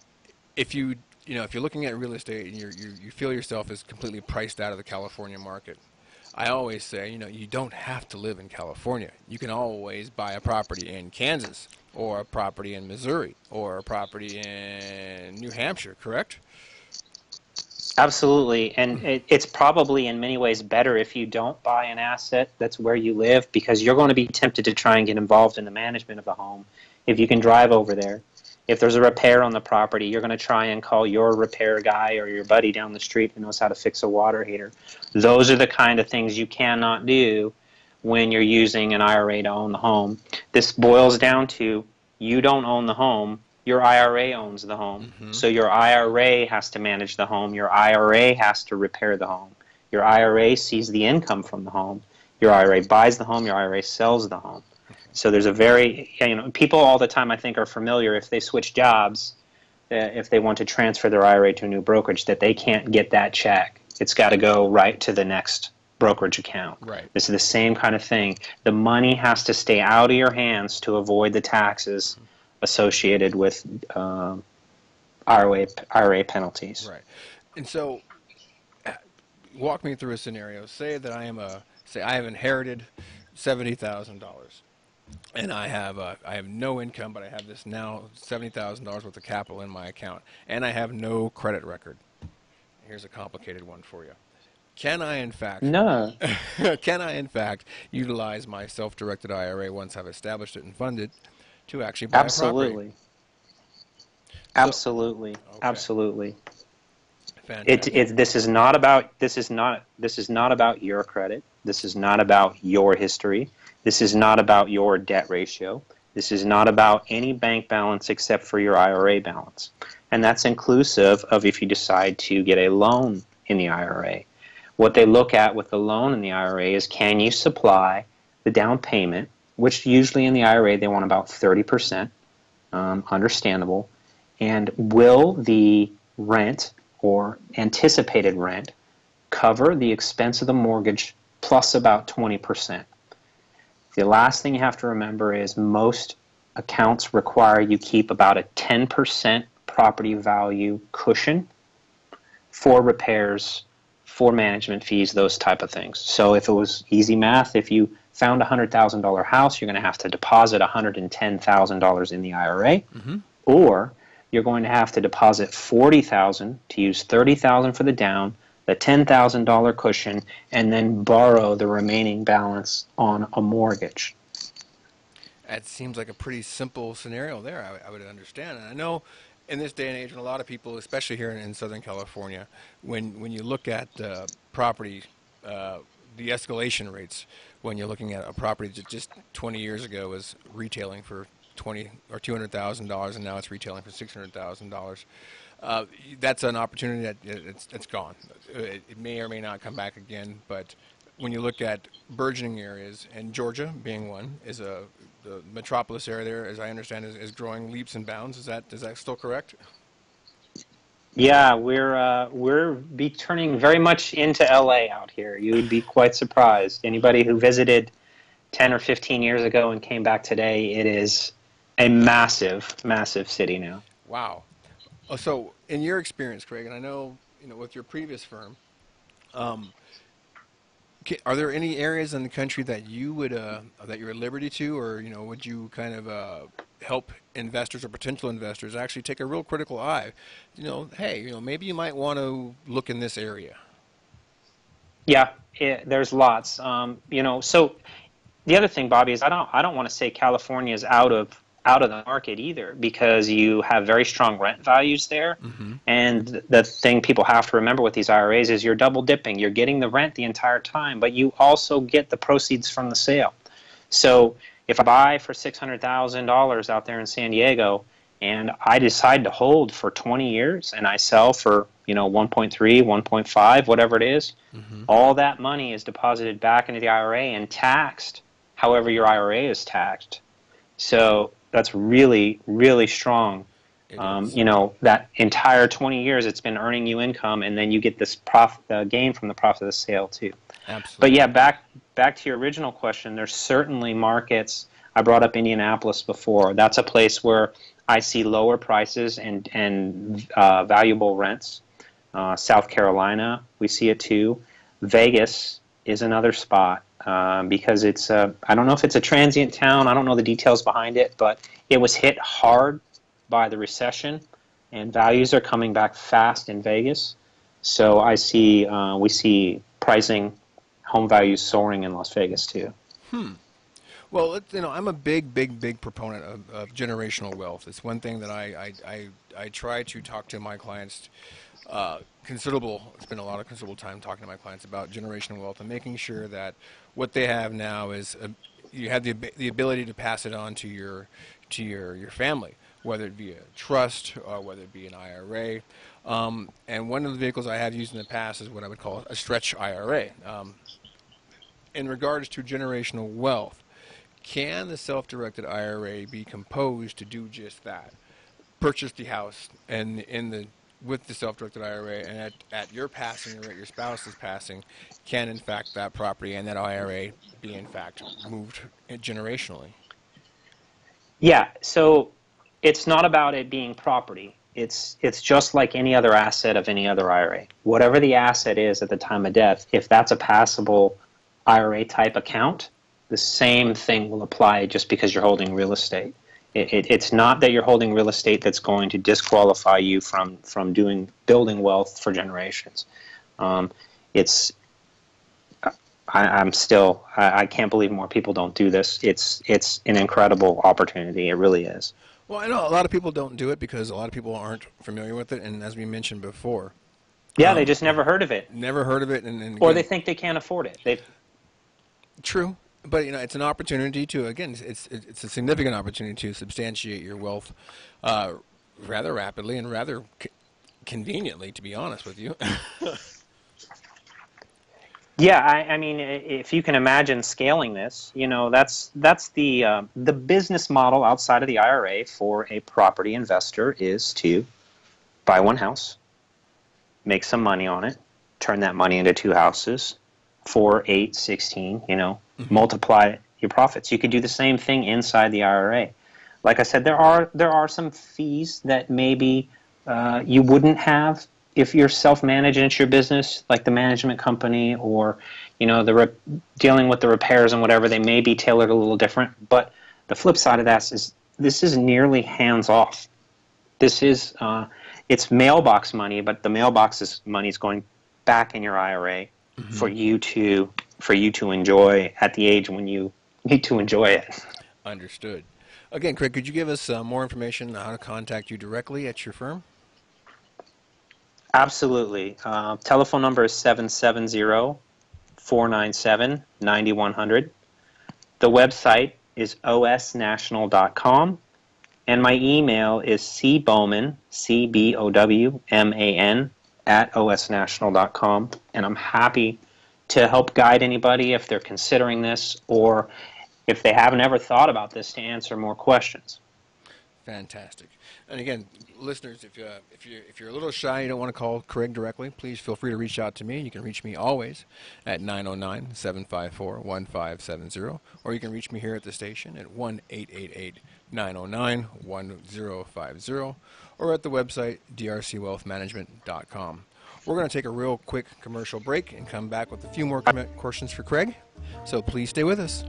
if you you know if you're looking at real estate and you you feel yourself as completely priced out of the California market, I always say you know you don't have to live in California. You can always buy a property in Kansas or a property in Missouri or a property in New Hampshire. Correct? Absolutely, and hmm. it, it's probably in many ways better if you don't buy an asset that's where you live because you're going to be tempted to try and get involved in the management of the home. If you can drive over there, if there's a repair on the property, you're going to try and call your repair guy or your buddy down the street who knows how to fix a water heater. Those are the kind of things you cannot do when you're using an IRA to own the home. This boils down to you don't own the home, your IRA owns the home. Mm-hmm. So your IRA has to manage the home. Your IRA has to repair the home. Your IRA sees the income from the home. Your IRA buys the home. Your IRA sells the home. So there's a very, you know, people all the time I think are familiar if they switch jobs, uh, if they want to transfer their IRA to a new brokerage, that they can't get that check. It's got to go right to the next brokerage account. Right. This is the same kind of thing. The money has to stay out of your hands to avoid the taxes associated with uh, IRA, IRA penalties. Right. And so, uh, walk me through a scenario. Say that I am a, say I have inherited seventy thousand dollars, and I have uh, I have no income, but I have this now seventy thousand dollars worth of capital in my account, and I have no credit record. Here's a complicated one for you. Can I, in fact, No. can I, in fact, utilize my self-directed IRA once I've established it and funded to actually buy a Absolutely. property? Absolutely. Absolutely. It, it, this is not about this is not this is not about your credit. This is not about your history. This is not about your debt ratio. This is not about any bank balance except for your IRA balance. And that's inclusive of if you decide to get a loan in the IRA. What they look at with the loan in the IRA is can you supply the down payment, which usually in the IRA they want about 30%, um, understandable, and will the rent or anticipated rent cover the expense of the mortgage plus about 20%. The last thing you have to remember is most accounts require you keep about a 10% property value cushion for repairs, for management fees, those type of things. So if it was easy math, if you found a $100,000 house, you're going to have to deposit $110,000 in the IRA Mm-hmm. or you're going to have to deposit 40,000 to use 30,000 for the down, the $10,000 cushion and then borrow the remaining balance on a mortgage. That seems like a pretty simple scenario there. I, would- I would understand, and I know in this day and age, when a lot of people, especially here in, in Southern California, when when you look at uh, property, uh, the escalation rates, when you're looking at a property that just 20 years ago was retailing for 20 or 200 thousand dollars, and now it's retailing for 600 thousand dollars. Uh, that's an opportunity that it's, it's gone. It, it may or may not come back again, but when you look at burgeoning areas, and Georgia being one, is a the metropolis area there, as I understand, is, is growing leaps and bounds. Is that is that still correct? Yeah, we're uh, we're be turning very much into LA out here. You would be quite surprised. Anybody who visited 10 or 15 years ago and came back today, it is a massive, massive city now. Wow. Oh, so, in your experience, Craig, and I know you know with your previous firm, um, are there any areas in the country that you would uh, that you're at liberty to, or you know, would you kind of uh, help investors or potential investors actually take a real critical eye? You know, hey, you know, maybe you might want to look in this area. Yeah, it, there's lots. Um, you know, so the other thing, Bobby, is I don't I don't want to say California is out of out of the market either because you have very strong rent values there. Mm-hmm. And the thing people have to remember with these IRAs is you're double dipping. You're getting the rent the entire time, but you also get the proceeds from the sale. So if I buy for six hundred thousand dollars out there in San Diego, and I decide to hold for twenty years, and I sell for you know 1.3, 1.5, whatever it is, mm-hmm. all that money is deposited back into the IRA and taxed however your IRA is taxed. So that's really, really strong. Um, you know, that entire 20 years it's been earning you income, and then you get this prof- uh, gain from the profit of the sale too. Absolutely. But yeah, back back to your original question. There's certainly markets. I brought up Indianapolis before. That's a place where I see lower prices and and uh, valuable rents. Uh, South Carolina, we see it too. Vegas is another spot um, because it's a, I don't know if it's a transient town. I don't know the details behind it, but it was hit hard by the recession, and values are coming back fast in Vegas. So I see uh, we see pricing, home values soaring in Las Vegas too. Hmm. Well, you know, I'm a big, big, big proponent of, of generational wealth. It's one thing that I, I, I, I try to talk to my clients uh, considerable. Spend a lot of considerable time talking to my clients about generational wealth and making sure that what they have now is uh you have the the ability to pass it on to your to your your family. whether it be a trust or whether it be an IRA. Um, and one of the vehicles I have used in the past is what I would call a stretch IRA. Um, in regards to generational wealth, can the self-directed IRA be composed to do just that? Purchase the house and in the with the self-directed IRA and at, at your passing or at your spouse's passing, can in fact that property and that IRA be in fact moved generationally? Yeah, so it's not about it being property. It's it's just like any other asset of any other IRA. Whatever the asset is at the time of death, if that's a passable IRA type account, the same thing will apply just because you're holding real estate. It, it, it's not that you're holding real estate that's going to disqualify you from from doing building wealth for generations. Um, it's I, am still I, I, can't believe more people don't do this. It's it's an incredible opportunity. It really is. Well, I know a lot of people don't do it because a lot of people aren't familiar with it, and as we mentioned before, yeah, um, they just never heard of it. Never heard of it, and, and or they think they can't afford it. They true, but you know, it's an opportunity to again, it's it's a significant opportunity to substantiate your wealth uh, rather rapidly and rather conveniently, to be honest with you. Yeah, I, I, mean, if you can imagine scaling this, you know, that's that's the uh, the business model outside of the IRA for a property investor is to buy one house, make some money on it, turn that money into two houses, four, eight, sixteen. You know, mm-hmm. multiply your profits. You could do the same thing inside the IRA. Like I said, there are there are some fees that maybe uh, you wouldn't have if you're self-managed it's your business, like the management company or you know the re- dealing with the repairs and whatever, they may be tailored a little different. But the flip side of that is this is nearly hands-off. This is uh, it's mailbox money, but the mailbox's money is going back in your IRA mm-hmm. for you to for you to enjoy at the age when you need to enjoy it. Understood. Again, Craig, could you give us uh, more information on how to contact you directly at your firm? Absolutely. Uh, telephone number is 770 497 9100. The website is osnational.com. And my email is cbowman, C B O W M A N, at osnational.com. And I'm happy to help guide anybody if they're considering this or if they haven't ever thought about this to answer more questions. Fantastic. And again, listeners, if, uh, if, you're, if you're a little shy, you don't want to call Craig directly, please feel free to reach out to me. You can reach me always at 909 754 1570, or you can reach me here at the station at 1 888 909 1050, or at the website darcywealthmanagement.com. We're going to take a real quick commercial break and come back with a few more questions for Craig, so please stay with us.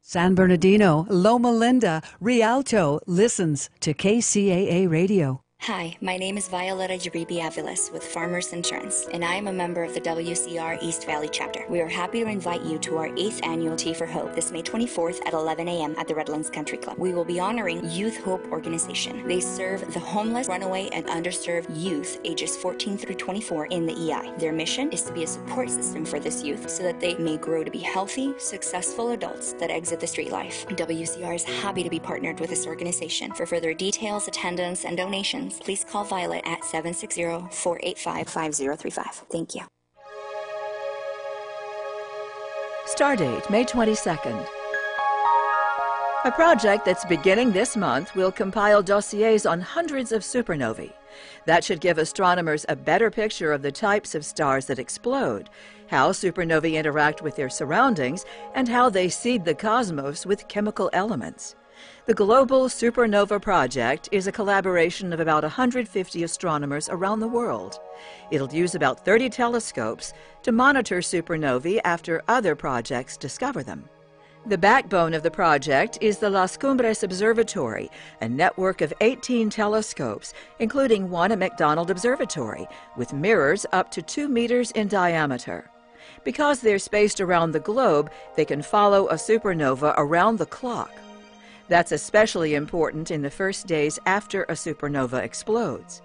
San Bernardino, Loma Linda, Rialto listens to KCAA Radio. Hi, my name is Violeta Jaribi Aviles with Farmers Insurance, and I am a member of the WCR East Valley chapter. We are happy to invite you to our 8th annual Tea for Hope this May 24th at 11 a.m. at the Redlands Country Club. We will be honoring Youth Hope Organization. They serve the homeless, runaway, and underserved youth ages 14 through 24 in the EI. Their mission is to be a support system for this youth so that they may grow to be healthy, successful adults that exit the street life. WCR is happy to be partnered with this organization. For further details, attendance, and donations, please call Violet at 760-485-5035. Thank you. Stardate, May 22nd. A project that's beginning this month will compile dossiers on hundreds of supernovae. That should give astronomers a better picture of the types of stars that explode, how supernovae interact with their surroundings, and how they seed the cosmos with chemical elements. The Global Supernova Project is a collaboration of about 150 astronomers around the world. It'll use about 30 telescopes to monitor supernovae after other projects discover them. The backbone of the project is the Las Cumbres Observatory, a network of 18 telescopes, including one at McDonald Observatory, with mirrors up to 2 meters in diameter. Because they're spaced around the globe, they can follow a supernova around the clock. That's especially important in the first days after a supernova explodes.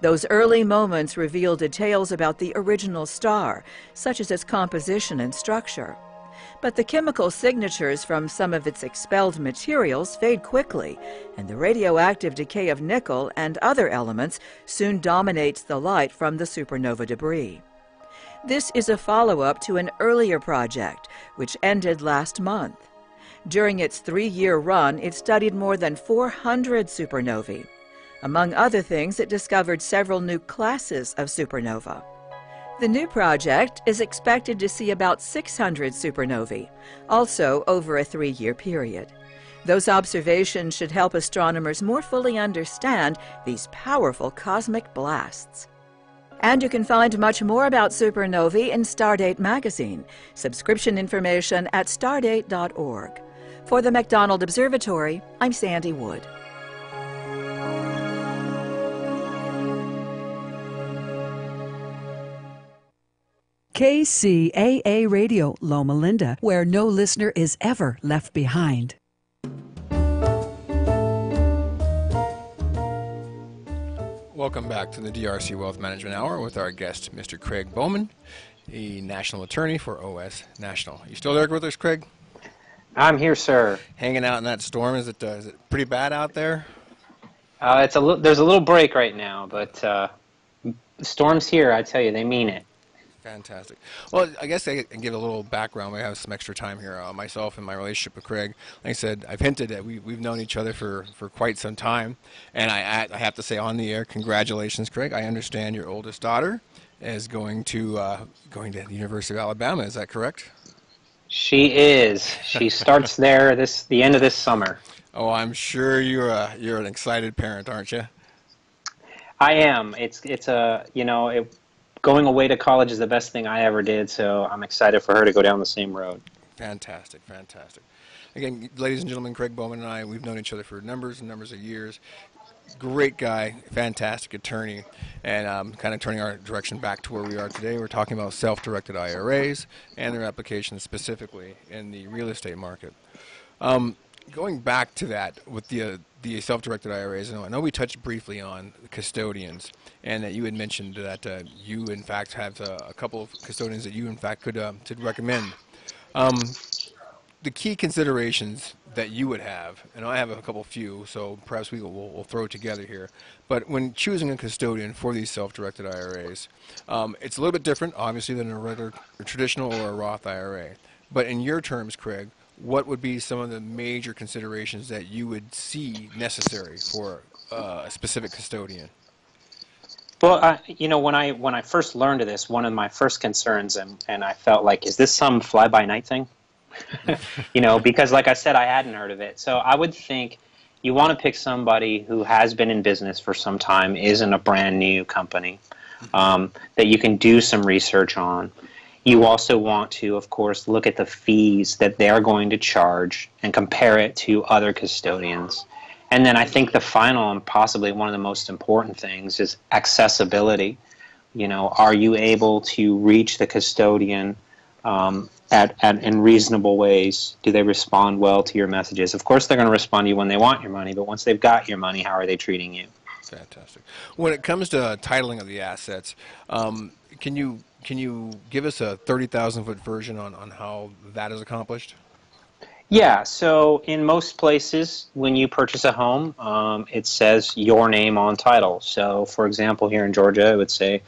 Those early moments reveal details about the original star, such as its composition and structure. But the chemical signatures from some of its expelled materials fade quickly, and the radioactive decay of nickel and other elements soon dominates the light from the supernova debris. This is a follow up to an earlier project, which ended last month. During its three year run, it studied more than 400 supernovae. Among other things, it discovered several new classes of supernova. The new project is expected to see about 600 supernovae, also over a three year period. Those observations should help astronomers more fully understand these powerful cosmic blasts. And you can find much more about supernovae in Stardate magazine. Subscription information at stardate.org. For the McDonald Observatory, I'm Sandy Wood. KCAA Radio, Loma Linda, where no listener is ever left behind. Welcome back to the D'Arcy Wealth Management Hour with our guest, Mr. Craig Bowman, the national attorney for OS National. You still there with us, Craig? I'm here, sir. Hanging out in that storm. Is it uh, is it pretty bad out there? Uh, it's a li- there's a little break right now, but uh, storms here. I tell you, they mean it. Fantastic. Well, I guess I can give a little background. We have some extra time here. Uh, myself and my relationship with Craig. Like I said, I've hinted that we, we've known each other for, for quite some time. And I, I have to say on the air, congratulations, Craig. I understand your oldest daughter is going to uh, going to the University of Alabama. Is that correct? She is. She starts there this the end of this summer. Oh, I'm sure you're a, you're an excited parent, aren't you? I am. It's it's a you know it, going away to college is the best thing I ever did. So I'm excited for her to go down the same road. Fantastic, fantastic. Again, ladies and gentlemen, Craig Bowman and I, we've known each other for numbers and numbers of years. Great guy, fantastic attorney, and um, kind of turning our direction back to where we are today. We're talking about self directed IRAs and their applications specifically in the real estate market. Um, going back to that with the uh, the self-directed IRAs, I know we touched briefly on custodians, and that you had mentioned that uh, you in fact have uh, a couple of custodians that you in fact could could recommend. Um, the key considerations that you would have, and I have a couple few, so perhaps we will we'll throw it together here. But when choosing a custodian for these self-directed IRAs, um, it's a little bit different, obviously, than a regular a traditional or a Roth IRA. But in your terms, Craig, what would be some of the major considerations that you would see necessary for uh, a specific custodian? Well, I, you know, when I when I first learned of this, one of my first concerns, and, and I felt like, is this some fly by night thing? you know, because like I said, I hadn't heard of it. So I would think you want to pick somebody who has been in business for some time, isn't a brand new company, um, that you can do some research on. You also want to, of course, look at the fees that they're going to charge and compare it to other custodians. And then I think the final and possibly one of the most important things is accessibility. You know, are you able to reach the custodian um, at, at in reasonable ways? Do they respond well to your messages? Of course, they're going to respond to you when they want your money, but once they've got your money, how are they treating you? Fantastic. When it comes to titling of the assets, um, can you can you give us a 30,000 foot version on, on how that is accomplished? Yeah, so in most places, when you purchase a home, um, it says your name on title. So, for example, here in Georgia, it would say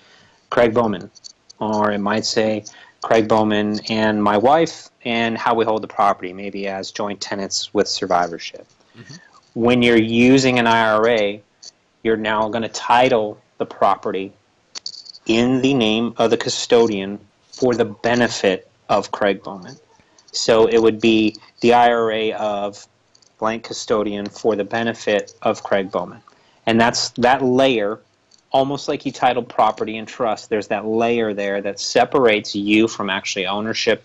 Craig Bowman, or it might say Craig Bowman and my wife, and how we hold the property, maybe as joint tenants with survivorship. Mm-hmm. When you're using an IRA, you're now going to title the property in the name of the custodian for the benefit of Craig Bowman. So it would be the IRA of blank custodian for the benefit of Craig Bowman. And that's that layer, almost like you titled property and trust, there's that layer there that separates you from actually ownership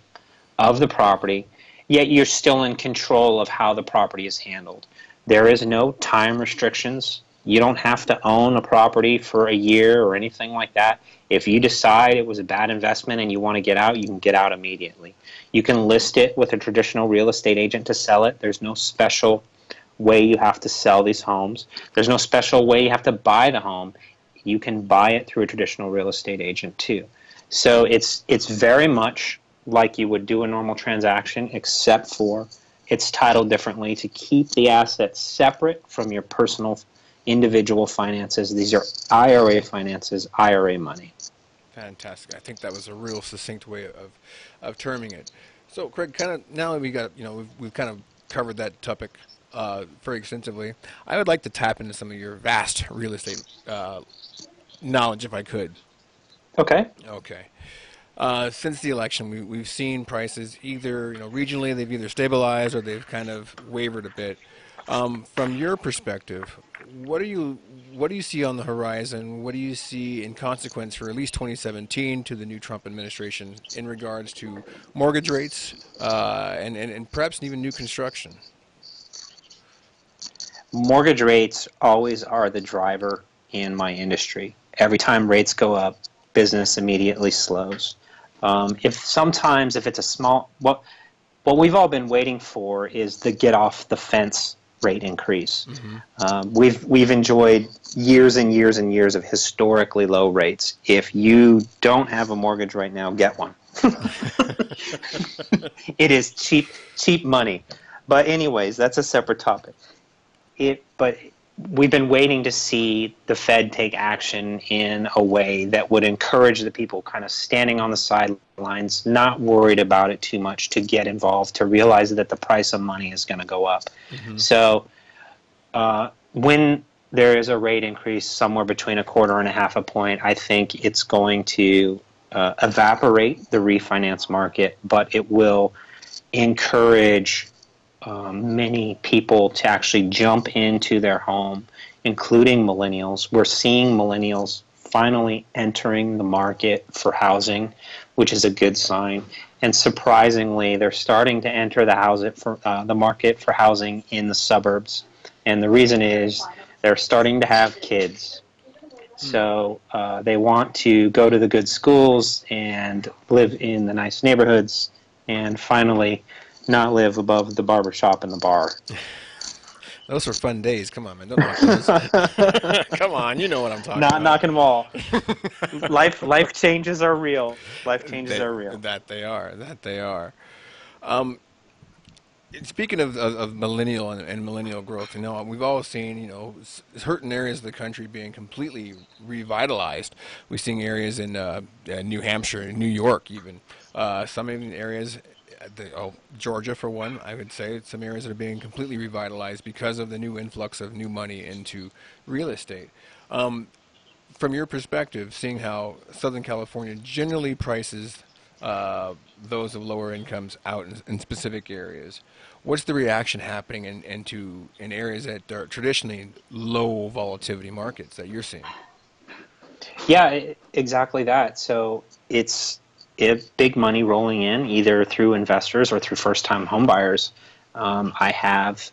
of the property, yet you're still in control of how the property is handled. There is no time restrictions. You don't have to own a property for a year or anything like that. If you decide it was a bad investment and you want to get out, you can get out immediately. You can list it with a traditional real estate agent to sell it. There's no special way you have to sell these homes. There's no special way you have to buy the home. You can buy it through a traditional real estate agent too. So it's it's very much like you would do a normal transaction, except for it's titled differently to keep the assets separate from your personal individual finances. These are IRA finances, IRA money. Fantastic. I think that was a real succinct way of, of terming it. So, Craig, kind of now that we got you know we've, we've kind of covered that topic uh, very extensively. I would like to tap into some of your vast real estate uh, knowledge, if I could. Okay. Okay. Uh, since the election, we, we've seen prices either, you know, regionally they've either stabilized or they've kind of wavered a bit. Um, from your perspective, what do you what do you see on the horizon? What do you see in consequence for at least 2017 to the new Trump administration in regards to mortgage rates uh, and, and, and perhaps even new construction? Mortgage rates always are the driver in my industry. Every time rates go up, business immediately slows. Um, if sometimes if it's a small what what we've all been waiting for is the get off the fence rate increase. Mm-hmm. Um, we've we've enjoyed years and years and years of historically low rates. If you don't have a mortgage right now, get one. it is cheap cheap money. But anyways, that's a separate topic. It but we've been waiting to see the Fed take action in a way that would encourage the people kind of standing on the sidelines, not worried about it too much, to get involved, to realize that the price of money is going to go up. Mm-hmm. So uh, when there is a rate increase somewhere between a quarter and a half a point, I think it's going to uh, evaporate the refinance market, but it will encourage um, many people to actually jump into their home, including millennials. We're seeing millennials finally entering the market for housing, which is a good sign. And surprisingly, they're starting to enter the for uh, the market for housing in the suburbs. And the reason is they're starting to have kids. So uh, they want to go to the good schools and live in the nice neighborhoods. And finally, not live above the barber shop and the bar. Those were fun days. Come on, man. Come on, you know what I'm talking not about. Not knocking them all. life, life changes are real. Life changes they, are real. That they are. That they are. Um, speaking of, of, of millennial and, and, millennial growth, you know, we've all seen, you know, certain areas of the country being completely revitalized. We're seeing areas in uh, uh, New Hampshire, New York, even. Uh, some even areas the, oh, Georgia, for one, I would say some areas that are being completely revitalized because of the new influx of new money into real estate. Um, from your perspective, seeing how Southern California generally prices uh, those of lower incomes out in, in, specific areas, what's the reaction happening in, into in areas that are traditionally low volatility markets that you're seeing? Yeah, exactly that. So it's if big money rolling in either through investors or through first-time homebuyers. Um, I have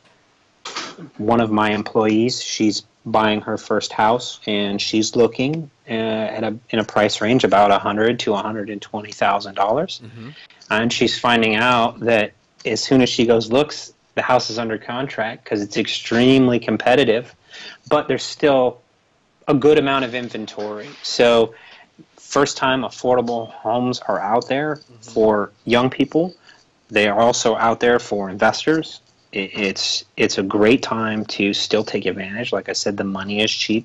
one of my employees. She's buying her first house, and she's looking uh, at a in a price range about a hundred to one hundred and twenty thousand dollars, mm-hmm. and she's finding out that as soon as she goes looks, the house is under contract because it's extremely competitive, but there's still a good amount of inventory. So first time affordable homes are out there mm-hmm. for young people. They are also out there for investors. it's it's a great time to still take advantage. Like I said, the money is cheap,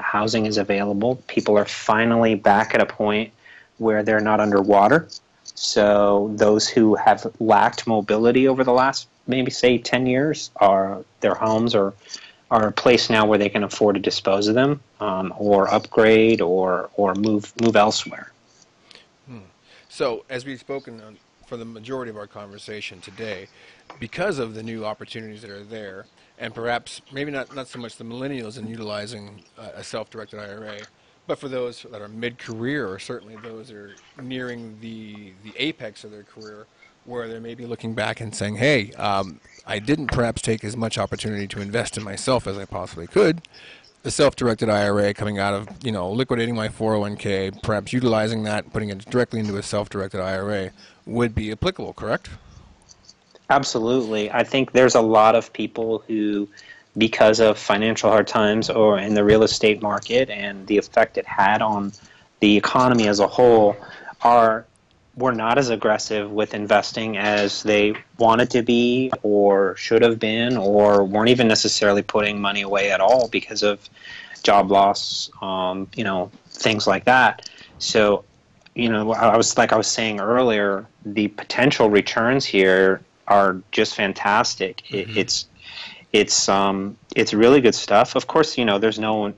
housing is available. People are finally back at a point where they're not underwater. So those who have lacked mobility over the last maybe say 10 years are their homes are are a place now where they can afford to dispose of them um, or upgrade or, or move, move elsewhere. Hmm. So, as we've spoken on, for the majority of our conversation today, because of the new opportunities that are there, and perhaps maybe not, not so much the millennials in utilizing a self directed IRA, but for those that are mid career, or certainly those that are nearing the, the apex of their career, where they may be looking back and saying, hey, um, I didn't perhaps take as much opportunity to invest in myself as I possibly could. The self-directed IRA coming out of, you know, liquidating my 401k, perhaps utilizing that, putting it directly into a self-directed IRA would be applicable, correct? Absolutely. I think there's a lot of people who because of financial hard times or in the real estate market and the effect it had on the economy as a whole are were not as aggressive with investing as they wanted to be or should have been or weren't even necessarily putting money away at all because of job loss um, you know things like that. So you know i was like i was saying earlier the potential returns here are just fantastic. Mm-hmm. it, it's it's um it's really good stuff. Of course you know there's no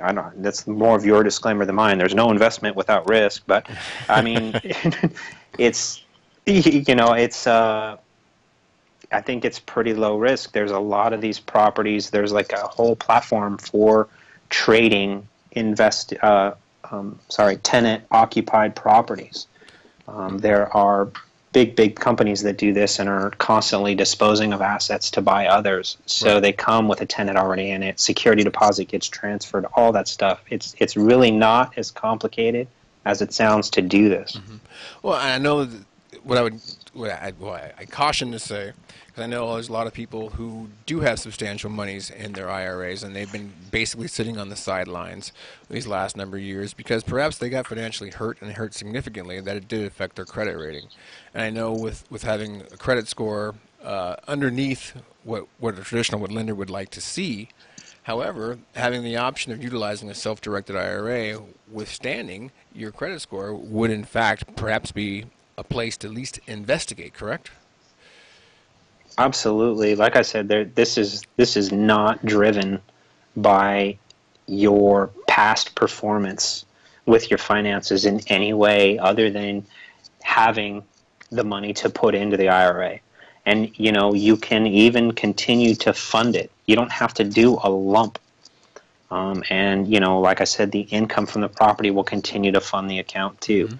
I don't. That's more of your disclaimer than mine. There's no investment without risk, but I mean, it's you know, it's. Uh, I think it's pretty low risk. There's a lot of these properties. There's like a whole platform for trading invest. Uh, um, sorry, tenant occupied properties. Um, there are big, big companies that do this and are constantly disposing of assets to buy others. So right. they come with a tenant already in it. Security deposit gets transferred. All that stuff. It's it's really not as complicated as it sounds to do this. Mm-hmm. Well, I know what I would what I, what I caution to say because I know there's a lot of people who do have substantial monies in their IRAs, and they've been basically sitting on the sidelines these last number of years because perhaps they got financially hurt and hurt significantly, that it did affect their credit rating. And I know with, with having a credit score uh, underneath what, what a traditional what lender would like to see, However, having the option of utilizing a self-directed IRA withstanding your credit score would in fact perhaps be a place to at least investigate, correct? Absolutely. Like I said, there, this is this is not driven by your past performance with your finances in any way other than having the money to put into the IRA. And you know, you can even continue to fund it. You don't have to do a lump. Um, and you know, like I said, the income from the property will continue to fund the account too. Mm-hmm.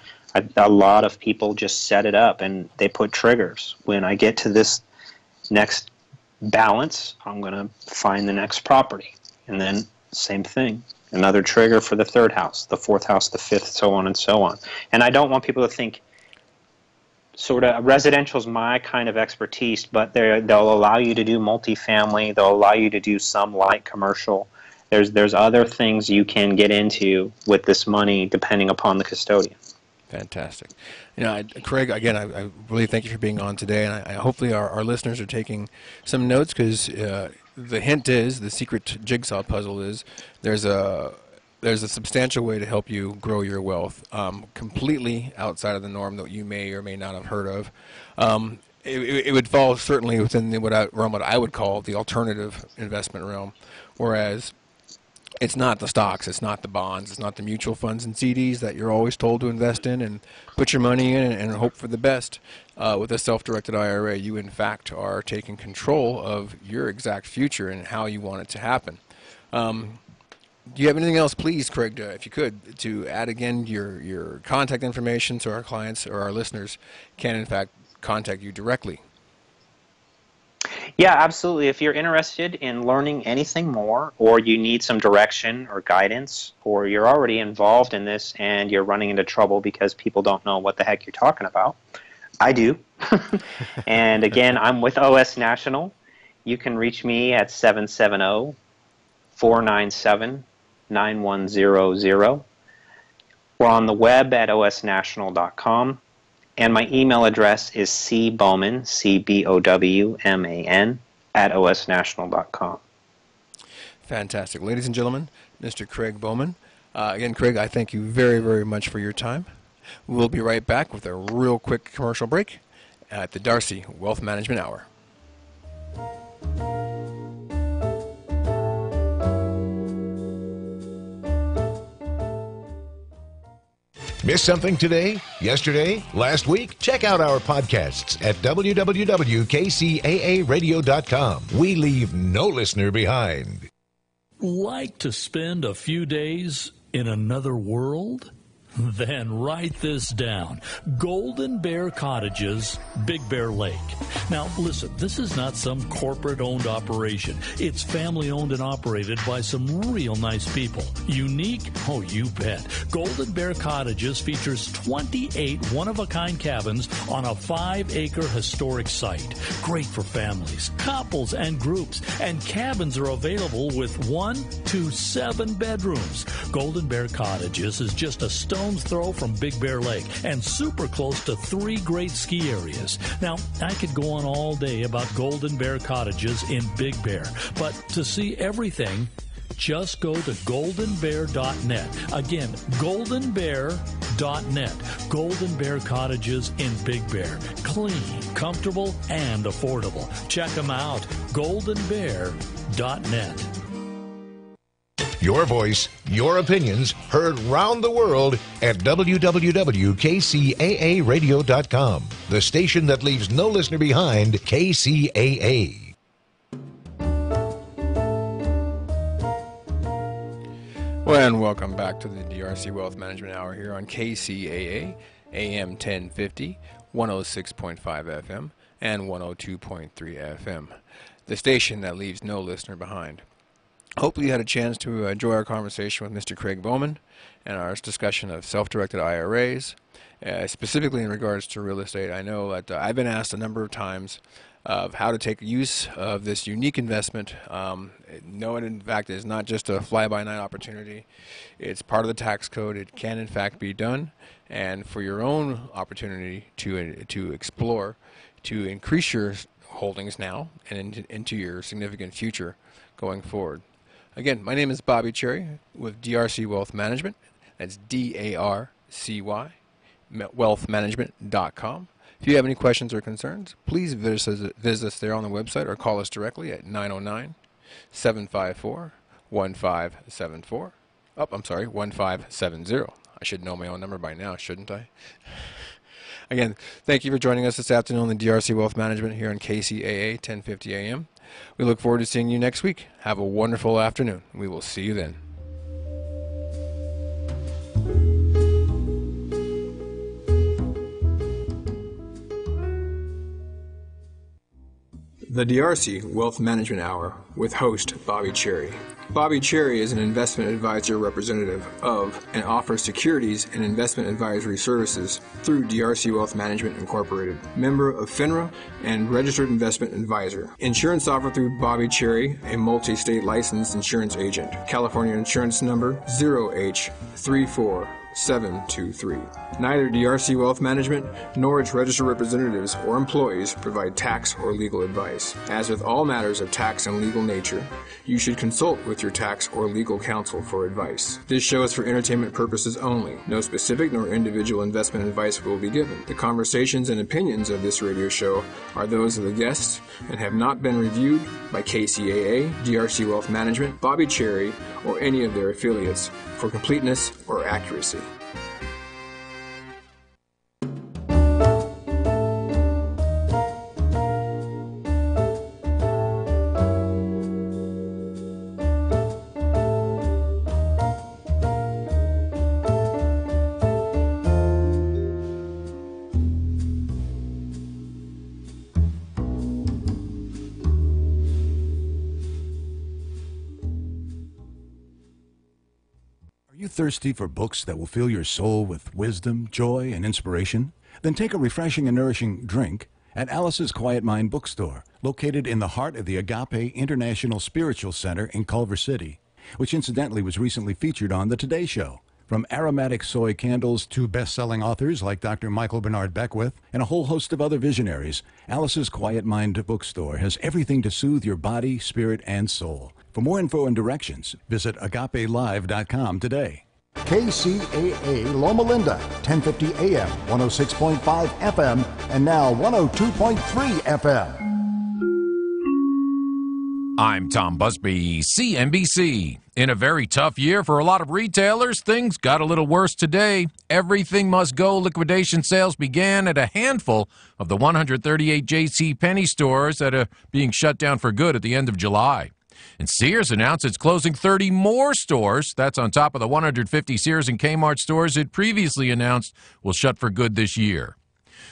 A, lot of people just set it up and they put triggers. When I get to this next balance, I'm going to find the next property. And then same thing. Another trigger for the third house, the fourth house, the fifth, so on and so on. And I don't want people to think sort of residential is my kind of expertise, but they'll allow you to do multifamily. They'll allow you to do some light commercial. There's there's other things you can get into with this money depending upon the custodian. Fantastic. You know, I, Craig, again, I, I, really thank you for being on today, and I, hopefully our, our listeners are taking some notes because uh, the hint is the secret jigsaw puzzle is there's a there's a substantial way to help you grow your wealth, um, completely outside of the norm that you may or may not have heard of. Um, it, it, would fall certainly within the, what I, realm what I would call the alternative investment realm, whereas it's not the stocks, it's not the bonds, it's not the mutual funds and CDs that you're always told to invest in and put your money in and, and hope for the best. Uh, with a self-directed IRA, you in fact are taking control of your exact future and how you want it to happen. Um, do you have anything else, please, Craig, if you could, to add again your, your contact information so our clients or our listeners can in fact contact you directly? Yeah, absolutely. If you're interested in learning anything more, or you need some direction or guidance, or you're already involved in this and you're running into trouble because people don't know what the heck you're talking about, I do. and again, I'm with OS National. You can reach me at 770 497 9100. We're on the web at osnational.com. And my email address is cbowman, C-B-O-W-M-A-N, at osnational.com. Fantastic. Ladies and gentlemen, Mr. Craig Bowman. Uh, again, Craig, I thank you very, very much for your time. We'll be right back with a real quick commercial break at the D'Arcy Wealth Management Hour. Miss something today, yesterday, last week? Check out our podcasts at www.kcaaradio.com. We leave no listener behind. Like to spend a few days in another world? Then write this down Golden Bear Cottages, Big Bear Lake. Now, listen, this is not some corporate owned operation. It's family owned and operated by some real nice people. Unique? Oh, you bet. Golden Bear Cottages features 28 one of a kind cabins on a five acre historic site. Great for families, couples, and groups. And cabins are available with one to seven bedrooms. Golden Bear Cottages is just a stone stone's throw from Big Bear Lake and super close to three great ski areas. Now, I could go on all day about Golden Bear Cottages in Big Bear, but to see everything, just go to goldenbear.net. Again, goldenbear.net. Golden Bear Cottages in Big Bear. Clean, comfortable, and affordable. Check them out. goldenbear.net. Your voice, your opinions, heard round the world at www.kcaaradio.com. The station that leaves no listener behind, KCAA. Well, and welcome back to the D'Arcy Wealth Management Hour here on KCAA, AM 1050, 106.5 FM, and 102.3 FM. The station that leaves no listener behind. Hopefully, you had a chance to enjoy our conversation with Mr. Craig Bowman and our discussion of self directed IRAs, uh, specifically in regards to real estate. I know that uh, I've been asked a number of times of how to take use of this unique investment. Um, no, it in fact is not just a fly-by-night opportunity. It's part of the tax code. It can in fact be done, and for your own opportunity to uh, to explore, to increase your holdings now and into your significant future going forward. Again, my name is Bobby Cherry with D'Arcy Wealth Management. That's D A R C Y, wealthmanagement.com. If you have any questions or concerns, please visit us, visit us there on the website or call us directly at 909 754 1574. Oh, I'm sorry, 1570. I should know my own number by now, shouldn't I? Again, thank you for joining us this afternoon on the D'Arcy Wealth Management here on KCAA 1050 AM. We look forward to seeing you next week. Have a wonderful afternoon. We will see you then. The D'Arcy Wealth Management Hour with host Bobby Cherry. Bobby Cherry is an investment advisor representative of and offers securities and investment advisory services through D'Arcy Wealth Management Incorporated, member of FINRA and registered investment advisor. Insurance offered through Bobby Cherry, a multi state licensed insurance agent. California insurance number 0H34. 723. Neither D'Arcy Wealth Management nor its registered representatives or employees provide tax or legal advice. As with all matters of tax and legal nature, you should consult with your tax or legal counsel for advice. This show is for entertainment purposes only. No specific nor individual investment advice will be given. The conversations and opinions of this radio show are those of the guests and have not been reviewed by KCAA, D'Arcy Wealth Management, Bobby Cherry, or any of their affiliates for completeness or accuracy. Thirsty for books that will fill your soul with wisdom, joy, and inspiration? Then take a refreshing and nourishing drink at Alice's Quiet Mind Bookstore, located in the heart of the Agape International Spiritual Center in Culver City, which incidentally was recently featured on The Today Show. From aromatic soy candles to best selling authors like Dr. Michael Bernard Beckwith and a whole host of other visionaries, Alice's Quiet Mind Bookstore has everything to soothe your body, spirit, and soul. For more info and directions, visit agapelive.com today. KCAA Loma Linda, 1050 AM, 106.5 FM, and now 102.3 FM. I'm Tom Busby, CNBC. In a very tough year for a lot of retailers, things got a little worse today. Everything Must Go liquidation sales began at a handful of the 138 J.C. Penney stores that are being shut down for good at the end of July. And Sears announced it's closing 30 more stores. That's on top of the 150 Sears and Kmart stores it previously announced will shut for good this year.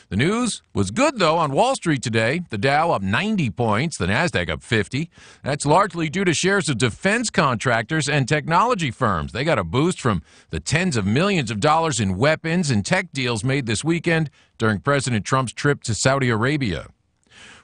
The news was good, though, on Wall Street today. The Dow up 90 points, the Nasdaq up 50. That's largely due to shares of defense contractors and technology firms. They got a boost from the tens of millions of dollars in weapons and tech deals made this weekend during President Trump's trip to Saudi Arabia.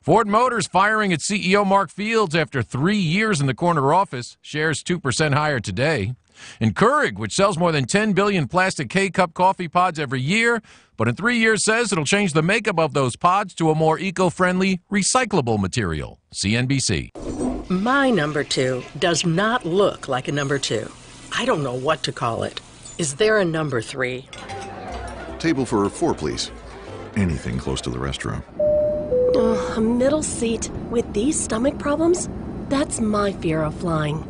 Ford Motors firing its CEO Mark Fields after three years in the corner office. Shares 2% higher today. And Keurig, which sells more than 10 billion plastic K cup coffee pods every year, but in three years says it'll change the makeup of those pods to a more eco friendly, recyclable material. CNBC. My number two does not look like a number two. I don't know what to call it. Is there a number three? Table for four, please. Anything close to the restroom. Oh, a middle seat with these stomach problems? That's my fear of flying.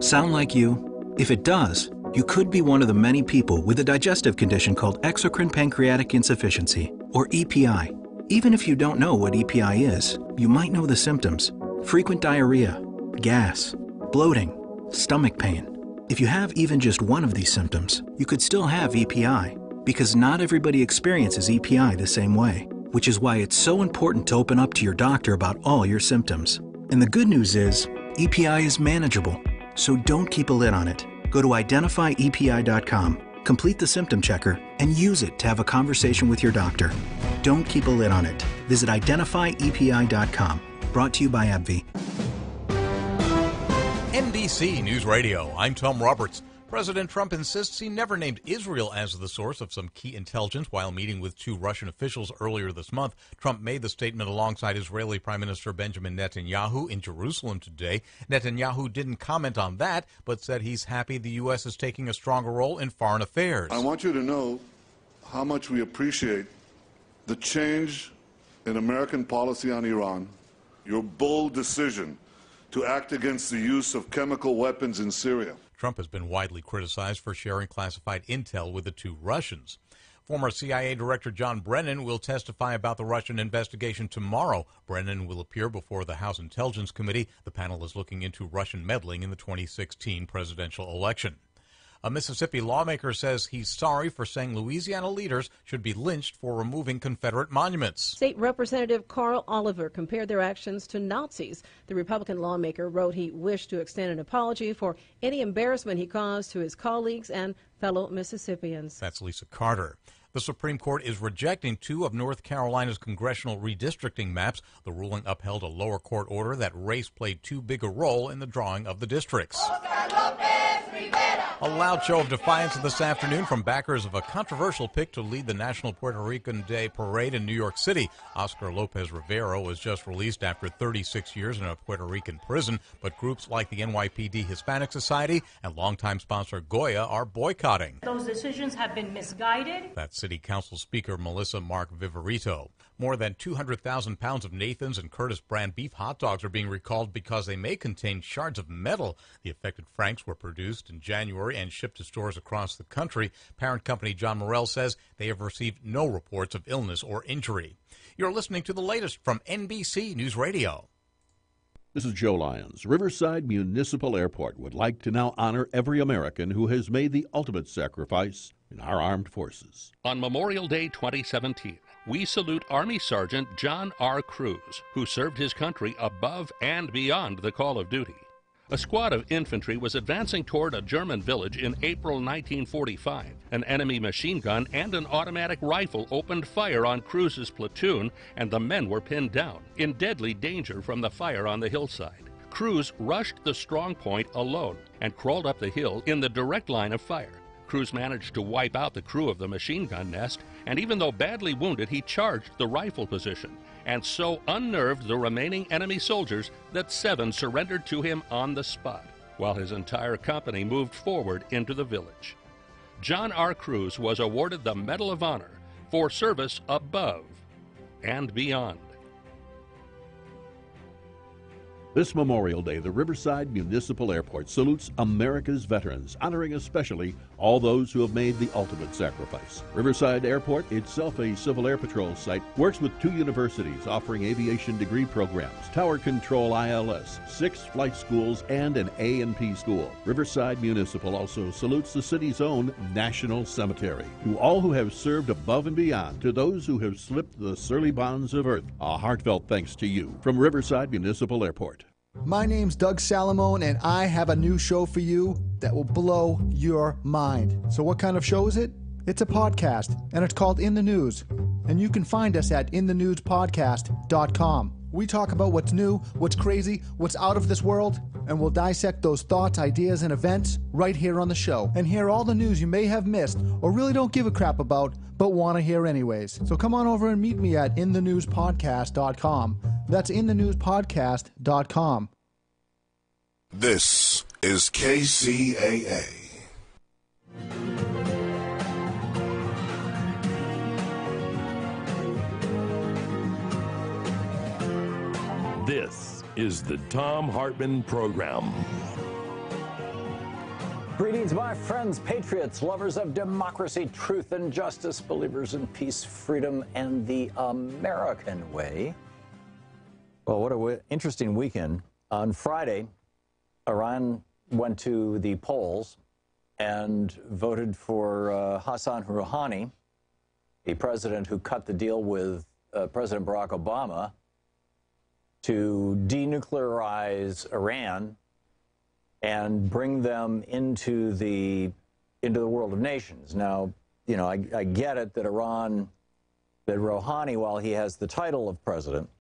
Sound like you? If it does, you could be one of the many people with a digestive condition called exocrine pancreatic insufficiency, or EPI. Even if you don't know what EPI is, you might know the symptoms frequent diarrhea, gas, bloating, stomach pain. If you have even just one of these symptoms, you could still have EPI, because not everybody experiences EPI the same way, which is why it's so important to open up to your doctor about all your symptoms. And the good news is, EPI is manageable, so don't keep a lid on it. Go to identifyepi.com, complete the symptom checker, and use it to have a conversation with your doctor. Don't keep a lid on it. Visit identifyepi.com. Brought to you by AbbVie. NBC News Radio. I'm Tom Roberts. President Trump insists he never named Israel as the source of some key intelligence while meeting with two Russian officials earlier this month. Trump made the statement alongside Israeli Prime Minister Benjamin Netanyahu in Jerusalem today. Netanyahu didn't comment on that, but said he's happy the U.S. is taking a stronger role in foreign affairs. I want you to know how much we appreciate the change in American policy on Iran, your bold decision to act against the use of chemical weapons in Syria. Trump has been widely criticized for sharing classified intel with the two Russians. Former CIA Director John Brennan will testify about the Russian investigation tomorrow. Brennan will appear before the House Intelligence Committee. The panel is looking into Russian meddling in the 2016 presidential election. A Mississippi lawmaker says he's sorry for saying Louisiana leaders should be lynched for removing Confederate monuments. State Representative Karl Oliver compared their actions to Nazis. The Republican lawmaker wrote he wished to extend an apology for any embarrassment he caused to his colleagues and fellow Mississippians. That's Lisa Carter. The Supreme Court is rejecting two of North Carolina's congressional redistricting maps. The ruling upheld a lower court order that race played too big a role in the drawing of the districts. A loud show of defiance this afternoon from backers of a controversial pick to lead the National Puerto Rican Day Parade in New York City. Oscar Lopez Rivera was just released after 36 years in a Puerto Rican prison, but groups like the NYPD Hispanic Society and longtime sponsor Goya are boycotting. Those decisions have been misguided. That's City Council Speaker Melissa Mark Viverito. More than 200,000 pounds of Nathan's and Curtis brand beef hot dogs are being recalled because they may contain shards of metal. The affected Franks were produced in January and shipped to stores across the country. Parent company John Morrell says they have received no reports of illness or injury. You're listening to the latest from NBC News Radio. This is Joe Lyons. Riverside Municipal Airport would like to now honor every American who has made the ultimate sacrifice in our armed forces. On Memorial Day 2017, we salute Army Sergeant John R. Crews, who served his country above and beyond the call of duty. A squad of infantry was advancing toward a German village in April 1945. An enemy machine gun and an automatic rifle opened fire on Crews's platoon, and the men were pinned down, in deadly danger from the fire on the hillside. Crews rushed the strong point alone and crawled up the hill in the direct line of fire. Crews managed to wipe out the crew of the machine gun nest, and even though badly wounded, he charged the rifle position, and so unnerved the remaining enemy soldiers that seven surrendered to him on the spot, while his entire company moved forward into the village. John R. Crews was awarded the Medal of Honor for service above and beyond. This Memorial Day, the Riverside Municipal Airport salutes America's veterans, honoring especially all those who have made the ultimate sacrifice. Riverside Airport, itself a Civil Air Patrol site, works with two universities offering aviation degree programs, Tower Control ILS, six flight schools, and an A&P school. Riverside Municipal also salutes the city's own National Cemetery. To all who have served above and beyond, to those who have slipped the surly bonds of earth, a heartfelt thanks to you from Riverside Municipal Airport. My name's Doug Salamone, and I have a new show for you that will blow your mind. So, what kind of show is it? It's a podcast, and it's called In the News. And you can find us at inthenewspodcast.com. We talk about what's new, what's crazy, what's out of this world, and we'll dissect those thoughts, ideas, and events right here on the show and hear all the news you may have missed or really don't give a crap about but want to hear anyways. So come on over and meet me at inthenewspodcast.com. That's inthenewspodcast.com. This is KCAA. This is the Thom Hartmann Program. Greetings, my friends, patriots, lovers of democracy, truth, and justice, believers in peace, freedom, and the American way. Well, what an interesting weekend. On Friday, Iran went to the polls and voted for uh, Hassan Rouhani, a president who cut the deal with uh, President Barack Obama to denuclearize Iran and bring them into the into the world of nations. Now, you know, I, I get it that Iran, that Rouhani, while he has the title of president,